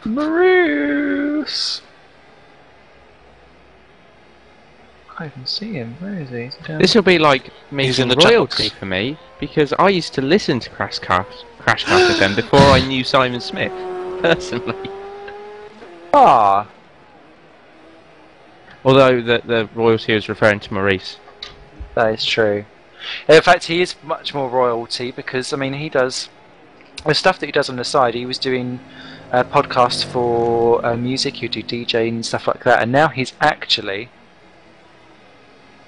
(laughs) Maurice! I can't even see him. Where is he? Is he This will be like He's in making the chat royalty box. for me because I used to listen to Crashcast, Crashcast FM before I knew Simon Smith (laughs) personally. Ah, Although the the royalty is referring to Maurice. That is true. In fact, he is much more royalty because I mean he does the stuff that he does on the side. He was doing uh, podcasts for uh, music. He would do DJing and stuff like that, and now he's actually.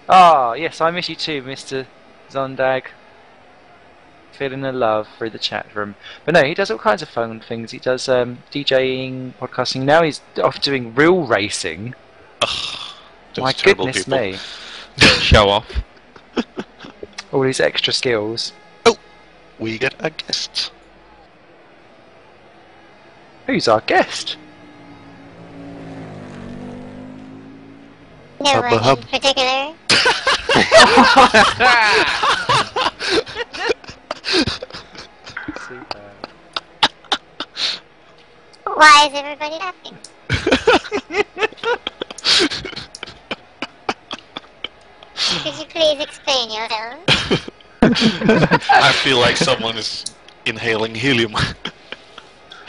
Ah, yes, I miss you too, Mister Zondag. Feeling the love through the chat room, but no, he does all kinds of fun things. He does um, DJing, podcasting. Now he's off doing real racing. Ugh, My goodness people. me! (laughs) Show off. (laughs) All these extra skills. Oh, we get a guest. Who's our guest? No Hubba one hub. in particular. (laughs) Why is everybody laughing? Could you please explain yourself? (laughs) I feel like someone is inhaling helium. (laughs)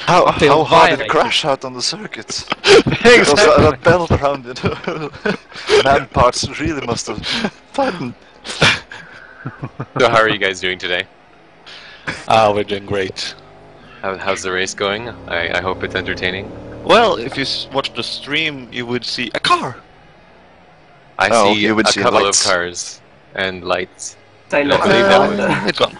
How, how hard did it violated. crash out on the circuit? (laughs) Because that, that belt around it, (laughs) man parts really must have tightened. So how are you guys doing today? Ah, we're doing great. How, how's the race going? I, I hope it's entertaining. Well, if you s- watch the stream, you would see a car. I Oh, see you would a see couple lights. of cars and lights. Say, I look, believe that was- (laughs) uh, It's gone.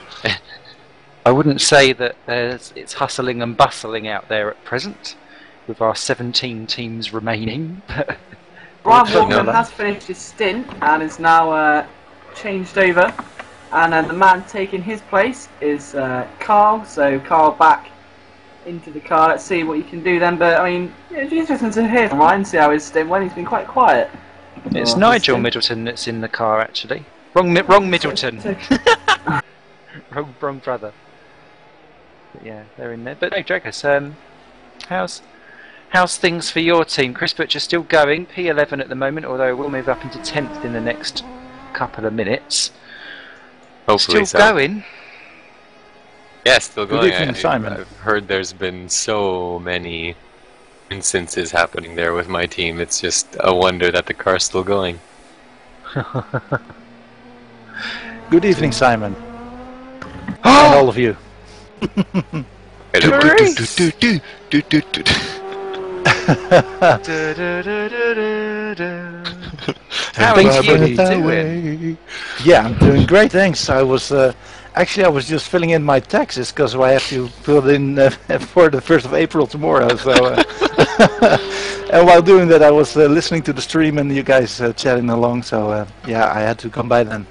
I wouldn't say that there's, it's hustling and bustling out there at present, with our 17 teams remaining. (laughs) Brian No, Walker has finished his stint and is now uh, changed over. And uh, the man taking his place is uh, Carl. So Carl back into the car. Let's see what you can do then. But I mean, it'd be interesting to hear from Ryan, see how his stint went. He's been quite quiet. it's Oh, Nigel. Middleton that's in the car, actually. Wrong, wrong Middleton. (laughs) (laughs) Wrong, wrong brother. But yeah, they're in there. But no, Dragos, um, how's how's things for your team? Chris Butcher still going, P11 at the moment, although we'll move up into 10th in the next couple of minutes. Hopefully still so. going. Yeah, still Good going. evening, I, Simon. I've heard there's been so many instances happening there with my team. It's just a wonder that the car's still going. (laughs) Good evening, Simon. (gasps) and all of you. Yeah, I'm doing great. Thanks. I was uh, actually I was just filling in my taxes because I have to fill it in uh, (laughs) for the first of April tomorrow. So, uh, (laughs) and while doing that, I was uh, listening to the stream and you guys uh, chatting along. So uh, yeah, I had to come by then.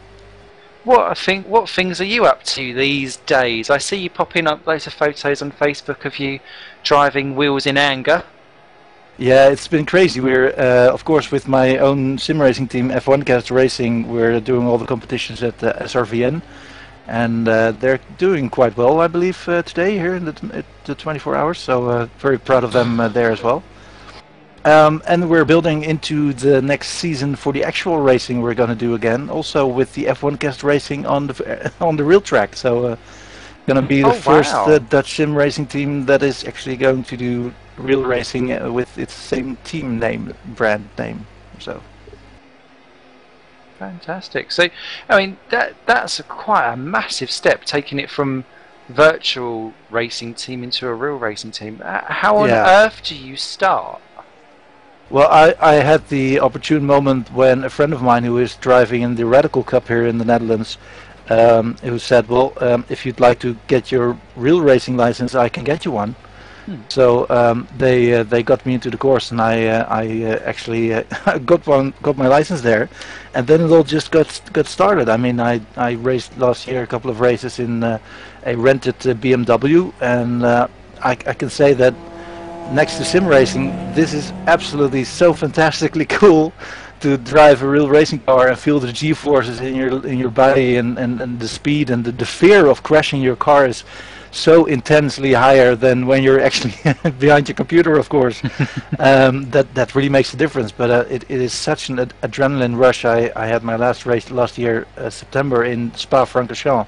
What I think, what things are you up to these days? I see you popping up loads of photos on Facebook of you driving wheels in anger. Yeah, it's been crazy. We're, uh, of course, with my own sim racing team, F1 Cast Racing, we're doing all the competitions at uh, SRVN, and uh, they're doing quite well, I believe, uh, today here in the, t- the 24 hours. So uh, very proud of them uh, there as well. Um, and we're building into the next season for the actual racing we're going to do again, also with the F1 Cast Racing on the (laughs) on the real track. So. Uh, Going to be the Oh, first wow. uh, Dutch sim racing team that is actually going to do real racing uh, with its same team name, brand name. So Fantastic. So, I mean, that that's a quite a massive step, taking it from virtual racing team into a real racing team. Uh, How on Yeah. earth do you start? Well, I, I had the opportune moment when a friend of mine who is driving in the Radical Cup here in the Netherlands, um, who said, "Well, um, if you'd like to get your real racing license, I can get you one." So um, they uh, they got me into the course, and I uh, I uh, actually uh, (laughs) got one got my license there, and then it all just got got started. I mean, I I raced last year a couple of races in uh, a rented uh, BMW, and uh, I I can say that next to sim racing, this is absolutely so fantastically (laughs) cool to drive a real racing car and feel the G forces in your in your body and, and, and the speed and the, the fear of crashing your car is so intensely higher than when you're (laughs) actually behind your computer, of course. (laughs) um, that that really makes a difference. But uh, it, it is such an ad- adrenaline rush. I, I had my last race last year, uh, September, in Spa-Francorchamps,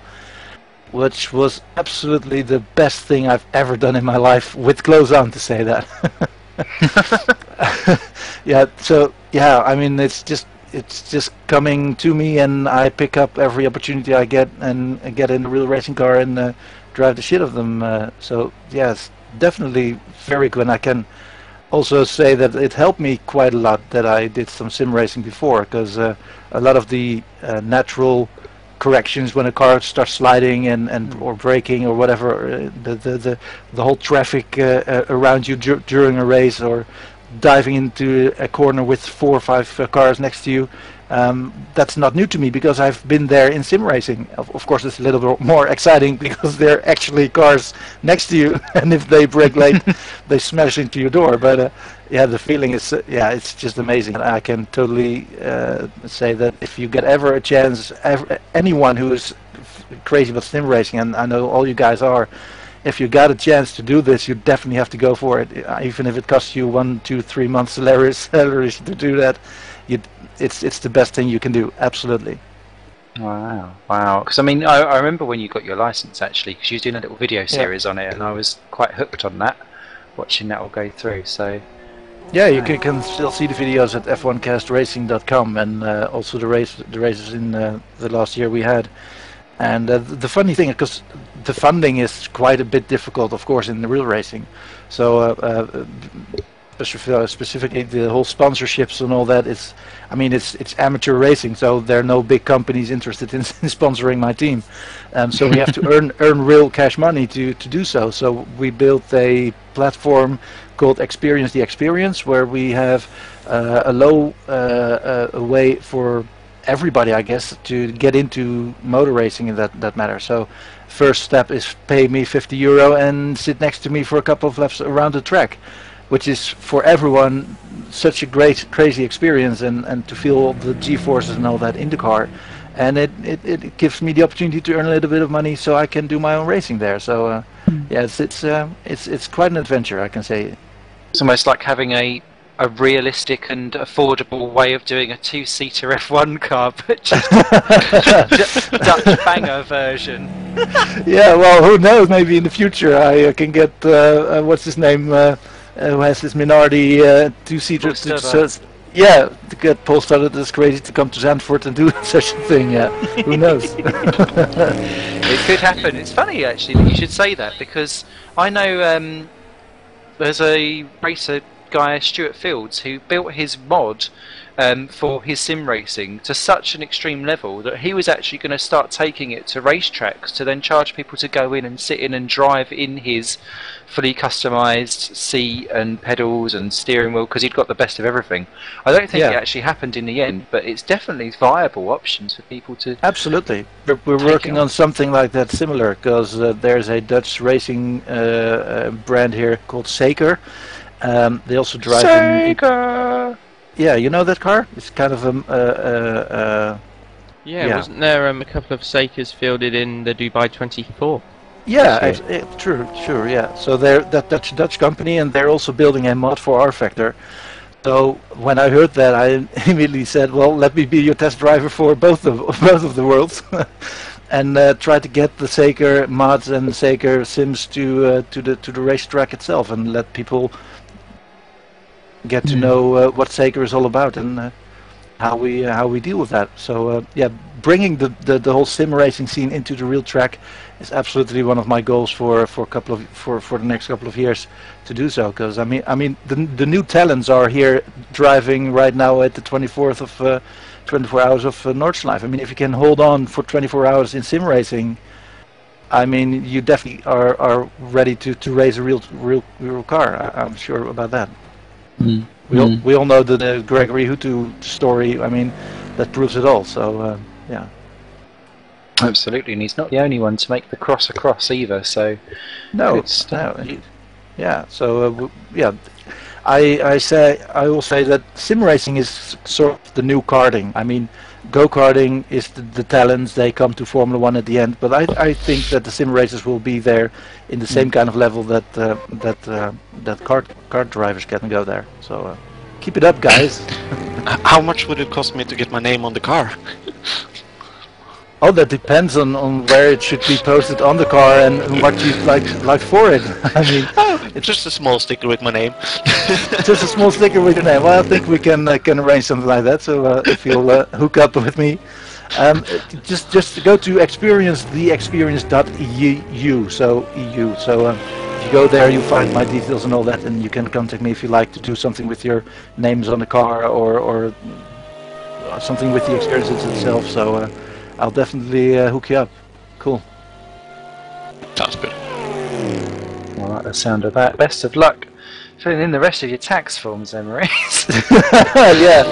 which was absolutely the best thing I've ever done in my life, with clothes on, to say that. (laughs) (laughs) yeah. So yeah, I mean, it's just it's just coming to me, and I pick up every opportunity I get, and, and get in a real racing car and uh, drive the shit of them. Uh, so yes, definitely very good. And I can also say that it helped me quite a lot that I did some sim racing before, because uh, a lot of the uh, natural corrections when a car starts sliding and, and or braking or whatever, uh, the, the the the whole traffic uh, uh, around you dur- during a race or diving into a corner with four or five uh, cars next to you. Um, that's not new to me because I've been there in sim racing. Of, of course, it's a little bit more (laughs) exciting because they're actually cars next to you, (laughs) and if they brake late, (laughs) they smash into your door. But uh, yeah, the feeling is uh, yeah, it's just amazing. And I can totally uh, say that if you get ever a chance, ever, anyone who is f- crazy about sim racing, and I know all you guys are, if you got a chance to do this, you definitely have to go for it, even if it costs you one, two, three months salaries salaries to do that. It's it's the best thing you can do. Absolutely. Wow, wow. Because I mean, I, I remember when you got your license actually, because you was doing a little video series on it, and I was quite hooked on that, watching that all go through. So Yeah, you can, can still see the videos at f1castracing.com and uh, also the race the races in uh, the last year we had. And uh, the funny thing, because the funding is quite a bit difficult, of course, in the real racing. So uh, specifically the whole sponsorships and all that. It's, I mean, it's it's amateur racing, so there are no big companies interested in, in (laughs) sponsoring my team. Um, so we have to earn (laughs) earn real cash money to to do so. So we built a platform called Experience the Experience, where we have uh, a low uh, uh, a way for everybody, I guess, to get into motor racing in that that matter. So first step is pay me 50 euro and sit next to me for a couple of laps around the track, which is for everyone such a great crazy experience and and to feel the G-forces and all that in the car. And it, it, it gives me the opportunity to earn a little bit of money so I can do my own racing there. So uh, yeah, it's it's uh, it's it's quite an adventure, I can say. it's almost like having a a realistic and affordable way of doing a two-seater (laughs) F1 car, but just (laughs) D- Dutch banger version. (laughs) yeah, well, who knows? Maybe in the future I uh, can get uh, uh, what's his name, uh, who has this Minardi uh, two-seater. Paul to- Stoddart. yeah, to get Paul Stoddart that's crazy to come to Zandvoort and do (laughs) such a thing. Yeah, who knows? (laughs) It could happen. It's funny actually that you should say that because I know um, there's a racer guy, Stuart Fields, who built his mod um, for his sim racing to such an extreme level that he was actually going to start taking it to racetracks to then charge people to go in and sit in and drive in his fully customized seat and pedals and steering wheel because he'd got the best of everything. I don't think Yeah. it actually happened in the end, but it's definitely viable options for people to. Absolutely. We're, we're working on. on something like that similar because uh, there's a Dutch racing uh, uh, brand here called Saker. Um, they also drive in- in. Yeah, you know that car? It's kind of a. Um, uh, uh, uh, Yeah, Yeah. wasn't there um, a couple of Sakers fielded in the Dubai 24? Yeah, That's ex- eh, true, sure, yeah. So they're that Dutch Dutch company, and they're also building a mod for rFactor. So when I heard that, I (laughs) immediately said, "Well, let me be your test driver for both of (laughs) both of the worlds," (laughs) and uh, try to get the Saker mods and Saker sims to uh, to the to the racetrack itself, and let people get to know uh, what Saker is all about and uh, how we uh, how we deal with that. So uh, yeah, bringing the, the the whole sim racing scene into the real track is absolutely one of my goals for for a couple of for for the next couple of years to do so. Because I mean I mean the the new talents are here driving right now at the 24th of uh, 24 hours of uh, Nordschleife. I mean if you can hold on for 24 hours in sim racing. I mean, you definitely are, are ready to, to race a real real real car. I, I'm sure about that. We all we all know the, the Greger Huttu story. I mean, that proves it all. So uh, yeah. Absolutely, and he's not the only one to make the cross across either. So No, no, indeed. Yeah. So uh, w- yeah, I I say I will say that sim racing is sort of the new karting. I mean, go karting is the, the talents they come to Formula One at the end, but I I think that the sim racers will be there in the same kind of level that uh, that uh, that kart kart drivers can go there. So uh, keep it up, guys. (laughs) How much would it cost me to get my name on the car? Oh, that depends on, on where it should be posted on the car and what you'd like like for it. (laughs) I mean, It's (laughs) just a small sticker with my name. (laughs) just a small sticker with your name. Well, I think we can uh, can arrange something like that. So uh, if you'll uh, hook up with me, um, just just go to experience theexperience.eu. So EU. So um, if you go there, you find my details and all that, and you can contact me if you like to do something with your names on the car or or something with the experiences itself. So uh, I'll definitely uh, hook you up. Cool. Sounds good. I like the sound of that. Best of luck filling in the rest of your tax forms, Emery. (laughs) (laughs) yeah.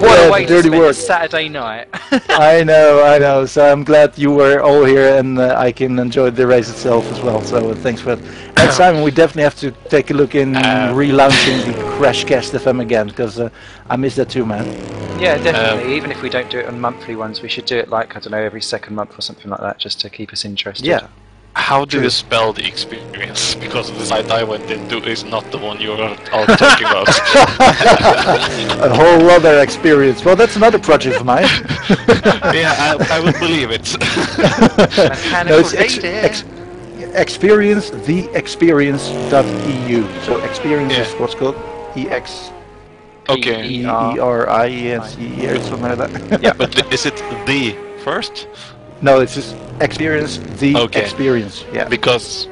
what yeah, a way to dirty spend work. Saturday night. (laughs) I know, I know. So I'm glad you were all here and uh, I can enjoy the race itself as well. So uh, thanks for that. Next Simon, we definitely have to take a look in relaunching the Crashcast FM again because uh, I miss that too, man. yeah, definitely. Even if we don't do it on monthly ones, we should do it like I don't know every second month or something like that, just to keep us interested. Yeah. How do True. you spell the experience? (laughs) Because the site I went into is not the one you're all talking about. (laughs) a whole other experience. Well, that's another project of mine. (laughs) yeah, I, I would believe it. no, it's ex- ex- experience the experience.eu. So experience is what's called ex Okay. e e r i e n c e or something like that. yeah, but is it the first? No, it's just experience the Okay. experience. Yeah. Because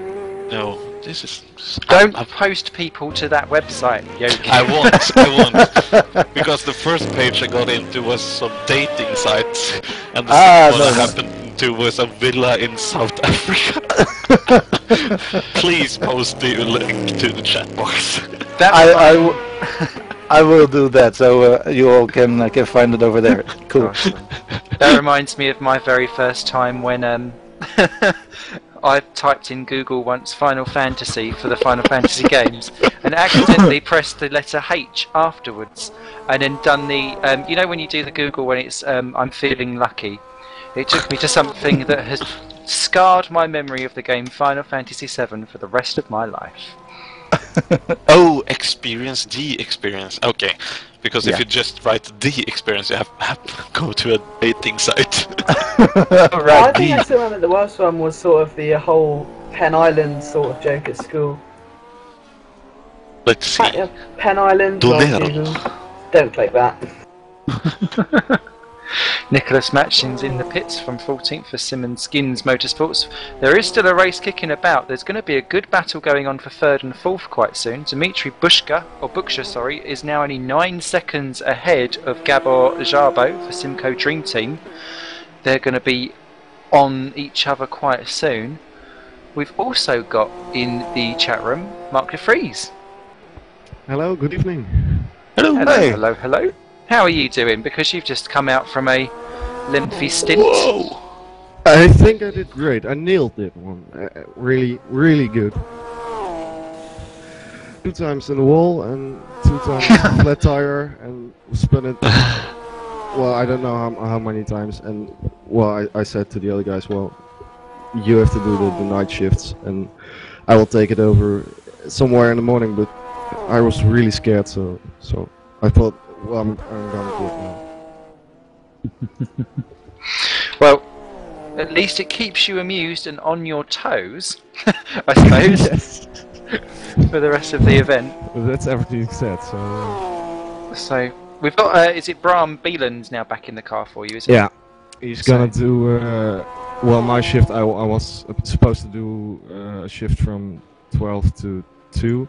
no, this is. Don't post people to that website, Yoki. I won't. I won't. (laughs) Because the first page I got into was some dating sites, and the Ah, second one no, I no. happened to was a villa in South Africa. (laughs) Please post the link to the chat box. That I, I, w- (laughs) I will do that, so uh, you all can uh, can find it over there. Cool. That reminds me of my very first time when um, (laughs) I typed in Google once Final Fantasy for the Final Fantasy games and accidentally (laughs) pressed the letter H afterwards and then done the um, you know when you do the Google when it's um, I'm feeling lucky. It took me to something that has scarred my memory of the game Final Fantasy VII for the rest of my life. (laughs) oh, experience the experience. Okay, because Yeah. if you just write the experience, you have, have to go to a dating site. (laughs) I think I still remember the worst one was sort of the whole Penn Island sort of joke at school. Let's see. Uh, Penn Island. Do well, there. Google. Don't click that. (laughs) Nicholas Matchins in the pits from 14th for Simmons Skins Motorsports. There is still a race kicking about. There's going to be a good battle going on for third and fourth quite soon. Dmitry Bushka, or Buksha, sorry, is now only nine seconds ahead of Gabor Jarbo for Simcoe Dream Team. They're going to be on each other quite soon. We've also got in the chat room Mark De Vries. Hello, good evening. Hello, hello, hello, hello. How are you doing? Because you've just come out from a lengthy stint. I think I did great. I nailed it one. Uh, really, really good. Two times in the wall and two times flat tire and spun it. Well, I don't know how, how many times. And well, I, I said to the other guys, well, you have to do the, the night shifts and I will take it over somewhere in the morning. But I was really scared, so so I thought, well, I'm, I'm gonna do it now. Well, at least it keeps you amused and on your toes, (laughs) I suppose, (laughs) for the rest of the event. Well, that's everything said. So. uh, So we've got. Uh, is it Bram Beelan's now back in the car for you? Is it? Yeah, he's gonna do. Uh, well, my shift. I, I was supposed to do uh, a shift from 12 to 2,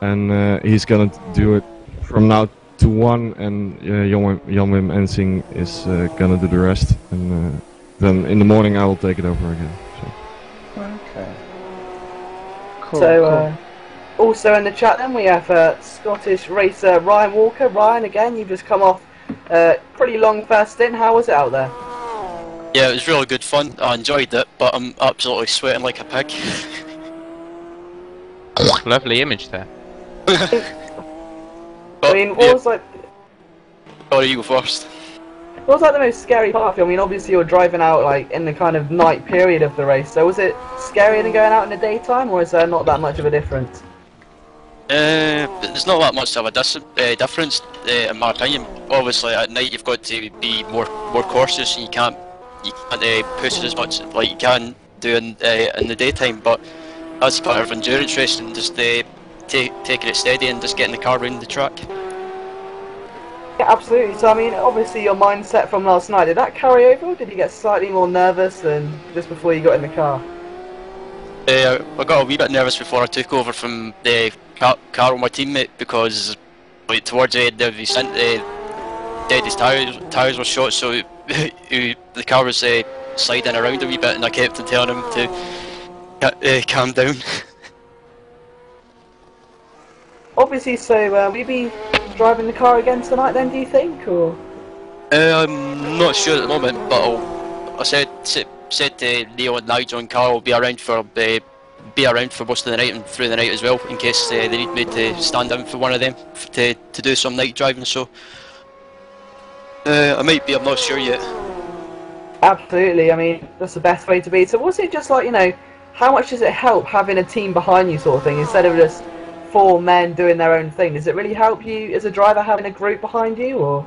and uh, he's gonna do it from now to 1, and uh, Jan Wim Ensing is uh, gonna do the rest, and uh, then in the morning I will take it over again. So. Okay. Cool. so, cool. uh, also in the chat, then we have uh, Scottish racer Ryan Walker. Ryan, again, you've just come off uh, pretty long first stint. How was it out there? Yeah, it was really good fun. I enjoyed it, but I'm absolutely sweating like a pig. (laughs) Lovely image there. (laughs) I mean, what was like Sorry, you go first. what was like the most scary part? of it? I mean, obviously you're driving out like in the kind of night period of the race. So was it scarier than going out in the daytime, or is there not that much of a difference? Uh, there's not that much of a dis- uh, difference, uh, in my opinion. Obviously, at night you've got to be more more cautious, and you can't you can't uh, push it as much like you can do in uh, in the daytime. But that's part of endurance racing, just uh, take, taking it steady and just getting the car around the track. Yeah, absolutely. So I mean, obviously your mindset from last night did that carry over? Or did you get slightly more nervous than just before you got in the car? Uh, I got a wee bit nervous before I took over from the Car- Carl, my teammate, because like, towards the end of his uh, dead his tires, tires were shot, so (laughs) he- the car was uh, sliding around a wee bit, and I kept telling him to uh, calm down. (laughs) Obviously, so uh, will you be driving the car again tonight then? Do you think, or? Uh, I'm not sure at the moment, but I'll, I said said, to Leo and Nigel and Carl will be around for uh, be around for most of the night and through the night as well, in case uh, they need me to stand in for one of them to to do some night driving. So uh, I might be. I'm not sure yet. Absolutely. I mean, that's the best way to be. So was it just like you know, how much does it help having a team behind you, sort of thing, instead of just four men doing their own thing? Does it really help you as a driver having a group behind you, or?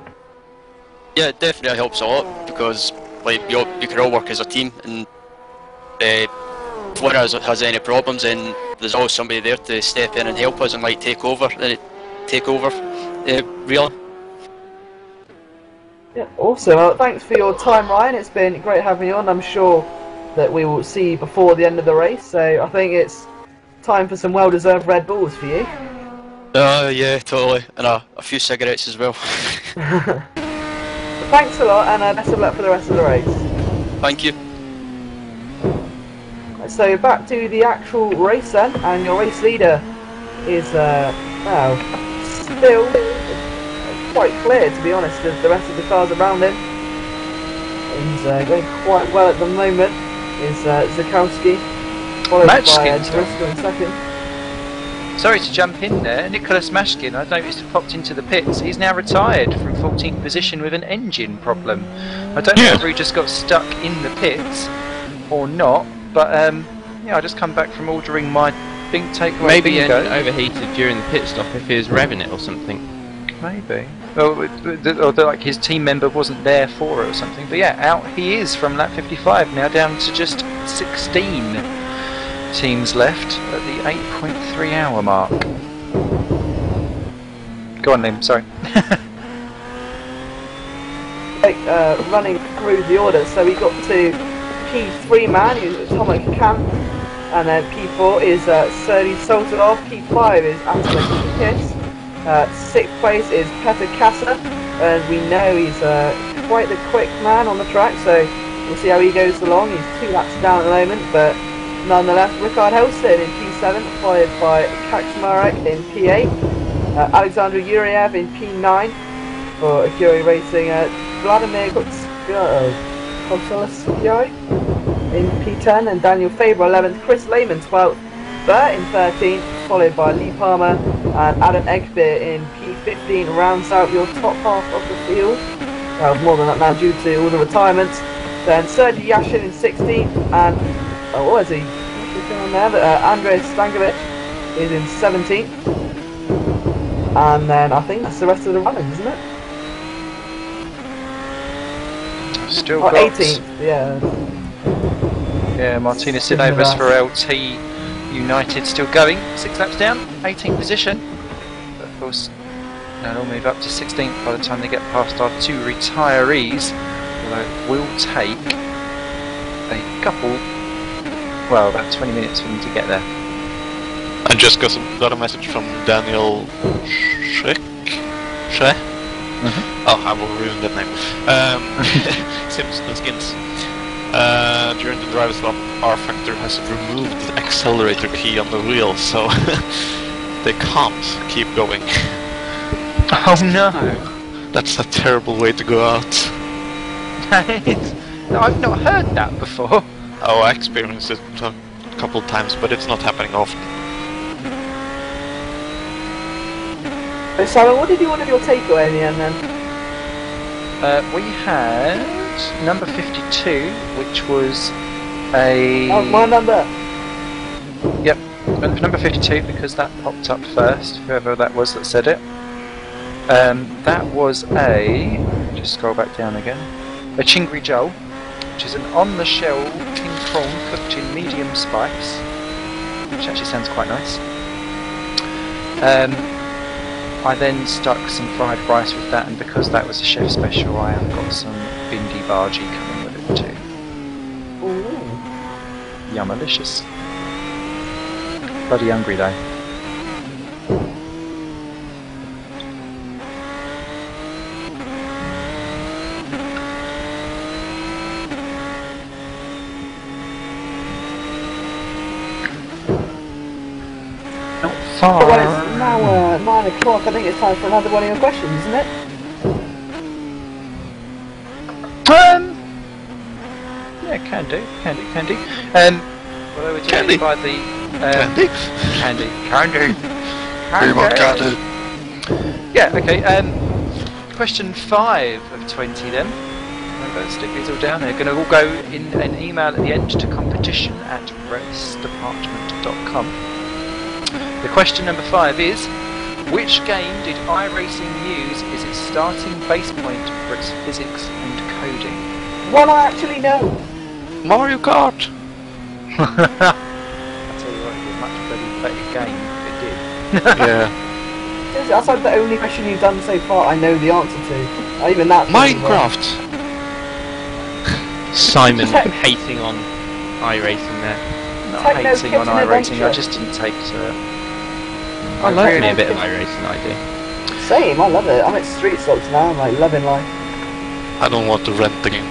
Yeah, it definitely helps a lot because like you, you can all work as a team, and uh, if one of us has any problems, then there's always somebody there to step in and help us and like take over, uh, take over, uh, really. Yeah, awesome. Well, thanks for your time, Ryan. It's been great having you on. I'm sure that we will see you before the end of the race. So I think it's time for some well-deserved Red Bulls for you. Uh, yeah, totally, and uh, a few cigarettes as well. (laughs) Thanks a lot, and uh, best of luck for the rest of the race. Thank you. So back to the actual race then, and your race leader is, uh, well, still quite clear to be honest of the rest of the cars around him. He's uh, going quite well at the moment. Is uh, Zakowski, followed by Matchkin's Driscoll in second. Sorry to jump in there. Nicholas Mashkin, I noticed, had popped into the pits. He's now retired from 14th position with an engine problem. I don't know whether he just got stuck in the pits or not, but um, yeah, I just come back from ordering my big takeaway Maybe the bingo. overheated during the pit stop if he was revving it or something. Maybe. Well, it- it- or like his team member wasn't there for it or something. But yeah, out he is from lap 55 now down to just 16 teams left at the 8.3 hour mark. Go on, Liam. Sorry. (laughs) uh, running through the order. So we got to P3 man, who's Tomek Camp, and then P4 is uh, Sergey Soltanov, P5 is Anton Kiss, uh, sixth place is Petr Kassa, and we know he's uh, quite the quick man on the track, so we'll see how he goes along. He's two laps down at the moment, but nonetheless, Ricard Helston in P7, followed by Kaczmarek in P8, uh, Alexander Yuriev in P9 for Fury Racing, uh, Vladimir Kotsalovsky in P10 and Daniel Faber 11th, Chris Lehman 12th, Burt in 13th, followed by Lee Palmer and Adam Egbert in P15 rounds out your top half of the field. Well, more than that now due to all the retirements. Then Sergey Yashin in 16th and, oh, what is he? What's he doing there? But, uh, Andres Stankovic is in 17th. And then I think that's the rest of the runners, isn't it? Still Oh, got 18th, yeah. Yeah, Martina Similar. Sidnovas for LT United still going. Six laps down, 18th position. But of course, they'll move up to 16th by the time they get past our two retirees. Although it will take a couple, well, about 20 minutes for me to get there. I just got, some, got a message from Daniel Schick. She? Oh, I will ruin that name. Um, (laughs) Simpson Skins. Uh, during the driver's lap, rFactor has removed the accelerator key on the wheel, so (laughs) they can't keep going. Oh no! That's a terrible way to go out. (laughs) No, I've not heard that before. Oh, I experienced it a couple of times, but it's not happening often. So Simon, what did you want of your takeaway in the end then? Uh, we had number 52, which was a. That was my number. Yep, number 52 because that popped up first, whoever that was that said it. Um, that was a. Just scroll back down again. A Chingri Jhol, which is an on the shell king prawn cooked in medium spice, which actually sounds quite nice. Um, I then stuck some fried rice with that, and because that was a chef special, I have got some bindi bhaji coming with it too. Ooh. Yummalicious. Bloody hungry though. Not far. Well, it's now uh, 9 o'clock. I think it's time for another one of your questions, isn't it? Um, yeah, can do, can do, can do. Um, although we're doing Candy. it by the um, Candy? candy, candy, Very much candy. candy. Yeah, okay. Um, question five of twenty then. remember, stick these all down. They're going to all go in an email at the end to competition at racedepartment.com. The question number five is Which game did iRacing use as its starting base point for its physics and coding? One I actually know. Mario Kart! (laughs) (laughs) I tell you what, it'd be a much better, better game if it did. yeah. (laughs) That's like the only question you've done so far I know the answer to. Not even that. Minecraft! Simon hating on iRacing there. Not Techno hating on Kitchen iRacing, I just didn't take to it. I like really me a bit of like iRacing, I do. Same, I love it. I'm at Street Stocks now. I'm like loving life. I don't want to rent the game.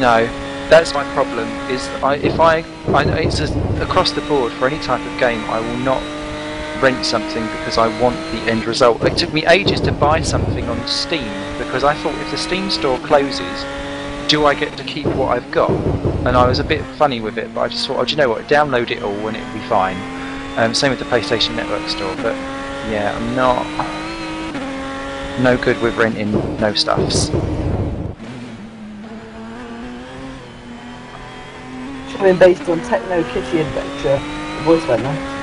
No, that's my problem. Is I if I, I it's just across the board for any type of game, I will not rent something because I want the end result. It took me ages to buy something on Steam because I thought if the Steam store closes, do I get to keep what I've got? And I was a bit funny with it, but I just thought, oh, do you know what? Download it all and it'll be fine. Um, same with the PlayStation Network store, but yeah, I'm not no good with renting no stuffs. Should based on Techno Kitty Adventure. The voice went nice.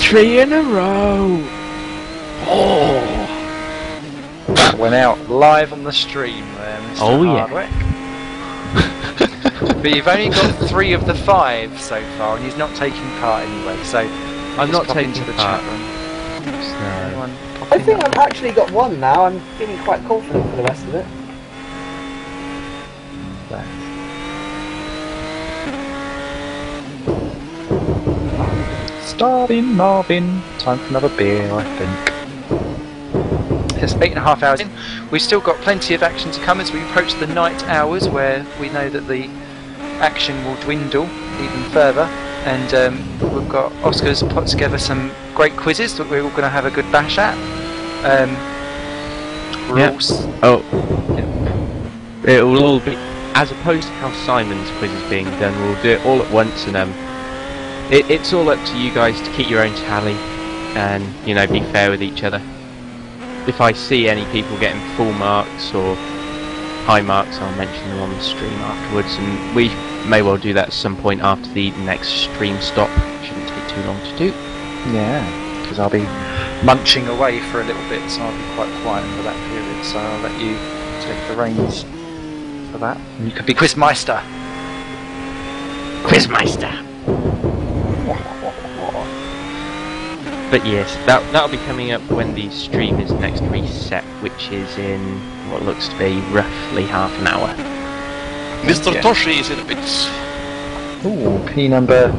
Three in a row! Oh! That went out live on the stream there, Mr. Oh, yeah. (laughs) Hardwick. but you've only got three of the five so far, and he's not taking part anyway, so I'm just not pop taking into the part. chat room. No. I think. I've actually got one now. I'm feeling quite confident for the rest of it. Starving Marvin. Time for another beer, I think. It's eight and a half hours in. We've still got plenty of action to come as we approach the night hours where we know that the action will dwindle even further. And um, we've got Oscar's put together some great quizzes that we're all going to have a good bash at. Um, Yeah. Oh. It will all be, as opposed to how Simon's quiz is being done, we'll do it all at once and um, it, it's all up to you guys to keep your own tally and, you know, be fair with each other. If I see any people getting full marks or high marks, I'll mention them on the stream afterwards and we may well do that at some point after the next stream stop. Shouldn't take too long to do. Yeah, because I'll be munching away for a little bit, so I'll be quite quiet for that period. So I'll let you take the reins for that. And you could be Quizmeister. Quizmeister! But yes, that that'll be coming up when the stream is next reset, which is in what looks to be roughly half an hour. Mr. Yeah. Toshi is in the bits. Ooh, P number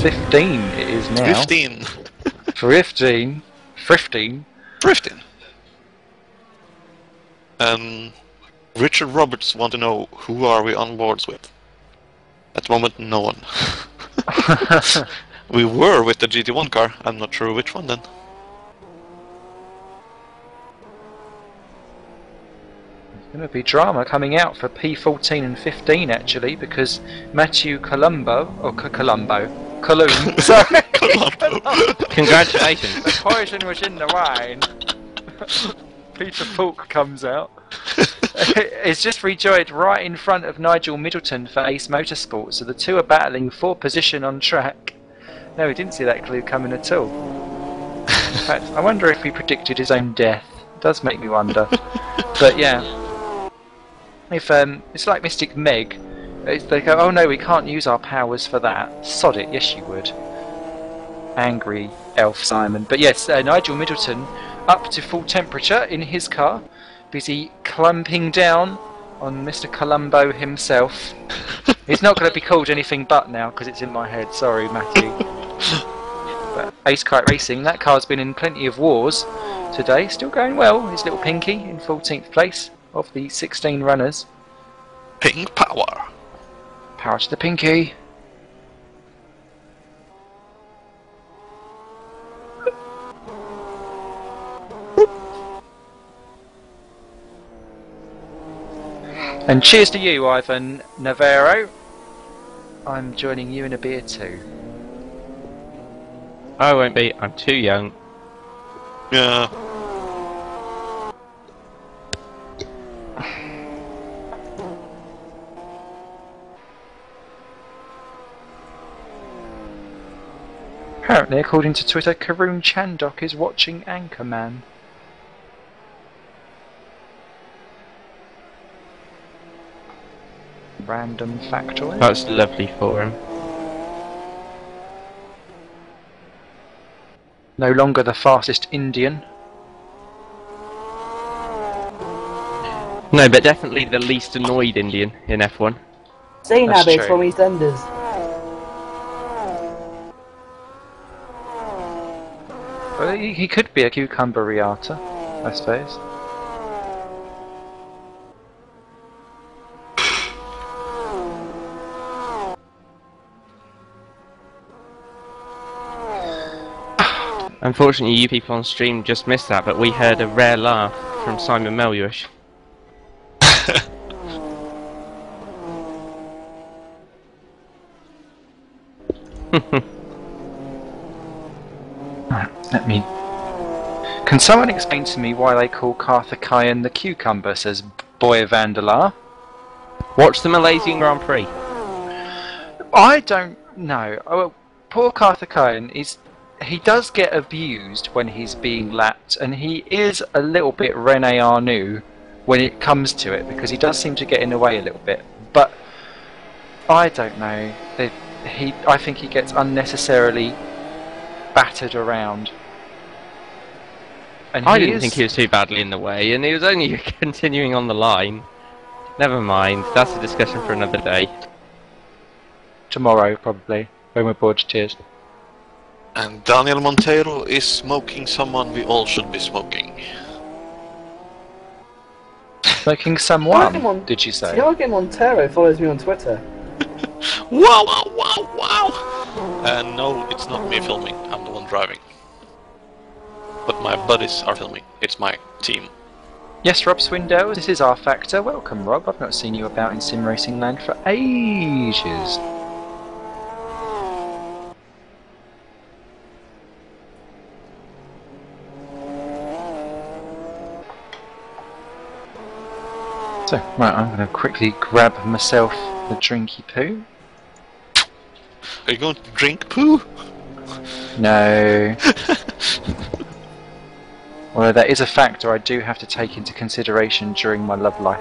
15 it is now. 15. (laughs) 15. 15. 15. Um, Richard Roberts want to know who are we on boards with? At the moment, no one. (laughs) (laughs) we were with the GT1 car. I'm not sure which one then. There's going to be drama coming out for P14 and 15 actually because Matthew Colombo, or C- Colombo, Column, (laughs) sorry, (laughs) Congratulations! the poison was in the wine. (laughs) Peter Falk comes out. it's just rejoined right in front of Nigel Middleton for Ace Motorsport, so the two are battling for position on track. No, we didn't see that clue coming at all. In fact, I wonder if he predicted his own death. It does make me wonder. (laughs) but yeah, if um, it's like Mystic Meg, they go, oh no, we can't use our powers for that. Sod it, yes you would. Angry elf Simon. But yes, uh, Nigel Middleton up to full temperature in his car, busy clumping down on Mr. Columbo himself. He's not going to be called anything but now because it's in my head. Sorry, Matthew. (laughs) but Ace Kite Racing, that car's been in plenty of wars today. Still going well. His little Pinky in 14th place of the 16 runners. Pink Power. Power to the Pinky. And cheers to you, Ivan Navarro. I'm joining you in a beer too. I won't be. I'm too young. Yeah. Apparently, according to Twitter, Karun Chandhok is watching Anchorman. Random factoid. That's lovely for him. No longer the fastest Indian. No, but definitely the least annoyed Indian in F1. Seen That's habits true. from EastEnders. Well, he, he could be a cucumber raita, I suppose. Unfortunately, you people on stream just missed that, but we heard a rare laugh from Simon Meluish. (laughs) Let me. Can someone explain to me why they call Karthikeyan the cucumber? Says Boy Vandalar. Watch the Malaysian Grand Prix. I don't know. Oh, well, poor Karthikeyan is. He does get abused when he's being lapped, and he is a little bit Rene Arnoux when it comes to it because he does seem to get in the way a little bit. But I don't know. They, he, I think he gets unnecessarily battered around. And I didn't is- think he was too badly in the way, and he was only (laughs) continuing on the line. Never mind, that's a discussion for another day. tomorrow probably when we're bored to tears. And Daniel Montero is smoking someone we all should be smoking. Smoking someone, Pokemon- did you say? Tiago Monteiro follows me on Twitter. (laughs) Wow, wow, wow, wow! And no, it's not me filming, I'm the one driving. But my buddies are filming, it's my team. Yes, Rob Swindell, this is rFactor. Welcome, Rob. I've not seen you about in Sim Racing Land for ages. So, right, I'm going to quickly grab myself the drinky poo. Are you going to drink poo? No. (laughs) Although that is a factor I do have to take into consideration during my love life.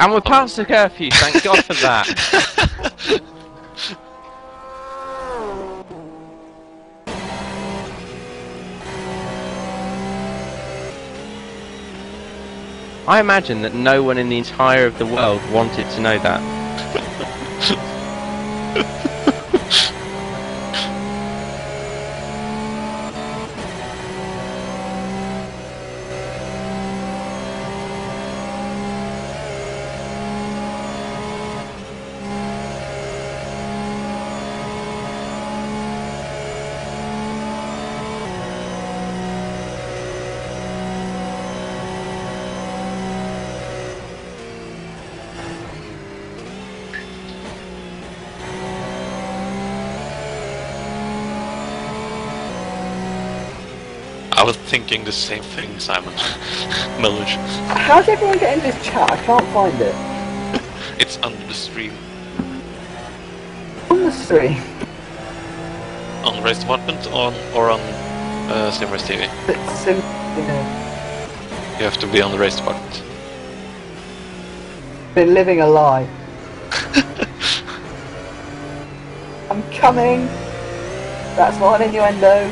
And we're past the curfew, thank God for that. (laughs) I imagine that no one in the entire of the world wanted to know that. (laughs) thinking the same thing, Simon. (laughs) Millage. How's everyone get into this chat? I can't find it. (laughs) It's under the stream. On the stream. On the race department on or on uh, TV. It's sim- yeah. You have to be on the race department. Been living a lie. (laughs) I'm coming. That's not an innuendo.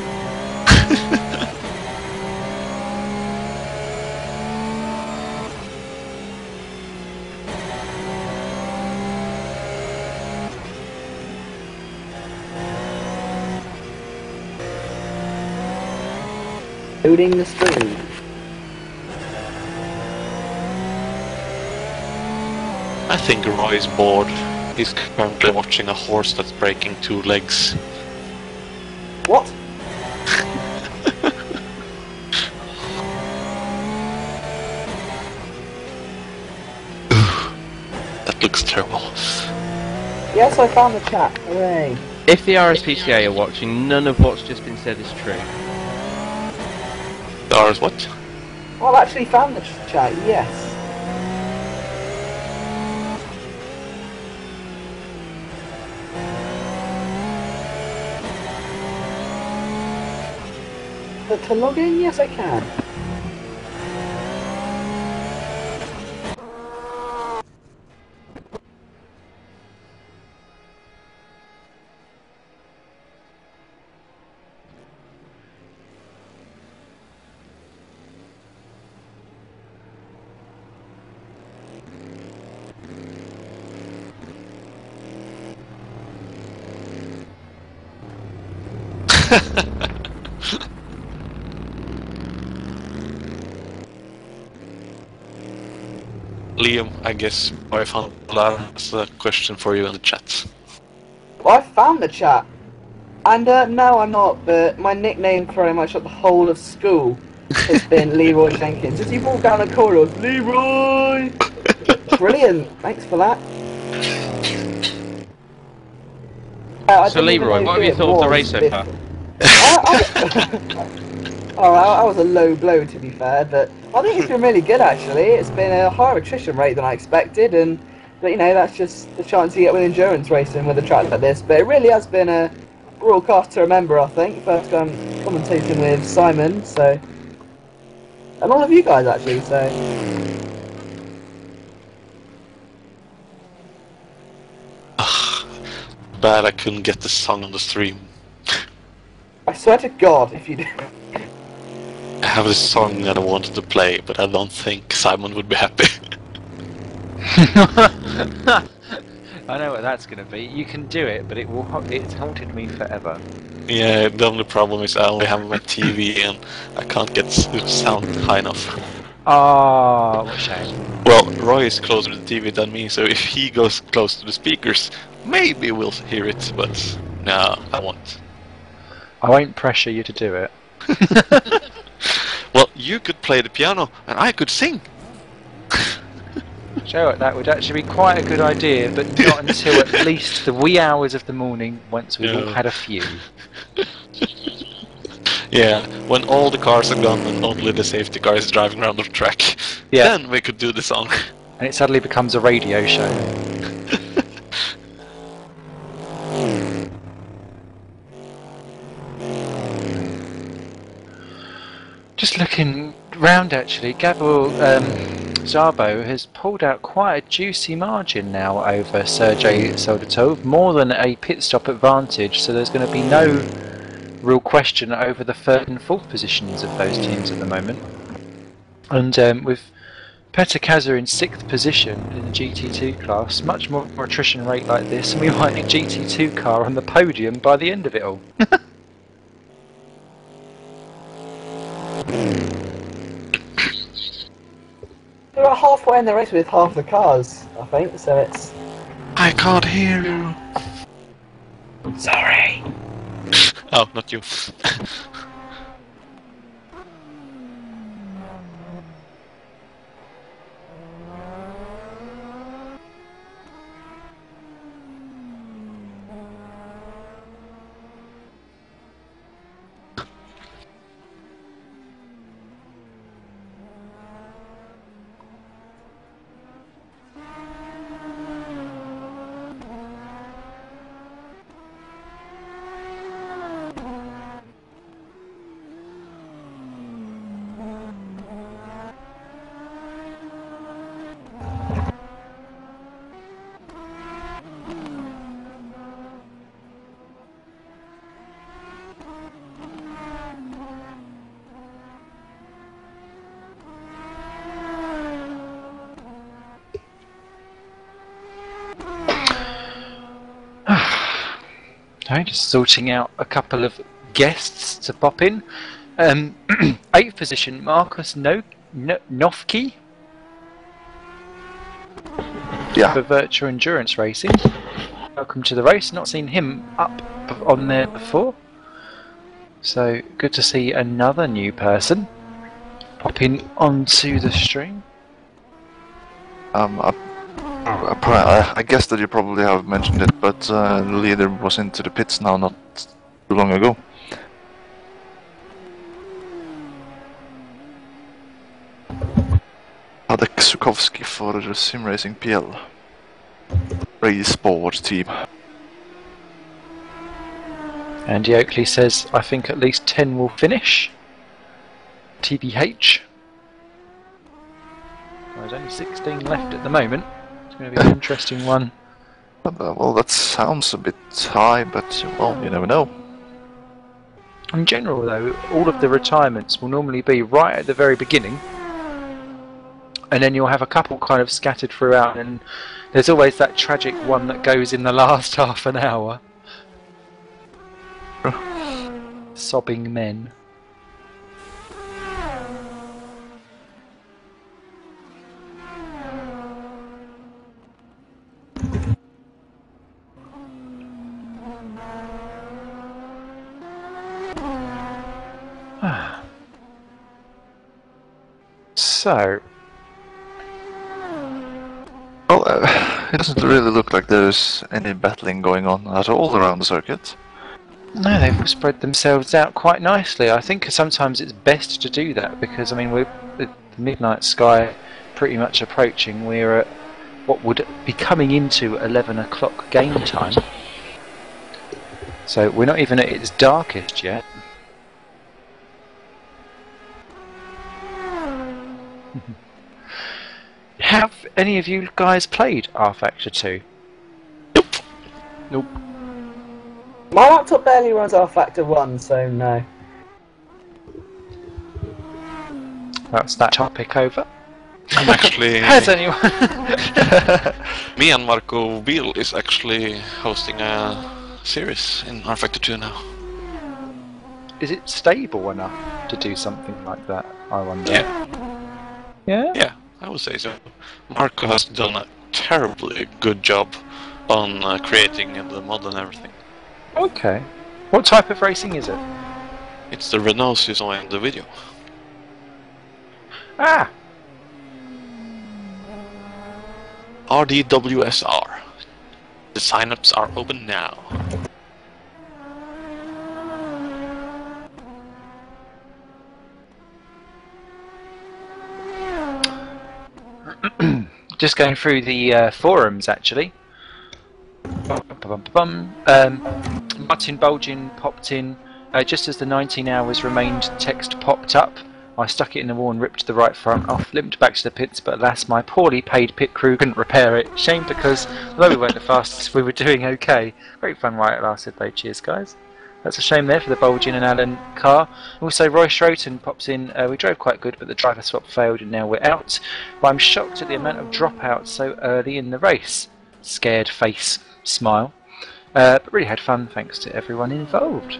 Loading the stream. I think Roy is bored. He's currently watching a horse that's breaking two legs. What? (laughs) That looks terrible. Yes, I found the chat. Hooray. If the RSPCA are watching, none of what's just been said is true. Dollars what? Well, I actually found the chart, yes. To log in, yes I can. (laughs) Liam, I guess I found that's a question for you in the chat. Well, I found the chat. And uh, no, I'm not, but my nickname for pretty much at the whole of school has been (laughs) Leroy Jenkins. As you walk down the corridors, Leroy! (laughs) Brilliant, thanks for that. Uh, I So didn't even Leroy, know what who have you it thought of the race so far? (laughs) Oh, that was a low blow to be fair, but I think it's been really good actually. It's been a higher attrition rate than I expected, and but you know that's just the chance you get with endurance racing with a track like this. But it really has been a broadcast to remember. I think first time commentating with Simon, so and all of you guys actually. So ah, Bad I couldn't get the song on the stream. I swear to God, if you do. I have a song that I wanted to play, but I don't think Simon would be happy. (laughs) I know what that's going to be. You can do it, but it will. ha- It's haunted me forever. yeah, the only problem is I only have my TV and I can't get the sound high enough. Ah, what a shame. Well, Roy is closer to the TV than me, so if he goes close to the speakers, maybe we'll hear it, but no, I won't. I won't pressure you to do it. (laughs) Well, you could play the piano and I could sing. Show it. That would actually be quite a good idea, but not until at (laughs) least the wee hours of the morning, once we've all had a few. (laughs) Yeah, when all the cars are gone and only the safety car is driving around the track, Yeah. then we could do the song. And it suddenly becomes a radio show. Just looking round actually, Gabriel um, Zabo has pulled out quite a juicy margin now over Sergei Soldatov, more than a pit stop advantage, so there's going to be no real question over the third and fourth positions of those teams at the moment. And um, with Petr Kaza in sixth position in the GT2 class, much more attrition rate like this, and we might need a GT2 car on the podium by the end of it all. (laughs) We're about halfway in the race with half the cars, I think. So it's I can't hear you. sorry. (laughs) Oh, not you. (laughs) just sorting out a couple of guests to pop in. Um, (clears throat) eighth position, Marcus no- no- Nofke Yeah. for virtual endurance racing. Welcome to the race. Not seen him up on there before. So good to see another new person popping onto the stream. Um, I, I, I- guess that you probably have mentioned it, but uh, the leader was into the pits now not too long ago. Adek Sukowski for the Sim Racing PL. Race Sport team. Andy Oakley says, I think at least 10 will finish. TVH. There's only 16 left at the moment. Going to be an interesting one. Uh, Well, that sounds a bit high, but well, you never know. In general, though, all of the retirements will normally be right at the very beginning, and then you'll have a couple kind of scattered throughout, and there's always that tragic one that goes in the (laughs) last half an hour. Sobbing men. So, Well, uh, (sighs) it doesn't really look like there's any battling going on at all around the circuit. No, they've spread themselves out quite nicely. I think sometimes it's best to do that because I mean we're with the midnight sky pretty much approaching. We're at what would be coming into 11 o'clock game time. So we're not even at its darkest yet. Have any of you guys played rFactor 2? Nope. My laptop barely runs rFactor 1, so no. That's that topic over. I'm actually. (laughs) Has anyone? (laughs) Me and Marco Biel is actually hosting a series in rFactor 2 now. Is it stable enough to do something like that? I wonder. Yeah. Yeah. Yeah, I would say so. Marco has done a terribly good job on uh, creating the mod and everything. Okay. What type of racing is it? It's the Renault you saw in the video. Ah. RDWSR. The signups are open now. (clears throat) Just going through the uh, forums actually. Um, Martin Bulgin popped in uh, just as the 19 hours remained. Text popped up. I stuck it in the wall and ripped the right front off, limped back to the pits, but alas, my poorly paid pit crew couldn't repair it. Shame because, although we weren't the fastest, we were doing okay. Great fun while it lasted though, cheers guys. That's a shame there for the Bulgin and Allen car. Also, Roy Schroten pops in. Uh, we drove quite good, but the driver swap failed and now we're out. But I'm shocked at the amount of dropouts so early in the race. Scared face, smile. Uh, but really had fun thanks to everyone involved.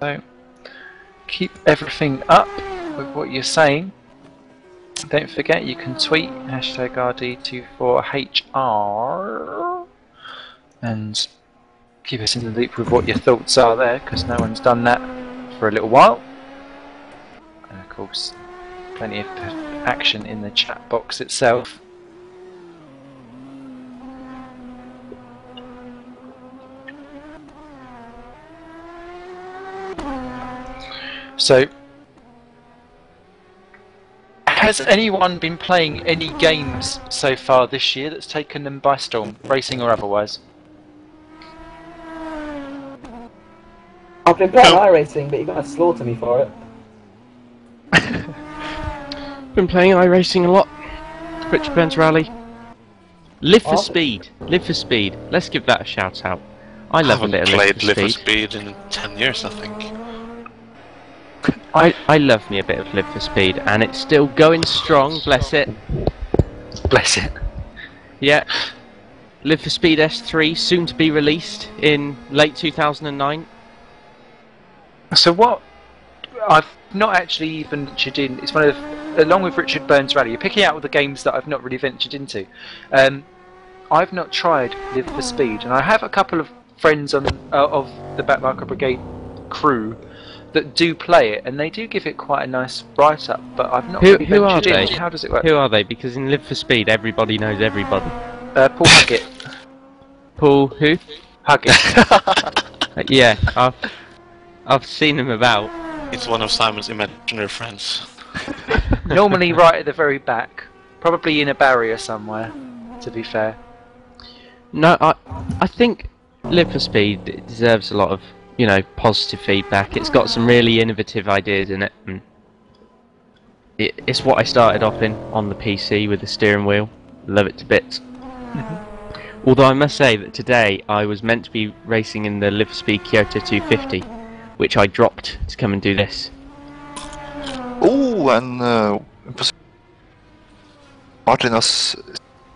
So, keep everything up with what you're saying. Don't forget you can tweet hashtag RD24HR and keep us in the loop with what your thoughts are there because no one's done that for a little while. And of course, plenty of action in the chat box itself. So, has anyone been playing any games so far this year that's taken them by storm, racing or otherwise? I've been playing iRacing, but you're going to slaughter me for it. (laughs) Been playing iRacing a lot. Richard Burns Rally. Live for Oh. Speed. Live for Speed. Let's give that a shout out. I love a haven't little played Live for Live for Speed. Speed in 10 years, I think. I, I love me a bit of Live for Speed, and it's still going strong, bless it. Bless it. Yeah. Live for Speed S3, soon to be released in late 2009. So what? I've not actually even ventured in. It's one of, along with Richard Burns Rally, you're picking out all the games that I've not really ventured into. Um, I've not tried Live for Speed, and I have a couple of friends on uh, of the Backmarker Brigade crew that do play it, and they do give it quite a nice write up. But I've not Who, really who are they? in. How does it work? Who are they? Because in Live for Speed, everybody knows everybody. Uh, Paul Huggett. Paul, who? Huggett. (laughs) Uh, yeah, I've, I've seen him about. It's one of Simon's imaginary friends. (laughs) Normally right at the very back, probably in a barrier somewhere. To be fair. No, I, I think Live for Speed deserves a lot of, you know, positive feedback. It's got some really innovative ideas in it. And it, it's what I started off in on the PC with the steering wheel. Love it to bits. Mm-hmm. Although I must say that today I was meant to be racing in the Live for Speed Kyoto 250, which I dropped to come and do this. Oh, and uh, Martin has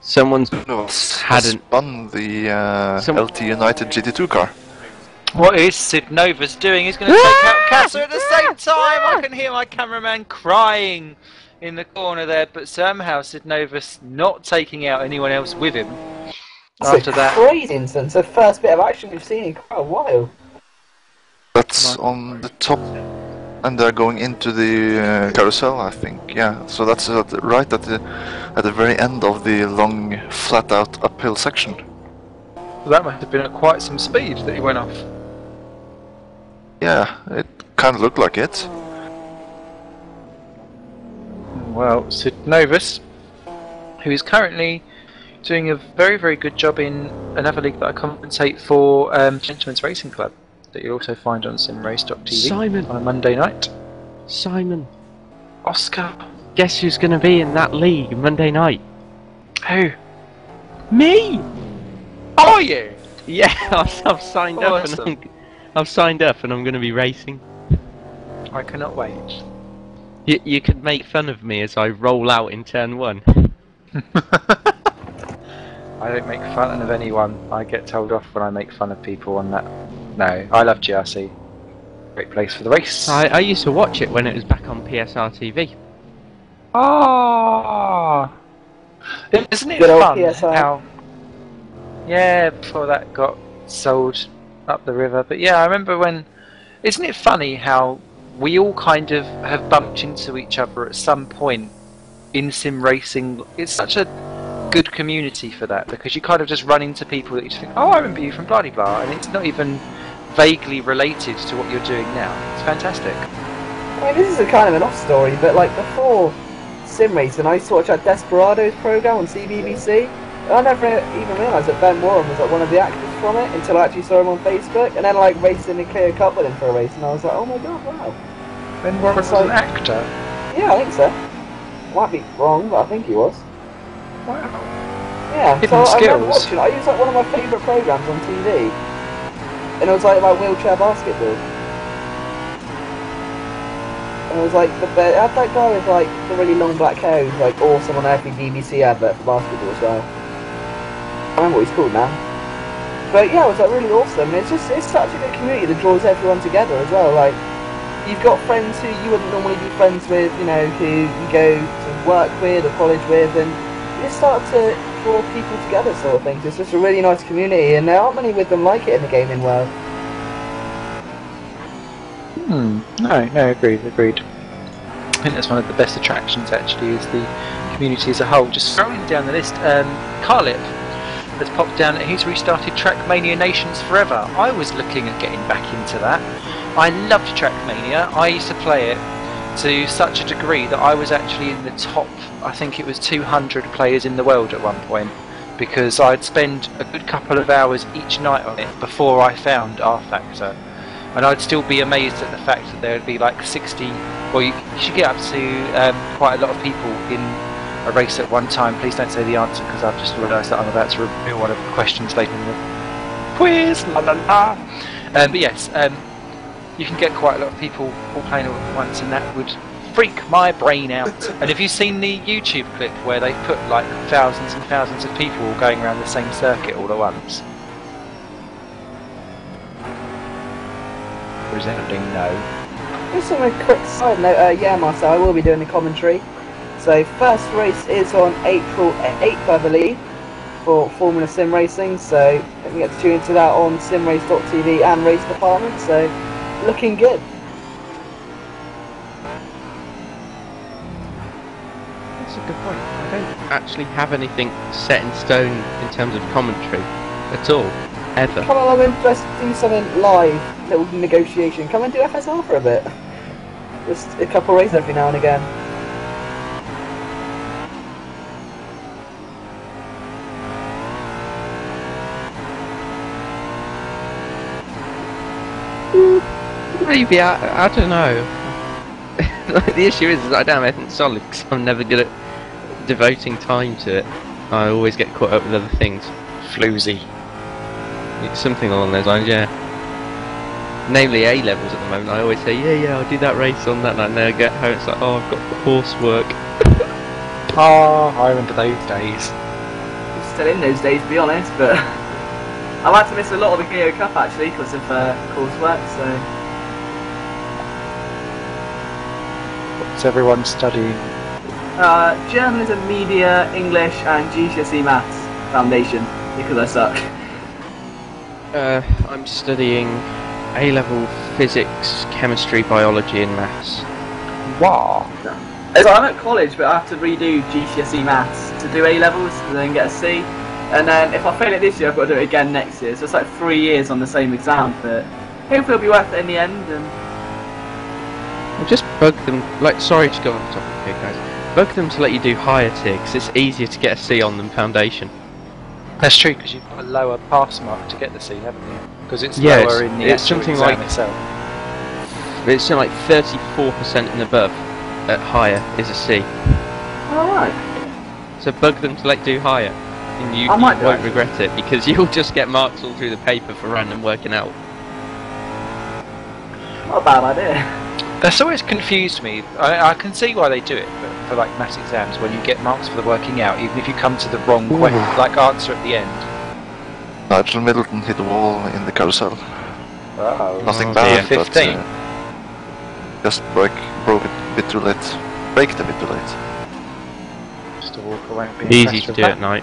Someone's has hadn't spun the uh, Some- LT United GT2 car. What is Sidnovas doing? He's going to take out Casa at the same time. I can hear my cameraman crying in the corner there, but somehow Sidnovas not taking out anyone else with him. It's After a that, crazy instance. The first bit of action we've seen in quite a while. That's on the top, and they're going into the uh, carousel, I think. Yeah, so that's at the, right at the at the very end of the long, flat-out uphill section. that must have been at quite some speed that he went off. Yeah, it kind of looked like it. Well, Sid Novus, who is currently doing a very, very good job in another league that I compensate for, um, Gentlemen's Racing Club, that you'll also find on simrace.tv Simon. on a Monday night. Simon, Oscar, guess who's going to be in that league Monday night? who? Me! Are you? Yeah, (laughs) I've, I've signed up and I'm, I've signed up and I'm going to be racing. I cannot wait. You, you could make fun of me as I roll out in turn one. (laughs) I don't make fun of anyone. I get told off when I make fun of people on that. No, I love GRC. Great place for the race. I, I used to watch it when it was back on PSR TV. Ah, isn't it Good fun PSI. how? Yeah, before that got sold up the river. But yeah, I remember when. Isn't it funny how we all kind of have bumped into each other at some point in sim racing? It's such a good community for that because you kind of just run into people that you just think, oh, I remember you from blah blah blah, and it's not even vaguely related to what you're doing now. It's fantastic. I mean, this is a kind of an off story, but like before sim racing, I used to watch that Desperados program on CBBC. And I never even realised that Ben Warren was like one of the actors from it until I actually saw him on Facebook. And then like racing and clear cup with him for a race, and I was like, oh my god, wow. Ben Warren was So- an actor. Yeah, I think so. Might be wrong, but I think he was. Wow. Yeah, Hidden so I remember watching. it. it was like one of my favourite programs on TV, and it was like about wheelchair basketball. And it was like the be- it had that guy with like the really long black hair who's like awesome on every BBC advert for basketball as well. I remember what he's called now. But yeah, it was like really awesome. It's just it's such a good community that draws everyone together as well. Like you've got friends who you wouldn't normally be friends with, you know, who you go to work with or college with, and you start to draw people together, sort of things. It's just a really nice community, and there aren't many with them like it in the gaming world. Hmm. No, no, agreed, agreed. I think that's one of the best attractions actually is the community as a whole. Just scrolling down the list, um, Carlip has popped down that he's restarted Trackmania Nations Forever. I was looking at getting back into that. I loved Trackmania. I used to play it to such a degree that I was actually in the top, I think it was 200 players in the world at one point because I'd spend a good couple of hours each night on it before I found rFactor. And I'd still be amazed at the fact that there would be like 60 well you, you should get up to um, quite a lot of people in a race at one time. Please don't say the answer because I've just realised that I'm about to reveal one of the questions later in the quiz la la la. Um, but yes um, you can get quite a lot of people all playing at once and that would freak my brain out and have you seen the YouTube clip where they put like thousands and thousands of people all going around the same circuit all at once resounding no Just on a quick side note, uh, yeah, Marcel, I will be doing the commentary. So first race is on April 8th, I believe, for Formula Sim Racing. So you can get to tune into that on simrace.tv and Race Department. So looking good. That's a good point. I don't actually have anything set in stone in terms of commentary at all, ever. Come along and just do something live, little negotiation. Come and do FSR for a bit. Just a couple races every now and again. Maybe I, I don't know. (laughs) the issue is, is I don't have anything solid because I'm never good at devoting time to it. I always get caught up with other things. Floozy. It's something along those lines, yeah. Namely A levels at the moment. I always say, yeah, yeah, I'll do that race on that, and then I get home. It's like, oh, I've got coursework. Oh, (laughs) I remember those days. Still in those days, to be honest, but (laughs) I've had to miss a lot of the Geo Cup actually because of uh, coursework. So What's everyone studying? uh, journalism, media, English, and GCSE E Maths Foundation because I suck. Uh, I'm studying A level physics, chemistry, biology, and maths. Wow. So I'm at college, but I have to redo GCSE E Maths to do A levels and then get a C. And then if I fail it this year, I've got to do it again next year. So it's like three years on the same exam, but hopefully it'll be worth it in the end. And I'll just bug them, like, sorry to go off topic here, guys. Bug them to let you do higher tier, because it's easier to get a C on than foundation. That's true because you've got a lower pass mark to get the C, haven't you? Because it's Yeah, lower it's- in the it's actual something exam like- itself. It's something like 34% and above at higher is a C. alright. So bug them to let do higher. And you, I you might do, won't actually. regret it, because (laughs) you'll just get marks all through the paper for random working out. Not a bad idea. That's always confused me. I, I can see why they do it, but for like maths exams, when you get marks for the working out, even if you come to the wrong que- like answer at the end. Nigel Middleton hit the wall in the carousel. Oh, Nothing Oh, bad, dear. but 15. uh, just broke broke it a bit too late. Braked a bit too late. Just a walker won't Easy to do at night.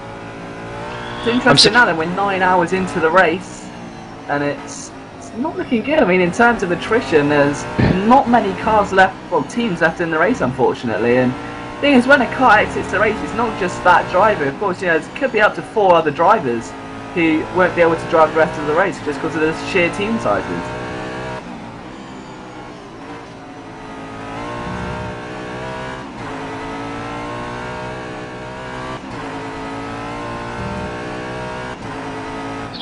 It's interesting now that we're nine hours into the race, and it's it's not looking good. I mean, in terms of attrition, there's not many cars left, well, teams left in the race, unfortunately. And the thing is, when a car exits the race, it's not just that driver. Of course, you know, it could be up to four other drivers who won't be able to drive the rest of the race just because of the sheer team sizes.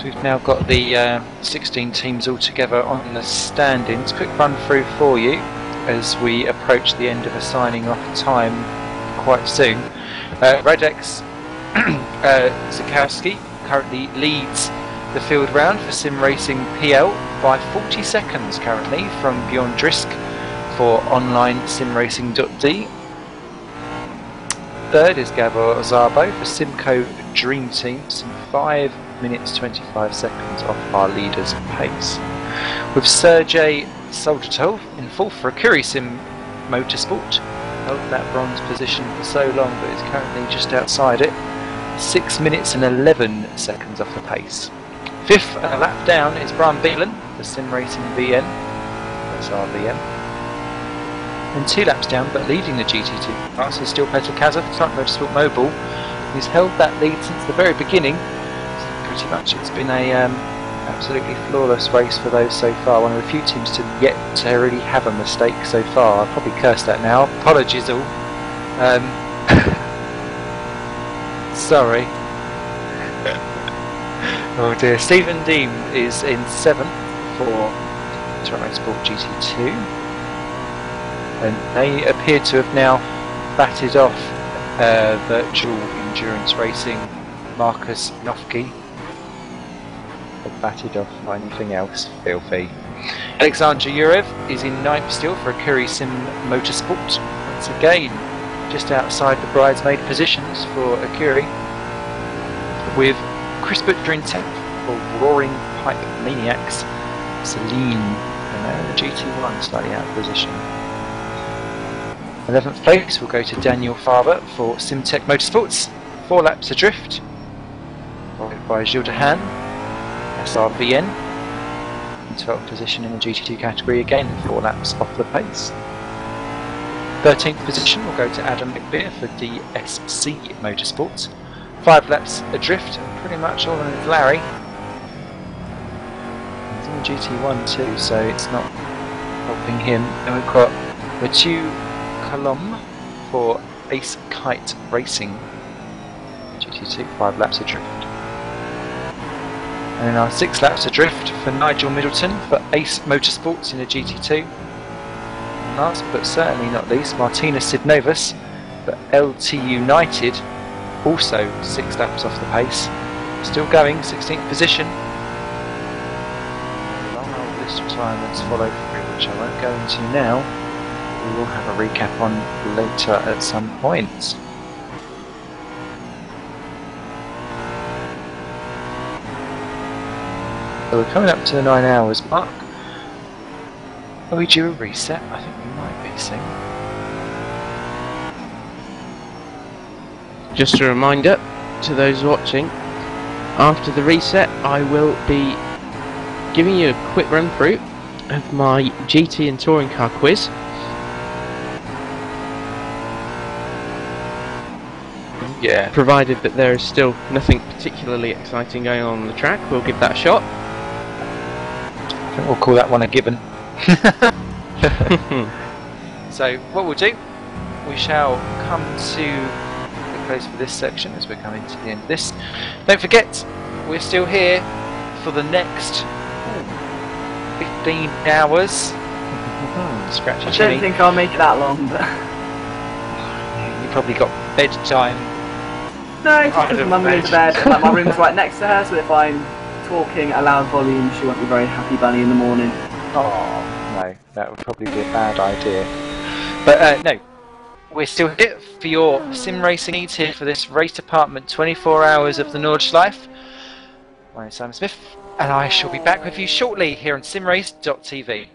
So we've now got the uh, 16 teams all together on the standings. Quick run through for you as we approach the end of a signing off time quite soon. Uh, Radex (clears throat) uh, Zakowski currently leads the field round for Sim Racing PL by 40 seconds currently from Bjorn Drisk for online simracing.d. Third is Gabor Zabo for Simco Dream Team, some 5 minutes 25 seconds off our leader's pace. With Sergey Soldatov in fourth for Akuri Sim Motorsport, held that bronze position for so long but is currently just outside it, 6 minutes and 11 seconds off the pace. Fifth and a lap down is Brian Beelan for Sim Racing VN, that's our VM. And two laps down, but leading the GT2 class is still Petr Kazov, Truck Motorsport Mobile. He's held that lead since the very beginning. Pretty much it's been a um, absolutely flawless race for those so far. One of the few teams to yet to really have a mistake so far. I'll probably curse that now. Apologies all. Um, (laughs) sorry. (laughs) oh dear. Stephen Deem is in seventh for Toronto Sport GT2 and they appear to have now batted off uh, virtual endurance racing Marcus Nofke. Batted off anything else, filthy. Alexander Yurev is in ninth still for Akuri Sim Motorsport. Once again, just outside the bridesmaid positions for a Akuri, with Chris Butcher in 10th for Roaring Pipe Maniacs. Celine, and they're in the GT1, slightly out of position. 11th place will go to Daniel Farber for Simtech Motorsports. Four laps adrift. Followed by Gilles Dehan, SRVN. In 12th position in the GT2 category again, four laps off the pace. 13th position will go to Adam McBeer for DSC Motorsports. Five laps adrift, pretty much all in Larry. He's in GT1 too, so it's not helping him. And we've got Mathieu Colomb for Ace Kite Racing. GT2, five laps adrift. And our six laps adrift for Nigel Middleton for Ace Motorsports in the GT2. last but certainly not least, Martynas Sidnovas, but LT United also six laps off the pace. Still going, 16th position. Long old list retirements follow through, which I won't go into now. We will have a recap on later at some point. So we're coming up to the nine hours mark. Are we due a reset? I think we might be soon. Just a reminder to those watching, after the reset I will be giving you a quick run through of my GT and touring car quiz. Yeah. Provided that there is still nothing particularly exciting going on on the track, we'll give that a shot. I think we'll call that one a given. (laughs) so what we'll do, we shall come to the close for this section as we're coming to the end of this. Don't forget, we're still here for the next 15 hours. (laughs) Scratchy I don't Jimmy. think I'll make it that long, but You probably got bedtime. no, it's because have mum goes to bed. Like my room's right next to her, so if I'm talking at a loud volume, she won't be very happy bunny in the morning. Oh no, that would probably be a bad idea. But uh, no, we're still here for your sim racing needs here for this race department 24 hours of the Nordschleife. My name's Simon Smith, and I shall be back with you shortly here on simrace.tv.